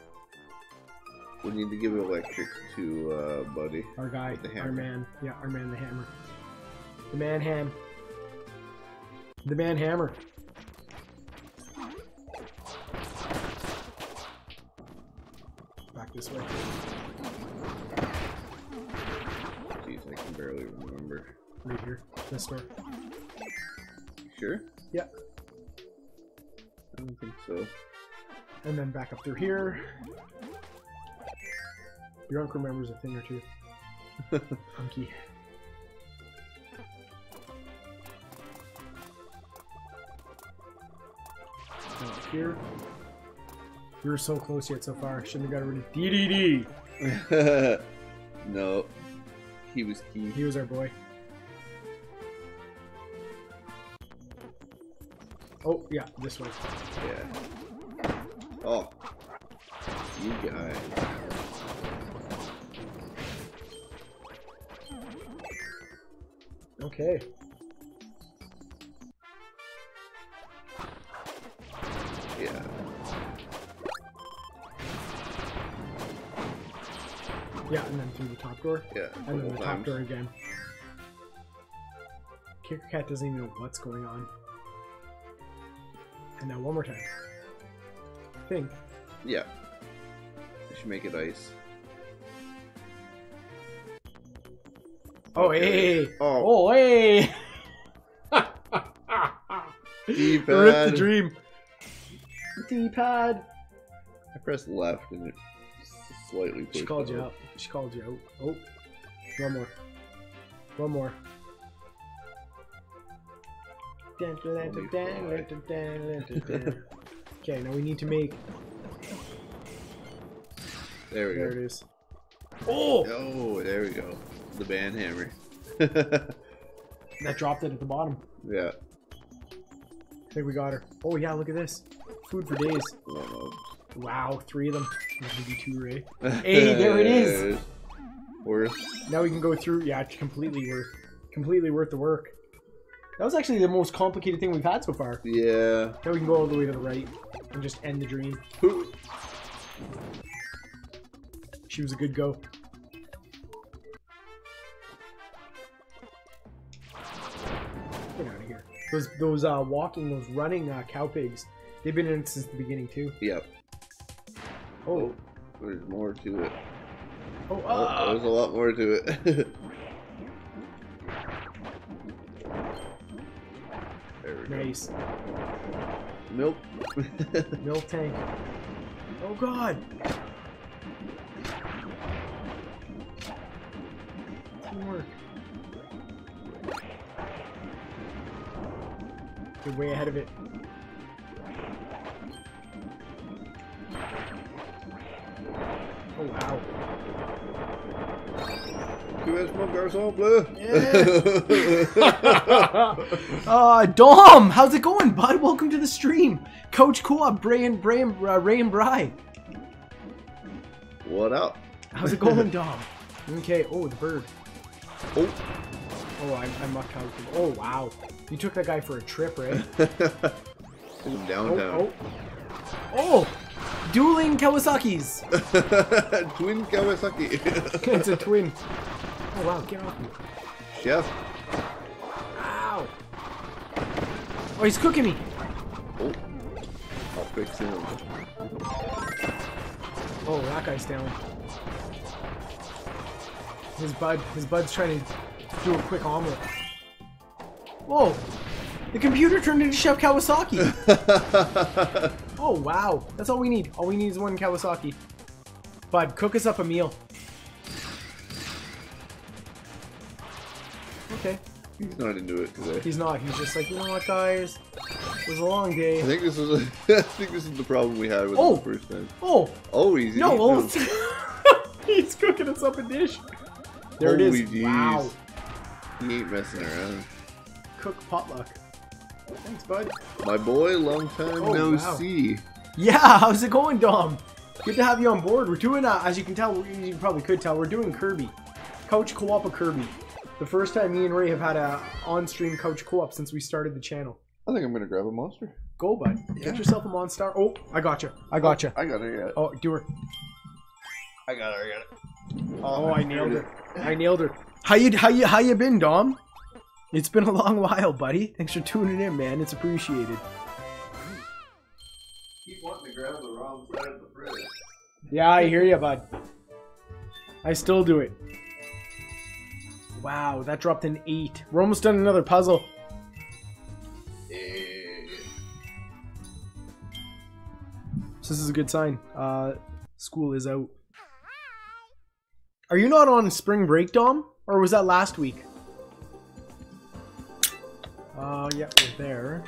[SPEAKER 1] We need to give electric to uh, Buddy.
[SPEAKER 2] Our guy, our man, yeah, our man, the hammer, the man ham, the man hammer. Back this way.
[SPEAKER 1] Jeez, I can barely remember.
[SPEAKER 2] Right here. This door.
[SPEAKER 1] You sure?
[SPEAKER 2] Yeah.
[SPEAKER 1] Don't think so.
[SPEAKER 2] And then back up through here. Your uncle remembers a thing or two. Unky. Now up here. We were so close yet so far. Shouldn't have got rid of DDD.
[SPEAKER 1] no. He was key.
[SPEAKER 2] He was our boy. Oh, yeah, this way.
[SPEAKER 1] Yeah. Oh. You guy.
[SPEAKER 2] Okay.
[SPEAKER 1] Yeah.
[SPEAKER 2] Yeah, and then through the top door.
[SPEAKER 1] Yeah.
[SPEAKER 2] And then the top door again. Kicker Cat doesn't even know what's going on. And now one more time. I think.
[SPEAKER 1] Yeah. We should make it ice.
[SPEAKER 2] Oh,
[SPEAKER 1] Okay.
[SPEAKER 2] hey!
[SPEAKER 1] Oh.
[SPEAKER 2] Oh, hey!
[SPEAKER 1] D-pad.
[SPEAKER 2] Rip the dream. D-pad.
[SPEAKER 1] I pressed left and it slightly
[SPEAKER 2] She called you out. She called you out. Oh, one more. One more. Okay, now we need to make.
[SPEAKER 1] There we
[SPEAKER 2] There it
[SPEAKER 1] go.
[SPEAKER 2] is. Oh!
[SPEAKER 1] Oh, there we go. The band hammer.
[SPEAKER 2] That dropped it at the bottom.
[SPEAKER 1] yeah.
[SPEAKER 2] I think we got her. Oh yeah, look at this. Food for days.
[SPEAKER 1] Well,
[SPEAKER 2] Wow, three of them. Maybe two, Ray. Hey, there it is.
[SPEAKER 1] Worth.
[SPEAKER 2] Now we can go through. Yeah, it's completely worth, completely worth the work. That was actually the most complicated thing we've had so far.
[SPEAKER 1] Yeah.
[SPEAKER 2] Now we can go all the way to the right and just end the dream. She was a good go. Get out of here. Those those uh walking, those running uh, cow pigs. They've been in it since the beginning too.
[SPEAKER 1] Yep.
[SPEAKER 2] Oh,
[SPEAKER 1] There's more to it.
[SPEAKER 2] oh,
[SPEAKER 1] Oh,
[SPEAKER 2] ah!
[SPEAKER 1] there's a lot more to it. there we go.
[SPEAKER 2] nice.
[SPEAKER 1] Milk.
[SPEAKER 2] Milk tank. Oh god. Teamwork. You're way ahead of it. Oh wow.
[SPEAKER 1] Mon garçon bleu.
[SPEAKER 2] uh, Dom, how's it going, bud? Welcome to the stream. Coach Co-op, Bray and Bray and, uh, Ray and Bry.
[SPEAKER 1] what up?
[SPEAKER 2] How's it going, Dom? Okay, oh, the bird.
[SPEAKER 1] Oh.
[SPEAKER 2] Oh, I, I mucked out. Oh, wow. You took that guy for a trip, right?
[SPEAKER 1] In
[SPEAKER 2] Oh, oh. Oh! Dueling Kawasaki's!
[SPEAKER 1] Twin Kawasaki.
[SPEAKER 2] it's a twin. Oh, wow, get off me.
[SPEAKER 1] Chef.
[SPEAKER 2] Ow! Oh, he's cooking me!
[SPEAKER 1] Oh. I'll fix him.
[SPEAKER 2] Oh, that guy's down. His bud, his bud's trying to do a quick omelet. Whoa! The computer turned into Chef Kawasaki! oh, wow. That's all we need. All we need is one Kawasaki. Bud, cook us up a meal. Okay.
[SPEAKER 1] He's not into it today.
[SPEAKER 2] He's not. He's just like, you know what, guys? It was a long
[SPEAKER 1] I
[SPEAKER 2] day.
[SPEAKER 1] think this is. I think this is the problem we had with
[SPEAKER 2] Oh.
[SPEAKER 1] the first time.
[SPEAKER 2] Oh!
[SPEAKER 1] Oh, he's
[SPEAKER 2] No, well, he's cooking us up a dish. There it
[SPEAKER 1] Holy
[SPEAKER 2] is.
[SPEAKER 1] jeez.
[SPEAKER 2] Wow.
[SPEAKER 1] He ain't messing around.
[SPEAKER 2] Cook potluck. Thanks, bud.
[SPEAKER 1] My boy, long time
[SPEAKER 2] Oh,
[SPEAKER 1] no
[SPEAKER 2] wow.
[SPEAKER 1] see.
[SPEAKER 2] Yeah, how's it going, Dom? Good to have you on board. We're doing, uh, as you can tell, you probably could tell, we're doing Kirby. Coach co-op of Kirby. The first time me and Ray have had a on-stream couch co-op since we started the channel.
[SPEAKER 1] I think I'm gonna grab a monster.
[SPEAKER 2] Go, bud. Get yourself a monster. Oh, oh, I got you. I got you.
[SPEAKER 1] I got it. Yeah.
[SPEAKER 2] Oh, do her.
[SPEAKER 1] I got her. I got it.
[SPEAKER 2] Oh, oh I nailed her. I nailed her. How you how you how you been, Dom? It's been a long while, buddy. Thanks for tuning in, man. It's appreciated.
[SPEAKER 1] Keep wanting to grab the wrong side of the fridge.
[SPEAKER 2] Yeah, I hear you, bud. I still do it. Wow, that dropped an eight. We're almost done another puzzle. So this is a good sign. Uh, school is out. Are you not on spring break, Dom? Or was that last week? Uh, yeah, we're there.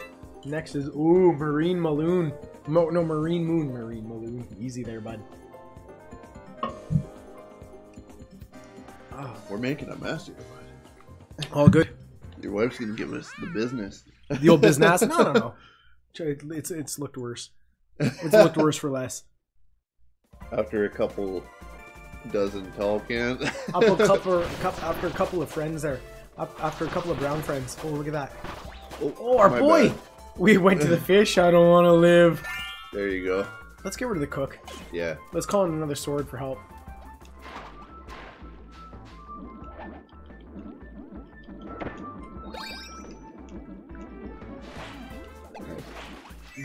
[SPEAKER 2] Next is, ooh, Marine Maloon. Mo- no, Marine Moon, Marine Maloon. Easy there, bud. Oh,
[SPEAKER 1] We're making a mess here, bud.
[SPEAKER 2] all good.
[SPEAKER 1] Your wife's gonna give us the business.
[SPEAKER 2] The old business? No, no, no. It's, it's looked worse. It's looked worse for less.
[SPEAKER 1] After a couple dozen tall cans.
[SPEAKER 2] Up a couple, couple after a couple of friends there. After a couple of brown friends. Oh, look at that.
[SPEAKER 1] oh,
[SPEAKER 2] Oh, our boy.
[SPEAKER 1] bad.
[SPEAKER 2] We went to the fish. I don't want to live.
[SPEAKER 1] There you go.
[SPEAKER 2] Let's get rid of the cook.
[SPEAKER 1] Yeah.
[SPEAKER 2] Let's call in another sword for help.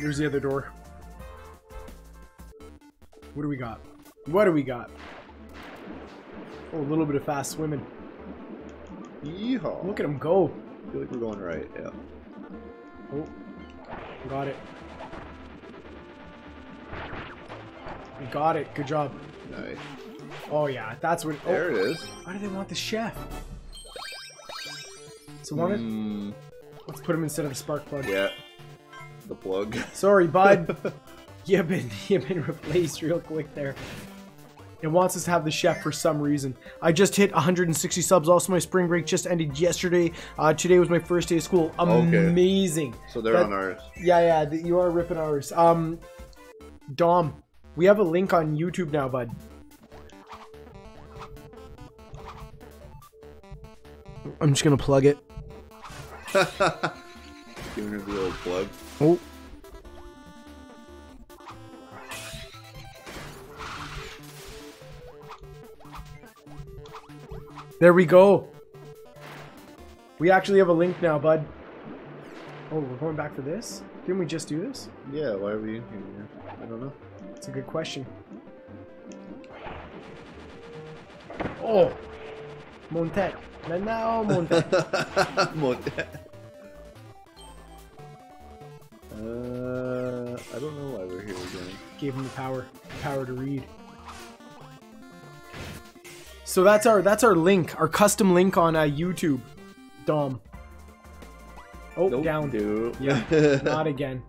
[SPEAKER 2] Here's the other door. What do we got? What do we got? Oh, a little bit of fast swimming.
[SPEAKER 1] Yeehaw.
[SPEAKER 2] Look at him go.
[SPEAKER 1] I feel like we're going right. Yeah.
[SPEAKER 2] Oh, got it. We got it. Good job.
[SPEAKER 1] Nice.
[SPEAKER 2] Oh yeah, that's what.
[SPEAKER 1] There
[SPEAKER 2] Oh,
[SPEAKER 1] it is.
[SPEAKER 2] why do they want the chef? So want it?
[SPEAKER 1] Mm,
[SPEAKER 2] Let's put him instead of the spark plug.
[SPEAKER 1] yeah. The plug.
[SPEAKER 2] Sorry, bud. you've been you've been replaced real quick there. It wants us to have the chef for some reason. I just hit 160 subs. Also, my spring break just ended yesterday. Uh, today was my first day of school.
[SPEAKER 1] Okay.
[SPEAKER 2] Amazing.
[SPEAKER 1] So they're
[SPEAKER 2] That-
[SPEAKER 1] on ours.
[SPEAKER 2] Yeah, yeah, you are ripping ours. Um, Dom, we have a link on YouTube now, bud. I'm just gonna plug it.
[SPEAKER 1] Giving her the old plug.
[SPEAKER 2] Oh. There we go. We actually have a link now, bud. Oh, we're going back for this? Didn't we just do this?
[SPEAKER 1] Yeah, why are we in here? I don't know.
[SPEAKER 2] It's a good question. Oh! Montet. Now, Montet.
[SPEAKER 1] Mon- uh, I don't know why we're here again.
[SPEAKER 2] Gave him the power. the Power to read. So that's our that's our link, our custom link on uh, YouTube. Dom. Oh,
[SPEAKER 1] Nope,
[SPEAKER 2] down.
[SPEAKER 1] dude.
[SPEAKER 2] Yeah, not again.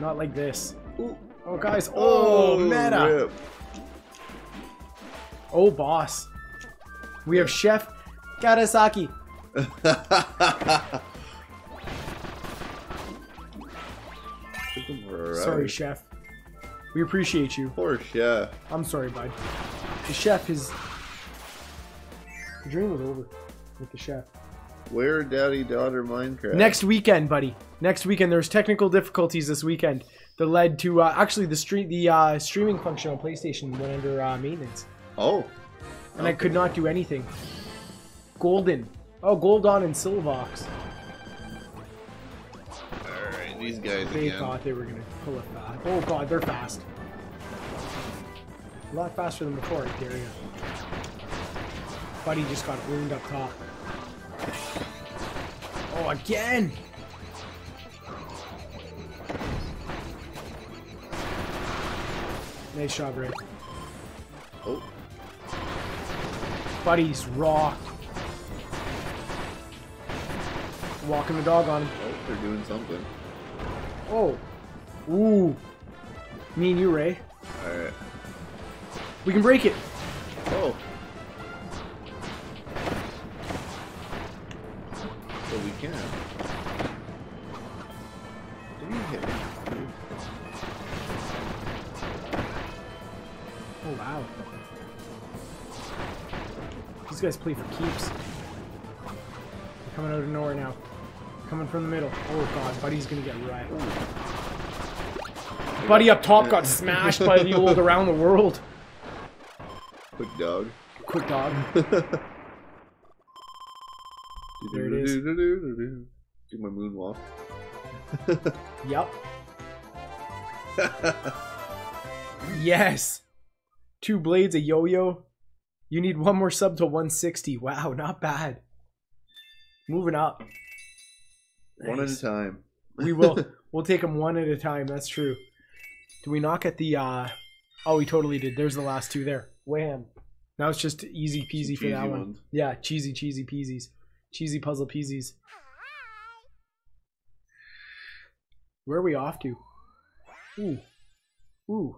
[SPEAKER 2] Not like this. Oh, guys. Oh, meta.
[SPEAKER 1] rip.
[SPEAKER 2] Oh, boss. We have Chef Kawasaki.
[SPEAKER 1] Took him for a ride.
[SPEAKER 2] Sorry, Chef. We appreciate you.
[SPEAKER 1] Poor chef.
[SPEAKER 2] I'm sorry, bud. The chef, his... The dream was over with the chef.
[SPEAKER 1] Where daddy daughter Minecraft?
[SPEAKER 2] Next weekend, buddy. Next weekend. There's technical difficulties this weekend that led to... Uh, actually, the stream, the uh, streaming function on PlayStation went under uh, maintenance.
[SPEAKER 1] Oh.
[SPEAKER 2] And I could not do anything. Golden. Oh, Goldon and Silvox.
[SPEAKER 1] These guys
[SPEAKER 2] They
[SPEAKER 1] again.
[SPEAKER 2] thought they were gonna pull it fast. Oh god, they're fast. A lot faster than before, I dare you. Buddy just got wound up top. Oh, again! Nice shot, Ray.
[SPEAKER 1] Oh.
[SPEAKER 2] Buddy's raw. Walking the dog on him.
[SPEAKER 1] Oh, they're doing something.
[SPEAKER 2] Oh. Ooh. Me and you, Ray.
[SPEAKER 1] Alright.
[SPEAKER 2] We can break it.
[SPEAKER 1] Oh. We can. Did you hit me?
[SPEAKER 2] Oh wow. These guys play for keeps. They're coming out of nowhere now. Coming from the middle. Oh god, Buddy's gonna get right. Buddy up top got smashed by the old around the world.
[SPEAKER 1] Quick dog.
[SPEAKER 2] Quick dog. There it is.
[SPEAKER 1] Do my moonwalk.
[SPEAKER 2] Yup. Yes. Two blades, a yo-yo. You need one more sub to 160. Wow, not bad. Moving up.
[SPEAKER 1] One at a time.
[SPEAKER 2] We will. We'll take them one at a time. That's true. Do we knock at the? uh Oh, we totally did. There's the last two there. Wham. Now it's just easy peasy for that one.
[SPEAKER 1] ones.
[SPEAKER 2] Yeah, cheesy, cheesy peasies. Cheesy puzzle peasies. Where are we off to? Ooh. Ooh.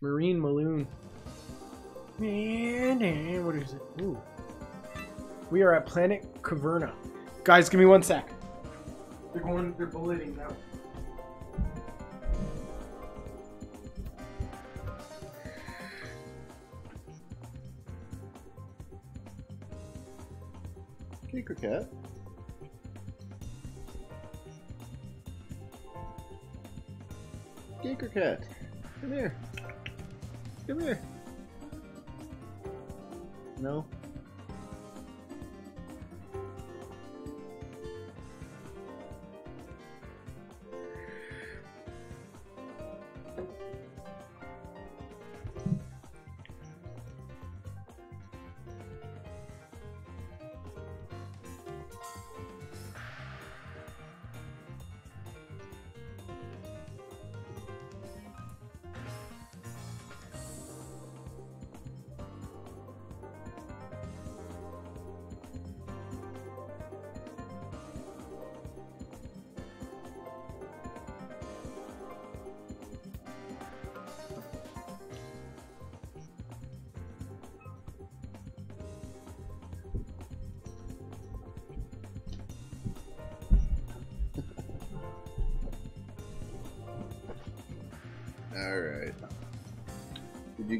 [SPEAKER 2] Marine Maloon. And, and, what is it? Ooh. We are at Planet Caverna. Guys, give me one sec. They're going, they're bulleting now.
[SPEAKER 1] Cake or cat? Cake cat? Come here. Come here. No?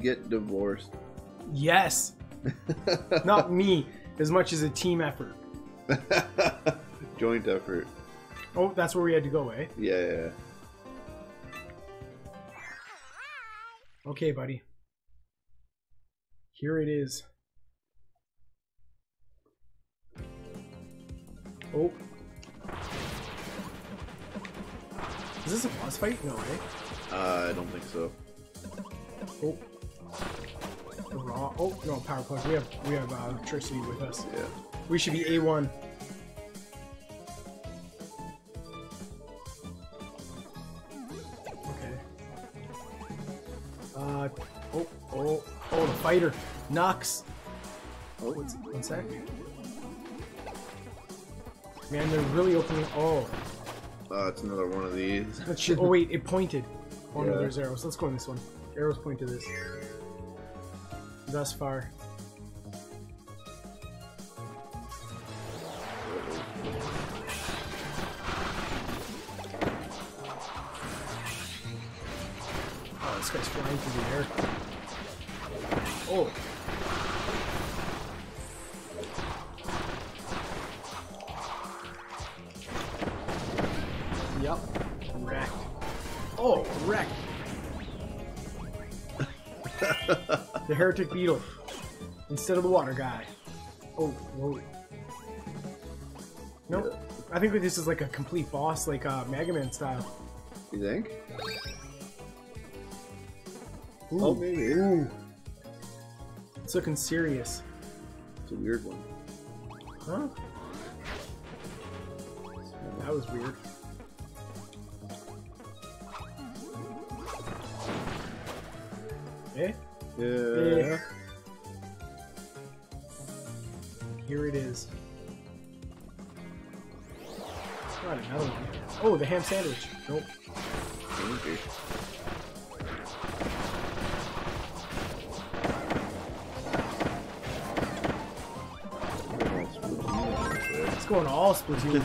[SPEAKER 1] Get divorced?
[SPEAKER 2] Yes. Not me, as much as a team effort.
[SPEAKER 1] Joint effort.
[SPEAKER 2] Oh, that's where we had to go, eh?
[SPEAKER 1] Yeah.
[SPEAKER 2] Okay, buddy. Here it is. Oh. Is this a boss fight? No, eh?
[SPEAKER 1] Uh, I don't think so.
[SPEAKER 2] Oh. Oh, no, power plug. We have we have uh, electricity with us.
[SPEAKER 1] Yeah.
[SPEAKER 2] We should be A1. Okay. Uh, oh, oh, oh, the fighter. Nux. Oh, what's, one sec. Man, they're really opening. Oh,
[SPEAKER 1] Uh, it's another one of these.
[SPEAKER 2] Oh, wait, it pointed. Oh, no, there's arrows. Let's go in this one. Arrows point to this. Thus far. Heretic beetle. Instead of the water guy. Oh, whoa. Nope. I think this is like a complete boss, like uh, Mega Man style.
[SPEAKER 1] You think?
[SPEAKER 2] Ooh.
[SPEAKER 1] Oh, maybe.
[SPEAKER 2] Ooh. It's looking serious.
[SPEAKER 1] It's a weird one.
[SPEAKER 2] Sandwich. Nope.
[SPEAKER 1] Maybe.
[SPEAKER 2] Brock's going all Splatoon.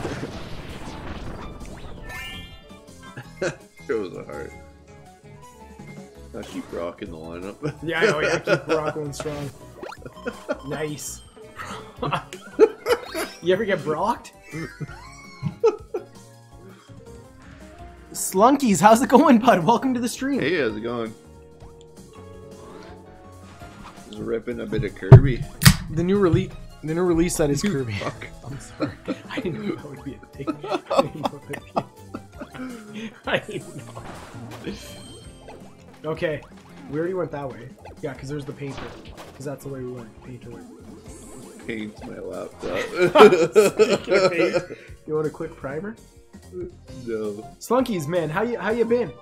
[SPEAKER 1] Shows a heart. I'll keep Brock in the lineup.
[SPEAKER 2] yeah, I know. Yeah, keep Brock going strong. Nice. you ever get brocked? Slunkies, how's it going, bud? Welcome to the stream.
[SPEAKER 1] Hey, how's it going? Just ripping a bit of Kirby.
[SPEAKER 2] The new release, the new release set is
[SPEAKER 1] You
[SPEAKER 2] Kirby.
[SPEAKER 1] fuck.
[SPEAKER 2] I'm sorry. I didn't know that would be a thing. I didn't know that'd be a- I didn't know. Okay, we already went that way. Yeah, because there's the painter. Because that's the way we went. Painter. way.
[SPEAKER 1] paint my
[SPEAKER 2] Speaking of paint,
[SPEAKER 1] laptop.
[SPEAKER 2] you want a quick primer?
[SPEAKER 1] No.
[SPEAKER 2] Slunkies, man, how you how you been?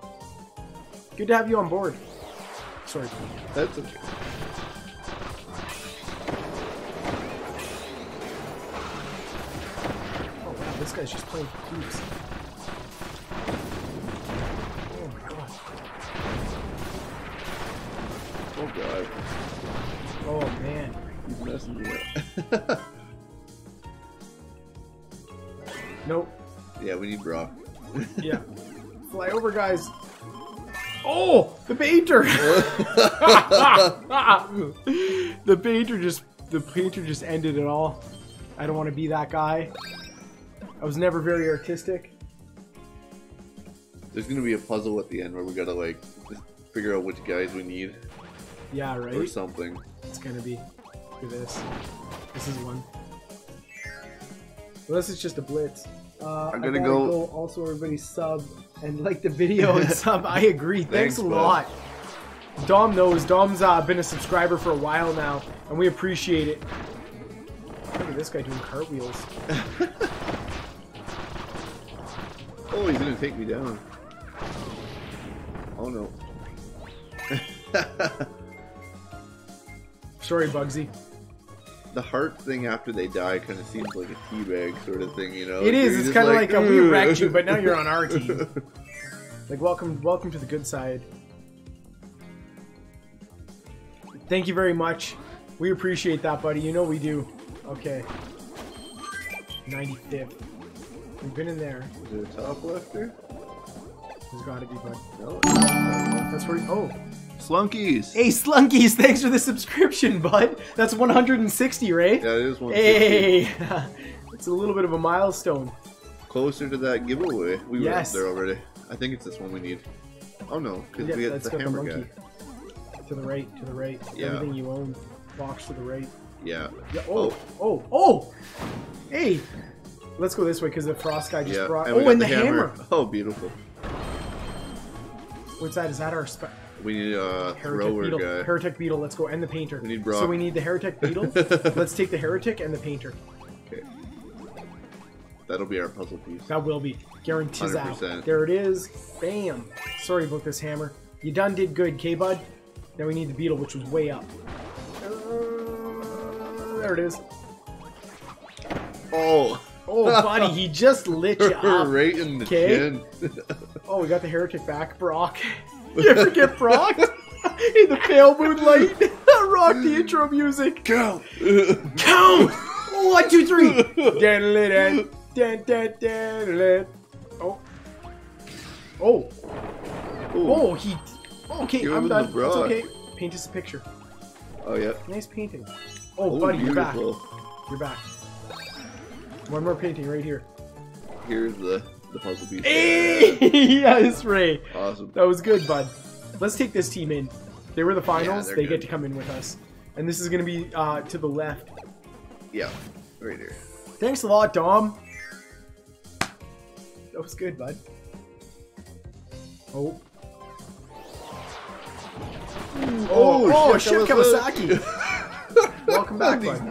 [SPEAKER 2] Good to have you on board. Sorry.
[SPEAKER 1] That's okay.
[SPEAKER 2] Oh wow, this guy's just playing keeps. Oh my god.
[SPEAKER 1] Oh god.
[SPEAKER 2] Oh man.
[SPEAKER 1] He's messing me up.
[SPEAKER 2] Nope.
[SPEAKER 1] Yeah, we need Brock.
[SPEAKER 2] Yeah. Fly over, guys. Oh, the painter. the painter just the painter just ended it all. I don't want to be that guy. I was never very artistic.
[SPEAKER 1] There's gonna be a puzzle at the end where we gotta like figure out which guys we need
[SPEAKER 2] Yeah, right.
[SPEAKER 1] or something.
[SPEAKER 2] It's gonna be. Look at this. This is one. Unless it's just a blitz. Uh,
[SPEAKER 1] I'm gonna go-
[SPEAKER 2] Also, everybody sub and like the video and sub. I agree. Thanks,
[SPEAKER 1] Thanks,
[SPEAKER 2] a
[SPEAKER 1] bud.
[SPEAKER 2] lot. Dom knows. Dom's uh, been a subscriber for a while now, and we appreciate it. Look at this guy doing cartwheels.
[SPEAKER 1] Oh, he's gonna take me down. Oh no.
[SPEAKER 2] Sorry, Bugzzy.
[SPEAKER 1] The heart thing after they die kind of seems like a teabag sort of thing, you know?
[SPEAKER 2] It is.
[SPEAKER 1] You're
[SPEAKER 2] It's kind of like, a, uh, we
[SPEAKER 1] "Ugh."
[SPEAKER 2] wrecked you, but now you're on our team. Like, welcome, welcome to the good side. Thank you very much. We appreciate that, buddy. You know we do. Okay. 95th. We've been in there.
[SPEAKER 1] Is there a top left there?
[SPEAKER 2] There's got to be, bud.
[SPEAKER 1] No.
[SPEAKER 2] That's where. Oh,
[SPEAKER 1] Slunkies.
[SPEAKER 2] hey, Slunkies! Thanks for the subscription, bud. That's 160, right?
[SPEAKER 1] Yeah, it is one.
[SPEAKER 2] Hey, it's a little bit of a milestone.
[SPEAKER 1] Closer to that giveaway. We were up there already. I think it's this one we need. Oh no, because
[SPEAKER 2] Yeah,
[SPEAKER 1] we
[SPEAKER 2] that's
[SPEAKER 1] the
[SPEAKER 2] the
[SPEAKER 1] hammer
[SPEAKER 2] monkey.
[SPEAKER 1] guy.
[SPEAKER 2] To the right, to the right.
[SPEAKER 1] Yeah.
[SPEAKER 2] Everything you own. Box to the right.
[SPEAKER 1] Yeah.
[SPEAKER 2] Yeah. Oh. Oh. Oh. oh! Hey. Let's go this way because the frost guy just
[SPEAKER 1] Yeah.
[SPEAKER 2] brought.
[SPEAKER 1] we
[SPEAKER 2] oh, and the hammer.
[SPEAKER 1] Oh, beautiful.
[SPEAKER 2] What's that? Is that our
[SPEAKER 1] We need a
[SPEAKER 2] heretic
[SPEAKER 1] thrower
[SPEAKER 2] beetle?
[SPEAKER 1] guy.
[SPEAKER 2] Heretic beetle. Let's go. And the painter.
[SPEAKER 1] We need Brock.
[SPEAKER 2] So we need the heretic beetle. Let's take the heretic and the painter.
[SPEAKER 1] Okay. That'll be our puzzle piece.
[SPEAKER 2] That will be guaranteed.
[SPEAKER 1] 100%.
[SPEAKER 2] There it is. Bam. Sorry about this hammer. You done did good, K bud. Now we need the beetle, which was way up. Uh, there it is.
[SPEAKER 1] Oh,
[SPEAKER 2] Oh, buddy, he just lit you up.
[SPEAKER 1] right in the
[SPEAKER 2] Okay.
[SPEAKER 1] chin.
[SPEAKER 2] Oh, we got the heretic back, Brock. You ever get Brock? In the pale moonlight. Rock the intro music.
[SPEAKER 1] Count!
[SPEAKER 2] Count! One, two, three. Dun, dun, dun, dun. Oh. Oh. Oh, he. Okay,
[SPEAKER 1] Give
[SPEAKER 2] I'm done. That's okay. Paint us a picture.
[SPEAKER 1] Oh yeah.
[SPEAKER 2] Nice painting. Oh,
[SPEAKER 1] Oh,
[SPEAKER 2] buddy, you're back. You're back. One more painting right here.
[SPEAKER 1] Here's the the puzzle piece.
[SPEAKER 2] Hey! yes, Ray.
[SPEAKER 1] Awesome.
[SPEAKER 2] That was good, bud. Let's take this team in. They were the finals.
[SPEAKER 1] they're
[SPEAKER 2] they
[SPEAKER 1] good.
[SPEAKER 2] get to come in with us. And this is going to be uh, to the left.
[SPEAKER 1] Yeah. Right here.
[SPEAKER 2] Thanks a lot, Dom. That was good, bud. Oh. Oh, oh,
[SPEAKER 1] Oh,
[SPEAKER 2] shit, Kawasaki. Welcome back, bud.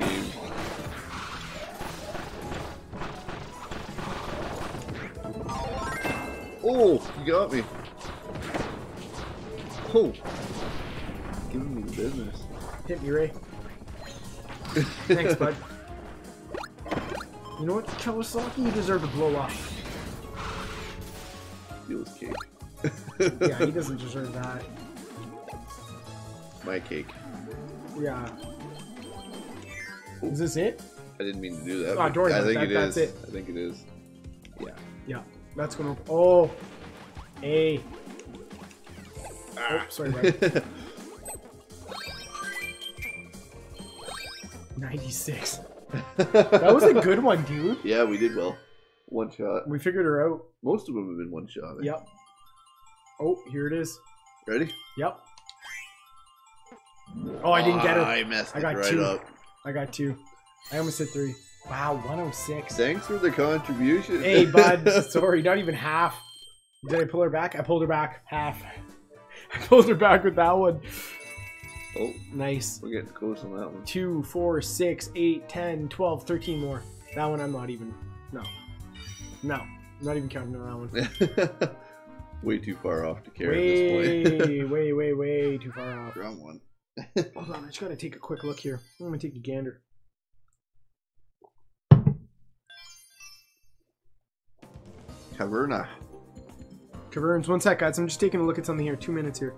[SPEAKER 1] Oh, you got me. Oh. Giving me the business.
[SPEAKER 2] Hit me, Ray. Thanks, bud. You know what, Kawasaki? You deserve to blow up.
[SPEAKER 1] Feels cake.
[SPEAKER 2] Yeah, he doesn't deserve that.
[SPEAKER 1] My cake.
[SPEAKER 2] Yeah. Is this it?
[SPEAKER 1] I didn't mean to do that.
[SPEAKER 2] Ah,
[SPEAKER 1] but I think
[SPEAKER 2] that,
[SPEAKER 1] it
[SPEAKER 2] that's
[SPEAKER 1] is.
[SPEAKER 2] it.
[SPEAKER 1] I think it is.
[SPEAKER 2] Yeah. Yeah, that's gonna. Oh, A.
[SPEAKER 1] Ah.
[SPEAKER 2] Oh, sorry, bud. 96. That was a good one, dude.
[SPEAKER 1] yeah, we did well. One shot.
[SPEAKER 2] We figured her out.
[SPEAKER 1] Most of them have been one shot. Think.
[SPEAKER 2] Yep. Oh, here it is.
[SPEAKER 1] Ready?
[SPEAKER 2] Yep. Oh, I didn't get it.
[SPEAKER 1] I messed
[SPEAKER 2] I
[SPEAKER 1] it
[SPEAKER 2] got
[SPEAKER 1] right
[SPEAKER 2] two.
[SPEAKER 1] up.
[SPEAKER 2] I got two. I almost hit three. Wow, 106.
[SPEAKER 1] Thanks for the contribution.
[SPEAKER 2] Hey, bud. Sorry, not even half. Did I pull her back? I pulled her back half. I pulled her back with that one.
[SPEAKER 1] oh,
[SPEAKER 2] Nice.
[SPEAKER 1] we're getting close on that one.
[SPEAKER 2] 2, 4, 6, 8, 10, 12, 13 more. That one I'm not even. No. No. Not even counting on that one.
[SPEAKER 1] Way too far off to care at this
[SPEAKER 2] Way,
[SPEAKER 1] point.
[SPEAKER 2] way, way, way too far off.
[SPEAKER 1] Wrong one.
[SPEAKER 2] Hold on, I just gotta take a quick look here. I'm gonna take a gander.
[SPEAKER 1] Caverna.
[SPEAKER 2] Caverns, one sec, guys. I'm just taking a look at something here. Two minutes here.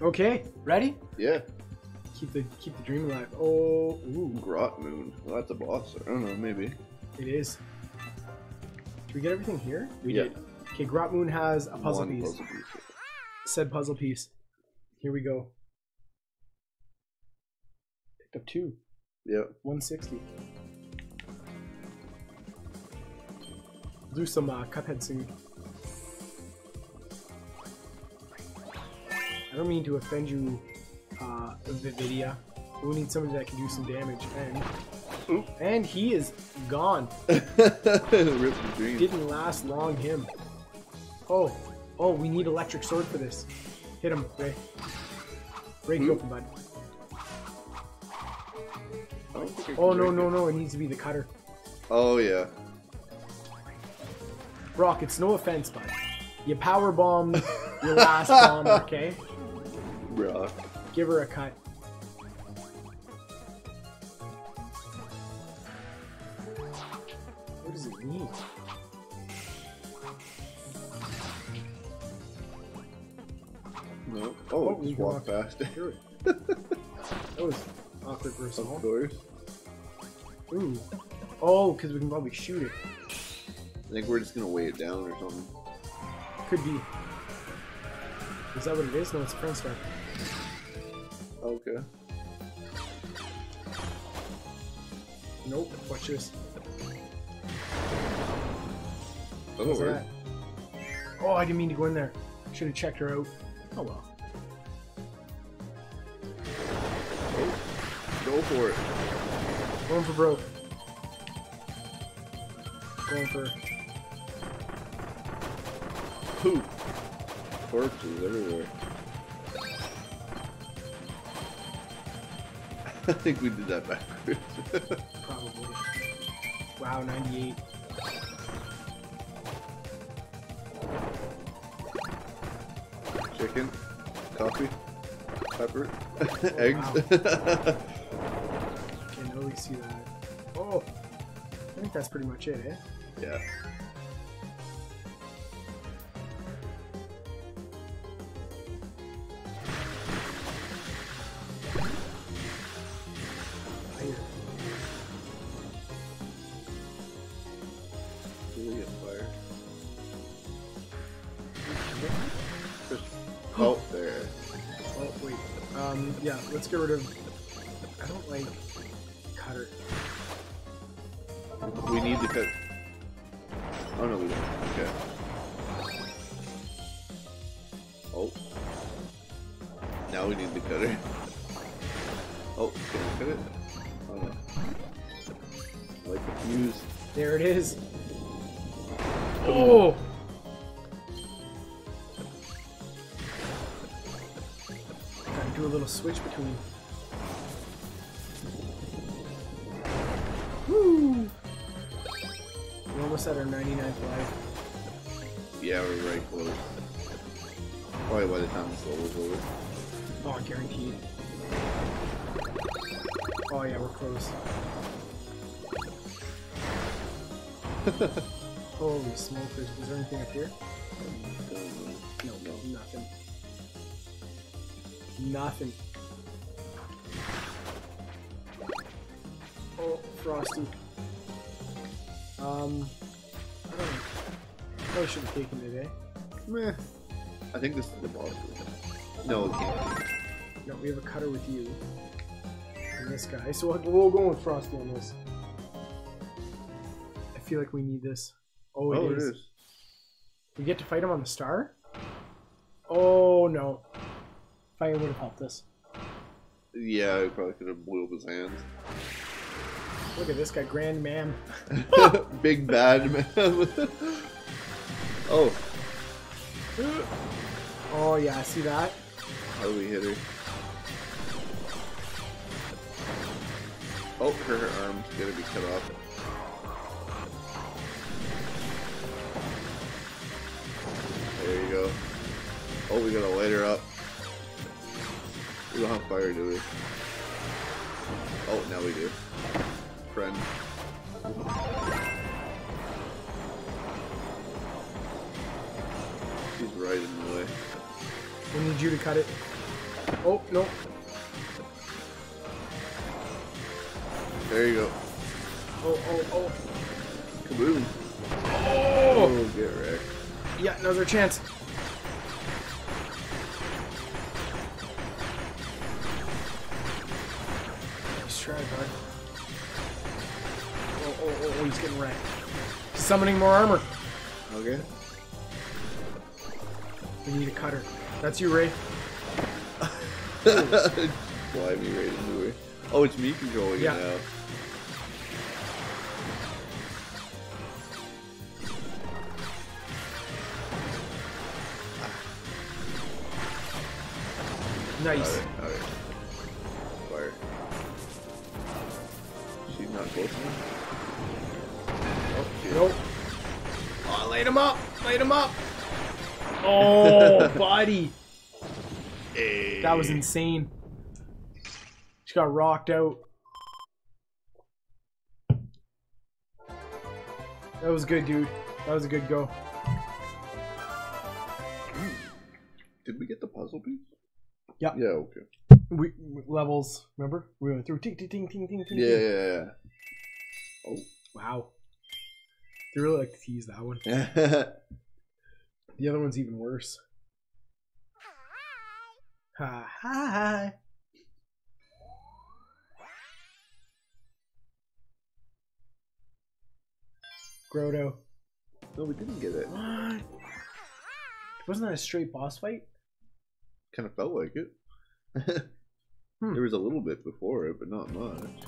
[SPEAKER 2] Okay, ready?
[SPEAKER 1] Yeah.
[SPEAKER 2] Keep the keep the dream alive. Oh, ooh,
[SPEAKER 1] Grot Moon. Well, that's a boss. I don't know, maybe.
[SPEAKER 2] it is. Did we get everything here? We
[SPEAKER 1] Yeah.
[SPEAKER 2] did. Okay, Grot Moon has a puzzle
[SPEAKER 1] One
[SPEAKER 2] piece.
[SPEAKER 1] puzzle piece.
[SPEAKER 2] Said puzzle piece. Here we go. Picked up two.
[SPEAKER 1] Yep.
[SPEAKER 2] 160. Do some uh, Cuphead singing. I don't mean to offend you, uh, Vividia. We need somebody that can do some damage. And
[SPEAKER 1] Oop.
[SPEAKER 2] and he is gone.
[SPEAKER 1] Rip the dream.
[SPEAKER 2] Didn't last long. Him. Oh, oh, we need electric sword for this. Hit him, Ray. Ray, go
[SPEAKER 1] Oop.
[SPEAKER 2] for bud.
[SPEAKER 1] I don't think I oh, can
[SPEAKER 2] Oh no no no! It needs to be the cutter.
[SPEAKER 1] Oh yeah.
[SPEAKER 2] Brock, it's no offense, bud. You power bombed your last bomb, okay?
[SPEAKER 1] Brock.
[SPEAKER 2] Give her a cut. What does it mean?
[SPEAKER 1] No. Oh,
[SPEAKER 2] Oh,
[SPEAKER 1] just
[SPEAKER 2] we
[SPEAKER 1] walk
[SPEAKER 2] walk
[SPEAKER 1] past it.
[SPEAKER 2] that was awkward for us
[SPEAKER 1] Of course.
[SPEAKER 2] Ooh. Oh, because we can probably shoot it.
[SPEAKER 1] I think we're just gonna weigh it down or something.
[SPEAKER 2] Could be. Is that what it is? No, it's Friend Star.
[SPEAKER 1] Okay.
[SPEAKER 2] Nope. Watch this.
[SPEAKER 1] Oh,
[SPEAKER 2] that? Oh, I didn't mean to go in there. Should have checked her out. Oh well.
[SPEAKER 1] Oh, go for it.
[SPEAKER 2] Going for broke. Going for.
[SPEAKER 1] Poop. Corpses everywhere. I think we did that backwards.
[SPEAKER 2] Probably. Wow, 98.
[SPEAKER 1] Chicken. Coffee. Pepper.
[SPEAKER 2] Oh,
[SPEAKER 1] Eggs.
[SPEAKER 2] Can really see that. Oh! I think that's pretty much it, eh?
[SPEAKER 1] yeah. Get
[SPEAKER 2] rid of. I don't like cutter.
[SPEAKER 1] We need to cut. Oh no, we don't. Okay. Oh. Now we need the cutter. Oh, can I cut it? Oh no. Like the fuse.
[SPEAKER 2] There it is. Oh! Gotta switch between. Woo! We're almost at our 99th life.
[SPEAKER 1] Yeah, we're right close. Probably by the time this level's over.
[SPEAKER 2] Oh, guaranteed. Oh yeah, we're close. Holy smokers. Is there anything up here? Oh Nothing. Oh, Frosty. Um, I don't know. Probably should have taken it, eh?
[SPEAKER 1] Meh. I think this is the boss. No, it.
[SPEAKER 2] No, we have a cutter with you. And this guy. So we'll, go with Frosty on this. I feel like we need this. Oh,
[SPEAKER 1] Oh,
[SPEAKER 2] it is. We get to fight him on the star? Oh, no. Fire would have helped us.
[SPEAKER 1] Yeah, I probably could have blew up his hands.
[SPEAKER 2] Look at this guy, Grand Man.
[SPEAKER 1] Big bad man. oh,
[SPEAKER 2] Oh, yeah, see that?
[SPEAKER 1] how do we hit her? Oh, her arm's gonna be cut off. There you go. Oh, we gotta light her up. We don't have fire, do we? Oh, now we do. Friend. He's right in the way.
[SPEAKER 2] We need you to cut it. Oh, no.
[SPEAKER 1] There you go.
[SPEAKER 2] Oh, oh, oh.
[SPEAKER 1] Kaboom.
[SPEAKER 2] Oh!
[SPEAKER 1] Oh, get wrecked.
[SPEAKER 2] Yeah, our chance. He's getting wrecked. Summoning more armor.
[SPEAKER 1] Okay.
[SPEAKER 2] We need a cutter. That's you, Ray.
[SPEAKER 1] Fly me into her. Oh, it's me controlling
[SPEAKER 2] Yeah.
[SPEAKER 1] it now.
[SPEAKER 2] Nice. Was insane. She got rocked out. That was good, dude. That was a good go.
[SPEAKER 1] Did we get the puzzle piece?
[SPEAKER 2] Yeah.
[SPEAKER 1] Yeah, okay.
[SPEAKER 2] We, we- levels. Remember? We went through. Ting, ting, ting, ting, ting, ting.
[SPEAKER 1] Yeah, yeah, oh.
[SPEAKER 2] Wow. They really like to tease that one. The other one's even worse. Hi. Hi. Grotto.
[SPEAKER 1] no, we didn't get it.
[SPEAKER 2] What? Wasn't that a straight boss fight?
[SPEAKER 1] Kind of felt like it.
[SPEAKER 2] Hmm.
[SPEAKER 1] There was a little bit before it, but not much.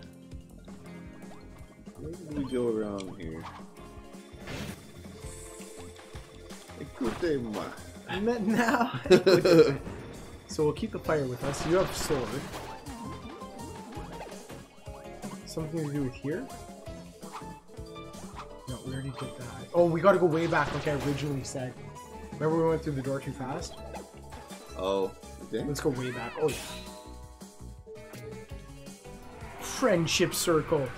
[SPEAKER 1] Where did we go around here? Good Écoutez-moi.
[SPEAKER 2] Not now. so we'll keep the fire with us. You have sword. Something to do with here? No, we already did that. Oh, we gotta go way back like I originally said. Remember we went through the door too fast?
[SPEAKER 1] Oh, okay.
[SPEAKER 2] Let's go way back. Oh, yeah. Friendship circle.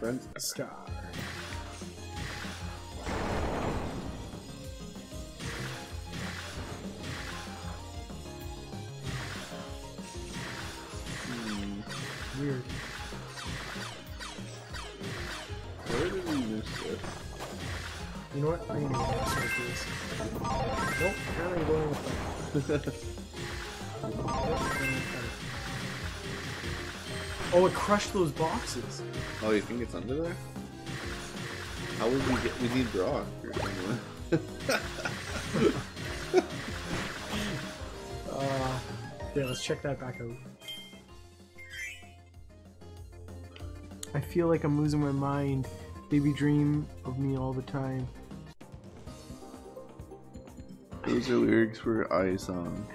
[SPEAKER 1] Friends.
[SPEAKER 2] Star. You know what? I'm gonna go next one. Nope, apparently going with that. Going with that. Oh, it crushed those boxes.
[SPEAKER 1] oh, you think it's under there? How would we get? We need rock or something.
[SPEAKER 2] Uh, yeah, let's check that back out. I feel like I'm losing my mind. Baby dream of me all the time.
[SPEAKER 1] Those are lyrics for I song.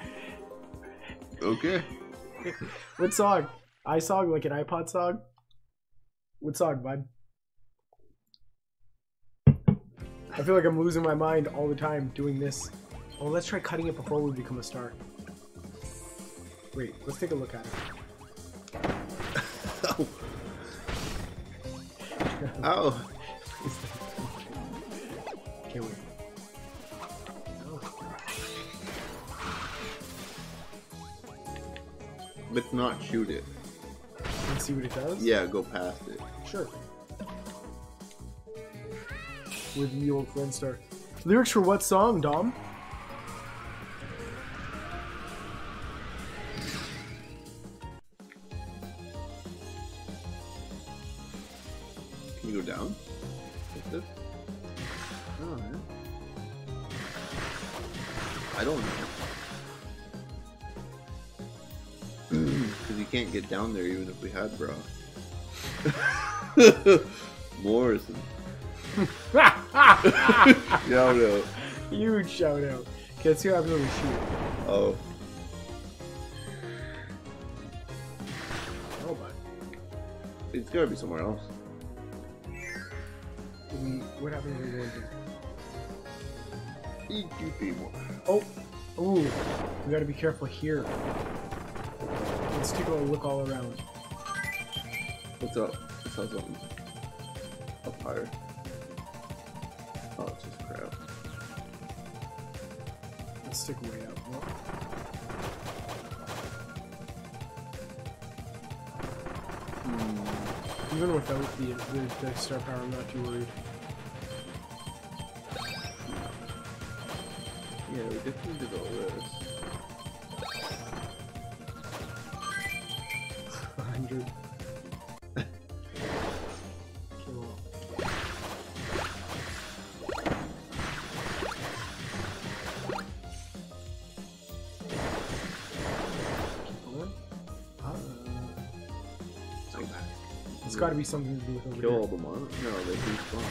[SPEAKER 1] Okay.
[SPEAKER 2] What song? I song like an iPod song? What song, bud? I feel like I'm losing my mind all the time doing this. Oh, let's try cutting it before we become a star. Wait, let's take a look at it.
[SPEAKER 1] Ow!
[SPEAKER 2] Okay,
[SPEAKER 1] But not shoot it.
[SPEAKER 2] Let's see what it does.
[SPEAKER 1] Yeah, go past it.
[SPEAKER 2] Sure. With the old friend star. Lyrics for what song, Dom?
[SPEAKER 1] Down there even if we had bra. Morrison. Shout out.
[SPEAKER 2] Huge shout out. Okay, let's see what happens when we shoot.
[SPEAKER 1] Oh,
[SPEAKER 2] Oh, but
[SPEAKER 1] it's gotta be somewhere else.
[SPEAKER 2] we, what happens when we go into...
[SPEAKER 1] EQP more.
[SPEAKER 2] Oh, ooh, we gotta be careful here. Let's take a look all around.
[SPEAKER 1] What's up? I saw something. Up higher. Oh, it's just crap.
[SPEAKER 2] Let's stick way up.
[SPEAKER 1] Hmm.
[SPEAKER 2] even without the, the, the star power, I'm not too worried.
[SPEAKER 1] Yeah, we definitely did all this.
[SPEAKER 2] To be something to do with over
[SPEAKER 1] Kill
[SPEAKER 2] here.
[SPEAKER 1] all the monsters? No, they. They spawn,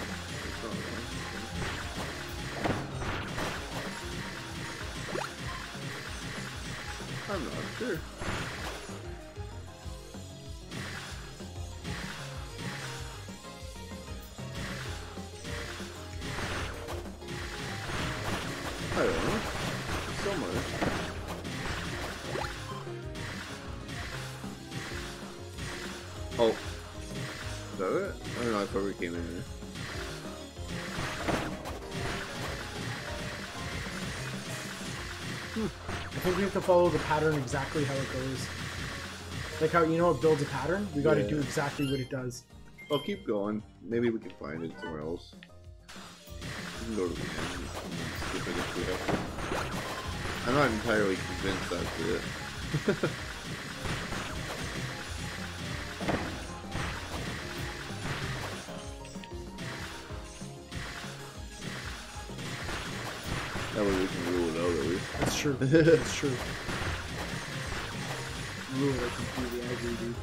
[SPEAKER 1] I
[SPEAKER 2] have to follow the pattern exactly how it goes. Like how, you know, it builds a pattern? We got to
[SPEAKER 1] Yeah.
[SPEAKER 2] do exactly what it does.
[SPEAKER 1] I'll keep going. Maybe we can find it somewhere else. We can go to the end and skip it if we have to. I'm not entirely convinced that's it.
[SPEAKER 2] That's true. That's true. Rule it completely. I agree, dude.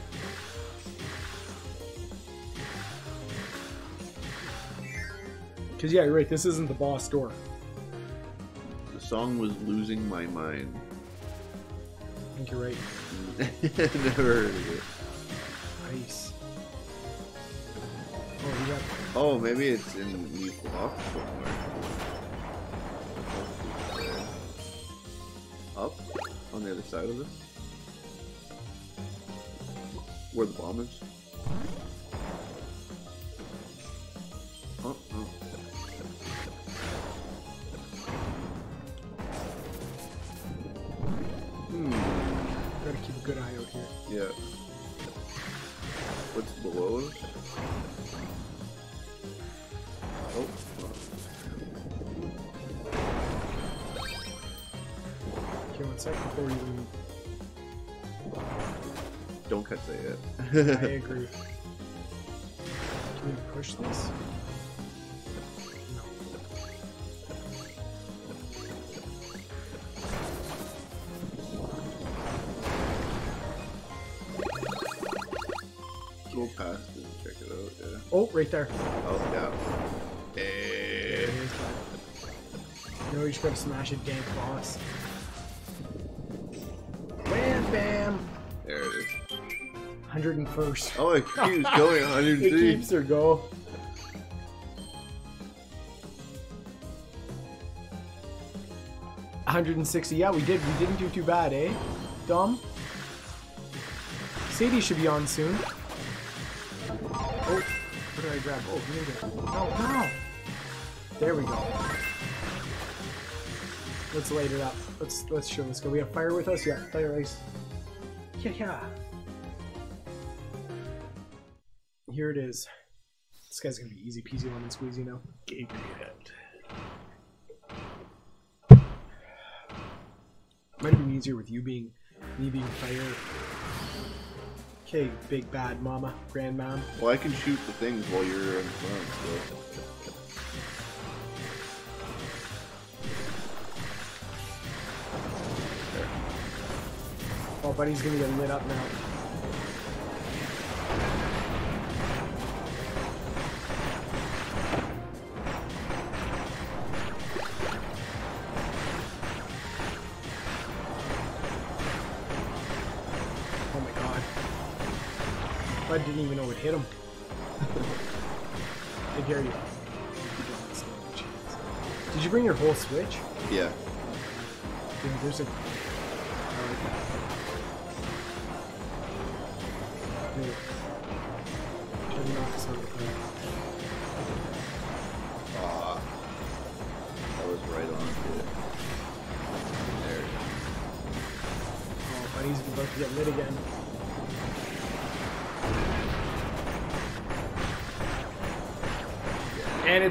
[SPEAKER 2] Because, yeah, you're right. This isn't the boss door.
[SPEAKER 1] The song was Losing My Mind.
[SPEAKER 2] I think you're right.
[SPEAKER 1] Never heard of it.
[SPEAKER 2] Nice. Oh, we got.
[SPEAKER 1] Oh, maybe it's in these blocks somewhere. Up? On the other side of this? Where the bomb is? Don't cut that
[SPEAKER 2] I agree. Can we push this? No.
[SPEAKER 1] Go past and check it out, yeah.
[SPEAKER 2] Oh, right there.
[SPEAKER 1] Oh, yeah. Eh.
[SPEAKER 2] it is. No, you just gotta smash a dank boss. 101st.
[SPEAKER 1] Oh, it keeps going
[SPEAKER 2] It
[SPEAKER 1] 103.
[SPEAKER 2] keeps her go. Hundred and sixty. Yeah, we did. We didn't do too bad, eh? Dumb. Sadie should be on soon. Oh, what do I grab? Oh, go. Oh, no! There we go. Let's light it up. Let's let's show this go. We have fire with us? Yeah, fire ice. Yeah, yeah. Here it is. This guy's gonna be easy peasy lemon squeezy now.
[SPEAKER 1] Give me it.
[SPEAKER 2] Might have been easier with you being me being fire. Okay, big bad mama, grandmom.
[SPEAKER 1] Well, I can shoot the things while you're in front, so.
[SPEAKER 2] Oh, buddy's gonna get lit up now. Didn't even know it hit him. I dare you. Did you bring your whole switch?
[SPEAKER 1] Yeah.
[SPEAKER 2] Yeah, there's a.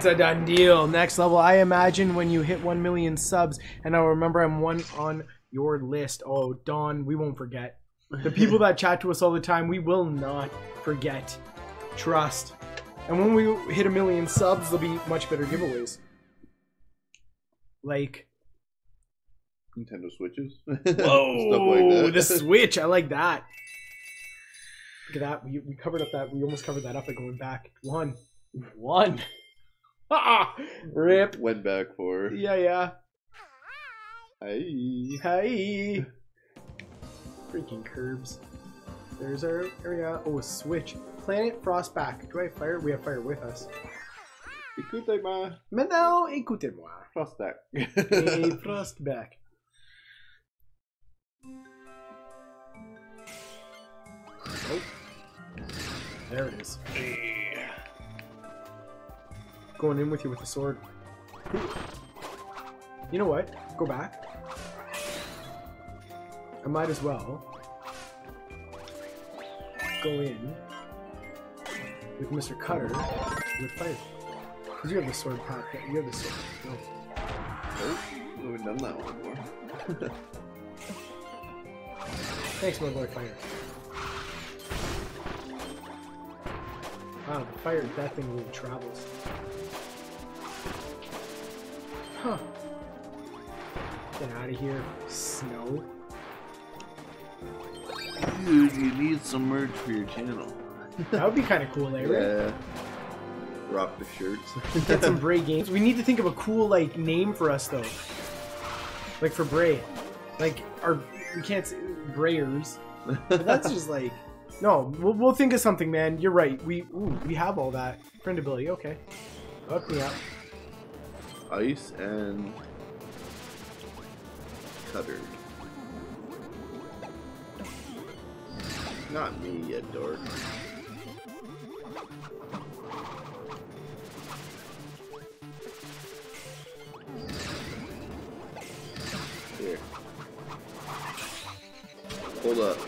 [SPEAKER 2] a done deal. Next level, I imagine when you hit 1 million subs, and I'll remember I'm one on your list. Oh, Don, we won't forget. The people that chat to us all the time, we will not forget. Trust. And when we hit a million subs, there'll be much better giveaways. Like,
[SPEAKER 1] Nintendo Switches.
[SPEAKER 2] Whoa,
[SPEAKER 1] Stuff like that.
[SPEAKER 2] the Switch. I like that. Look at that. We, we covered up that. We almost covered that up by going back. One. One. Ah, rip.
[SPEAKER 1] Went back for.
[SPEAKER 2] Yeah, yeah.
[SPEAKER 1] Hey.
[SPEAKER 2] Hey. Freaking curbs. There's our area. Oh, a switch. Planet Frostak. Do I have fire? We have fire with us.
[SPEAKER 1] Écoutez-moi.
[SPEAKER 2] Maintenant, écoutez-moi.
[SPEAKER 1] Frostak.
[SPEAKER 2] Hey, Frostak. Oh. There it is. Going in with you with the sword. You know what? Go back. I might as well go in with Mr. Cutter with fire. Because you have the sword pack. You have the sword. No.
[SPEAKER 1] Oh, we haven't done that one before.
[SPEAKER 2] Thanks, my boy Fire. Wow, the fire, that thing really travels. Huh. Get out of here, snow.
[SPEAKER 1] Dude, you need some merch for your channel.
[SPEAKER 2] That would be kind of cool, eh? right?
[SPEAKER 1] Yeah. Rock the shirts.
[SPEAKER 2] Get some Bray games. We need to think of a cool like name for us though. Like for Bray, like our we can't say Brayers. But that's just like no. We'll, we'll think of something, man. You're right. We ooh, we have all that friendability. Okay, hook me up.
[SPEAKER 1] Ice and cutter. Not me yet, dork. Here. Hold up.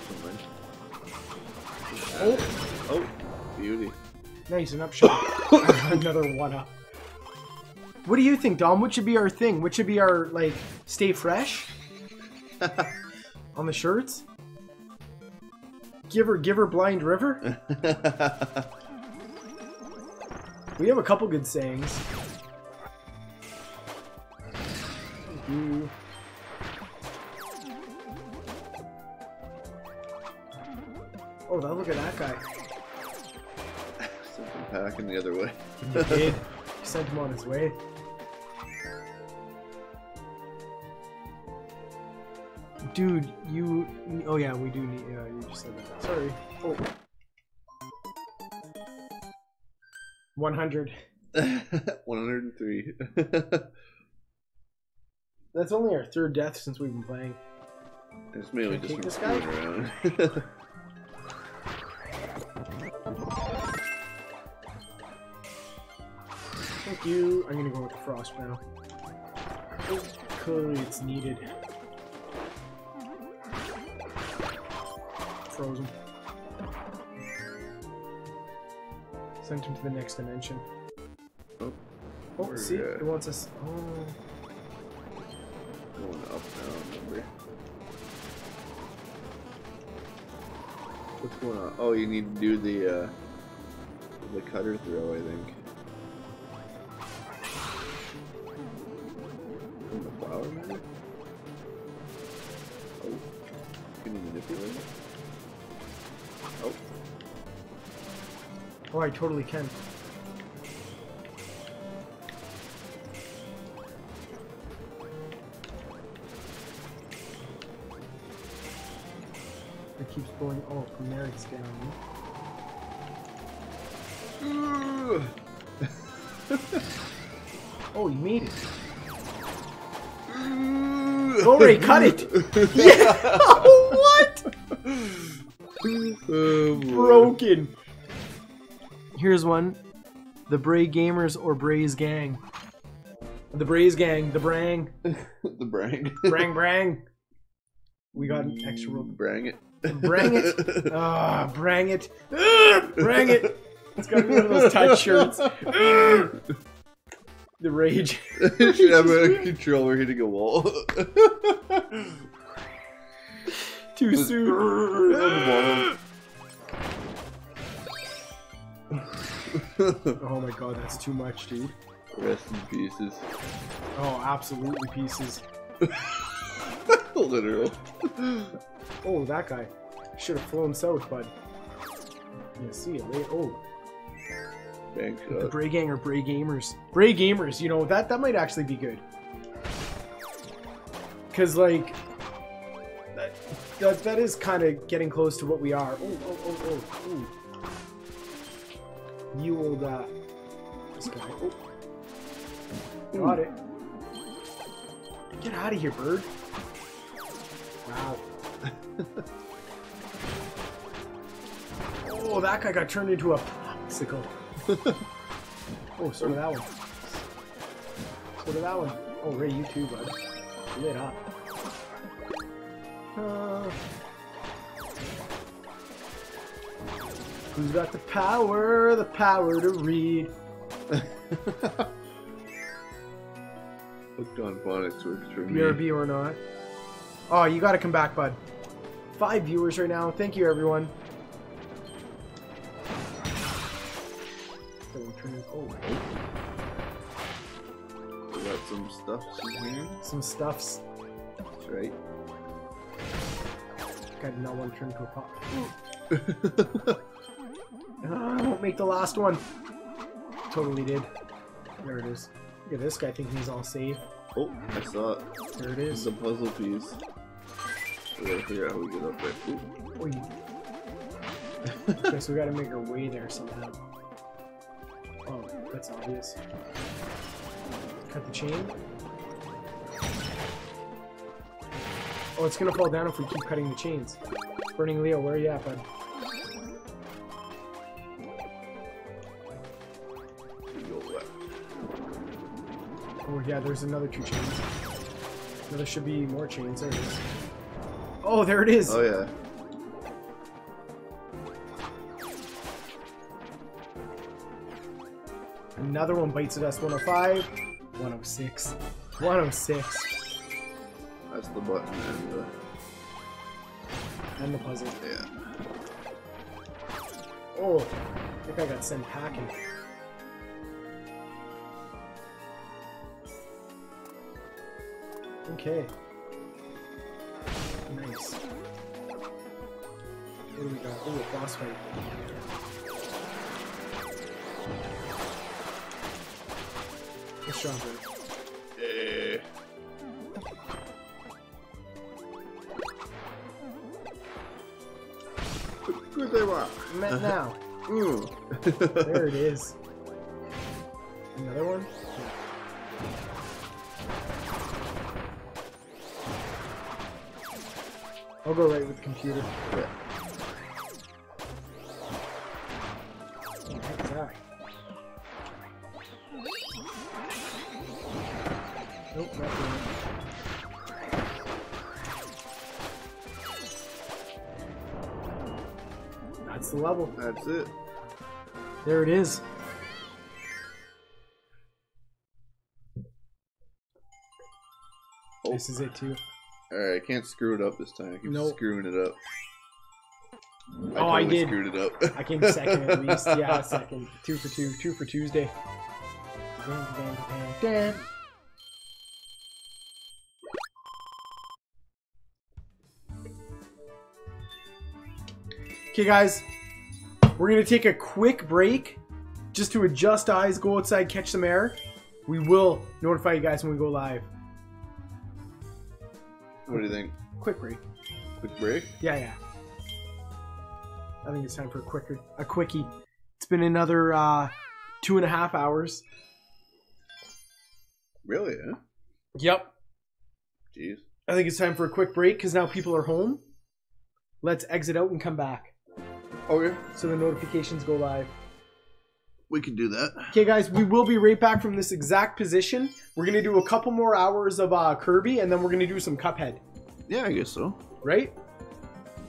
[SPEAKER 1] Something.
[SPEAKER 2] Oh,
[SPEAKER 1] Oh, beauty.
[SPEAKER 2] nice an upshot. Another one up. What do you think, Dom? What should be our thing? What should be our like stay fresh on the shirts? Give her, give her, blind river. We have a couple good sayings. Ooh. Oh, now look at that guy.
[SPEAKER 1] Sent him packing the other way.
[SPEAKER 2] You did. Sent him on his way. Dude, you. Oh yeah, we do need. Yeah, you just said that. Sorry. Oh. 100.
[SPEAKER 1] 103.
[SPEAKER 2] That's only our third death since we've been playing.
[SPEAKER 1] it's mainly
[SPEAKER 2] Can
[SPEAKER 1] just
[SPEAKER 2] guy?
[SPEAKER 1] around.
[SPEAKER 2] Thank you. I'm gonna go with the frost now. Clearly it's needed. Frozen. Sent him to the next dimension.
[SPEAKER 1] Oh,
[SPEAKER 2] Oh, see?
[SPEAKER 1] uh,
[SPEAKER 2] It wants us. Oh.
[SPEAKER 1] going up now, remember? What's going on? Oh, you need to do the, uh, the cutter throw, I think.
[SPEAKER 2] I totally can. It keeps going. Oh, it's down. Oh, you made it. Go, Ray, cut it! Yeah! what?
[SPEAKER 1] Oh.
[SPEAKER 2] Broken. Here's one. The Bray Gamers or Bray's Gang. The Bray's Gang. The Brang.
[SPEAKER 1] the brang.
[SPEAKER 2] Brang Brang. We got an mm, extra rope.
[SPEAKER 1] Brang it.
[SPEAKER 2] Ah, brang it. Ah, brang it. Ugh, brang it. It's got to be one of those tight shirts. Ugh. The rage.
[SPEAKER 1] you should have a controller hitting a wall.
[SPEAKER 2] Too soon.
[SPEAKER 1] On the bottom.
[SPEAKER 2] Oh my god, that's too much, dude.
[SPEAKER 1] Rest in pieces.
[SPEAKER 2] Oh, absolutely pieces.
[SPEAKER 1] Literal.
[SPEAKER 2] Oh, that guy. Should have flown south, bud. Yeah, see it later. Oh,
[SPEAKER 1] Bank
[SPEAKER 2] the. Bray Gang or Bray Gamers. Bray Gamers, you know, that, that might actually be good. Because, like, that, that, that is kind of getting close to what we are. Oh, oh, oh, oh, ooh. You old, uh, this guy. Oh. Got it. Get out of here, bird. Wow. oh, that guy got turned into a popsicle. oh, so did that one. So did that one. Oh, Ray, you too, bud. Lit up. Uh, who's got the power? The power to read.
[SPEAKER 1] Hooked on phonics works for me.
[SPEAKER 2] BRB or not. Oh, you gotta come back, bud. Five viewers right now. Thank you, everyone. Oh,
[SPEAKER 1] We got some stuff in here.
[SPEAKER 2] some stuffs.
[SPEAKER 1] That's right.
[SPEAKER 2] I did not want to turn into a pop. Ah, I won't make the last one. Totally did. There it is. Look at this guy thinking he's all safe.
[SPEAKER 1] oh, I saw it.
[SPEAKER 2] There it
[SPEAKER 1] It's
[SPEAKER 2] is.
[SPEAKER 1] a puzzle piece. We gotta figure out how we get up there. Ooh.
[SPEAKER 2] Oh, you... okay, so we gotta make our way there somehow. Oh, that's obvious. Cut the chain. Oh, it's gonna fall down if we keep cutting the chains. Burning Leo, where are you at, bud? Oh yeah, there's another two chains. No, there should be more chains. There it is. Oh, there it is.
[SPEAKER 1] Oh yeah.
[SPEAKER 2] Another one bites at us. 105, 106, 106,
[SPEAKER 1] That's the button and the
[SPEAKER 2] and the puzzle.
[SPEAKER 1] yeah.
[SPEAKER 2] Oh, I think I got sent packing. Okay. Nice. What do we got? Oh, a boss fight. Let's in.
[SPEAKER 1] Eh. Good they were.
[SPEAKER 2] Met now.
[SPEAKER 1] Mm.
[SPEAKER 2] There it is. Another one? I'll go right with the computer.
[SPEAKER 1] Yeah.
[SPEAKER 2] What the heck is that? Nope, not doing. That's the level.
[SPEAKER 1] That's it.
[SPEAKER 2] There it is.
[SPEAKER 1] Oh.
[SPEAKER 2] This is it too.
[SPEAKER 1] Alright, I can't screw it up this time. I keep
[SPEAKER 2] Nope.
[SPEAKER 1] screwing it up.
[SPEAKER 2] Oh, I did.
[SPEAKER 1] screwed it up.
[SPEAKER 2] I came second at least. Yeah, second. Two for two. Two for Tuesday. Dun. Okay, guys. We're going to take a quick break just to adjust eyes, go outside, catch some air. We will notify you guys when we go live.
[SPEAKER 1] What do you think?
[SPEAKER 2] Quick break.
[SPEAKER 1] Quick break?
[SPEAKER 2] Yeah, yeah. I think it's time for a quicker, a quickie. It's been another uh, two and a half hours.
[SPEAKER 1] Really, huh?
[SPEAKER 2] Yep.
[SPEAKER 1] Jeez.
[SPEAKER 2] I think it's time for a quick break because now people are home. Let's exit out and come back
[SPEAKER 1] Okay.
[SPEAKER 2] so the notifications go live.
[SPEAKER 1] We can do that.
[SPEAKER 2] Okay, guys, we will be right back from this exact position. We're going to do a couple more hours of uh, Kirby, and then we're going to do some Cuphead.
[SPEAKER 1] Yeah, I guess so.
[SPEAKER 2] Right?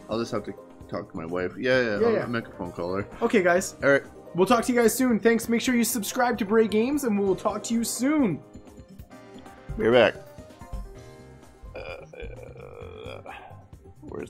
[SPEAKER 1] I'll just have to talk to my wife. Yeah, yeah,
[SPEAKER 2] yeah,
[SPEAKER 1] I'll,
[SPEAKER 2] yeah.
[SPEAKER 1] make a phone call.
[SPEAKER 2] Okay, guys.
[SPEAKER 1] All right.
[SPEAKER 2] We'll talk to you guys soon. Thanks. Make sure you subscribe to Bray Games, and we'll talk to you soon.
[SPEAKER 1] We're back. Uh, uh, where's...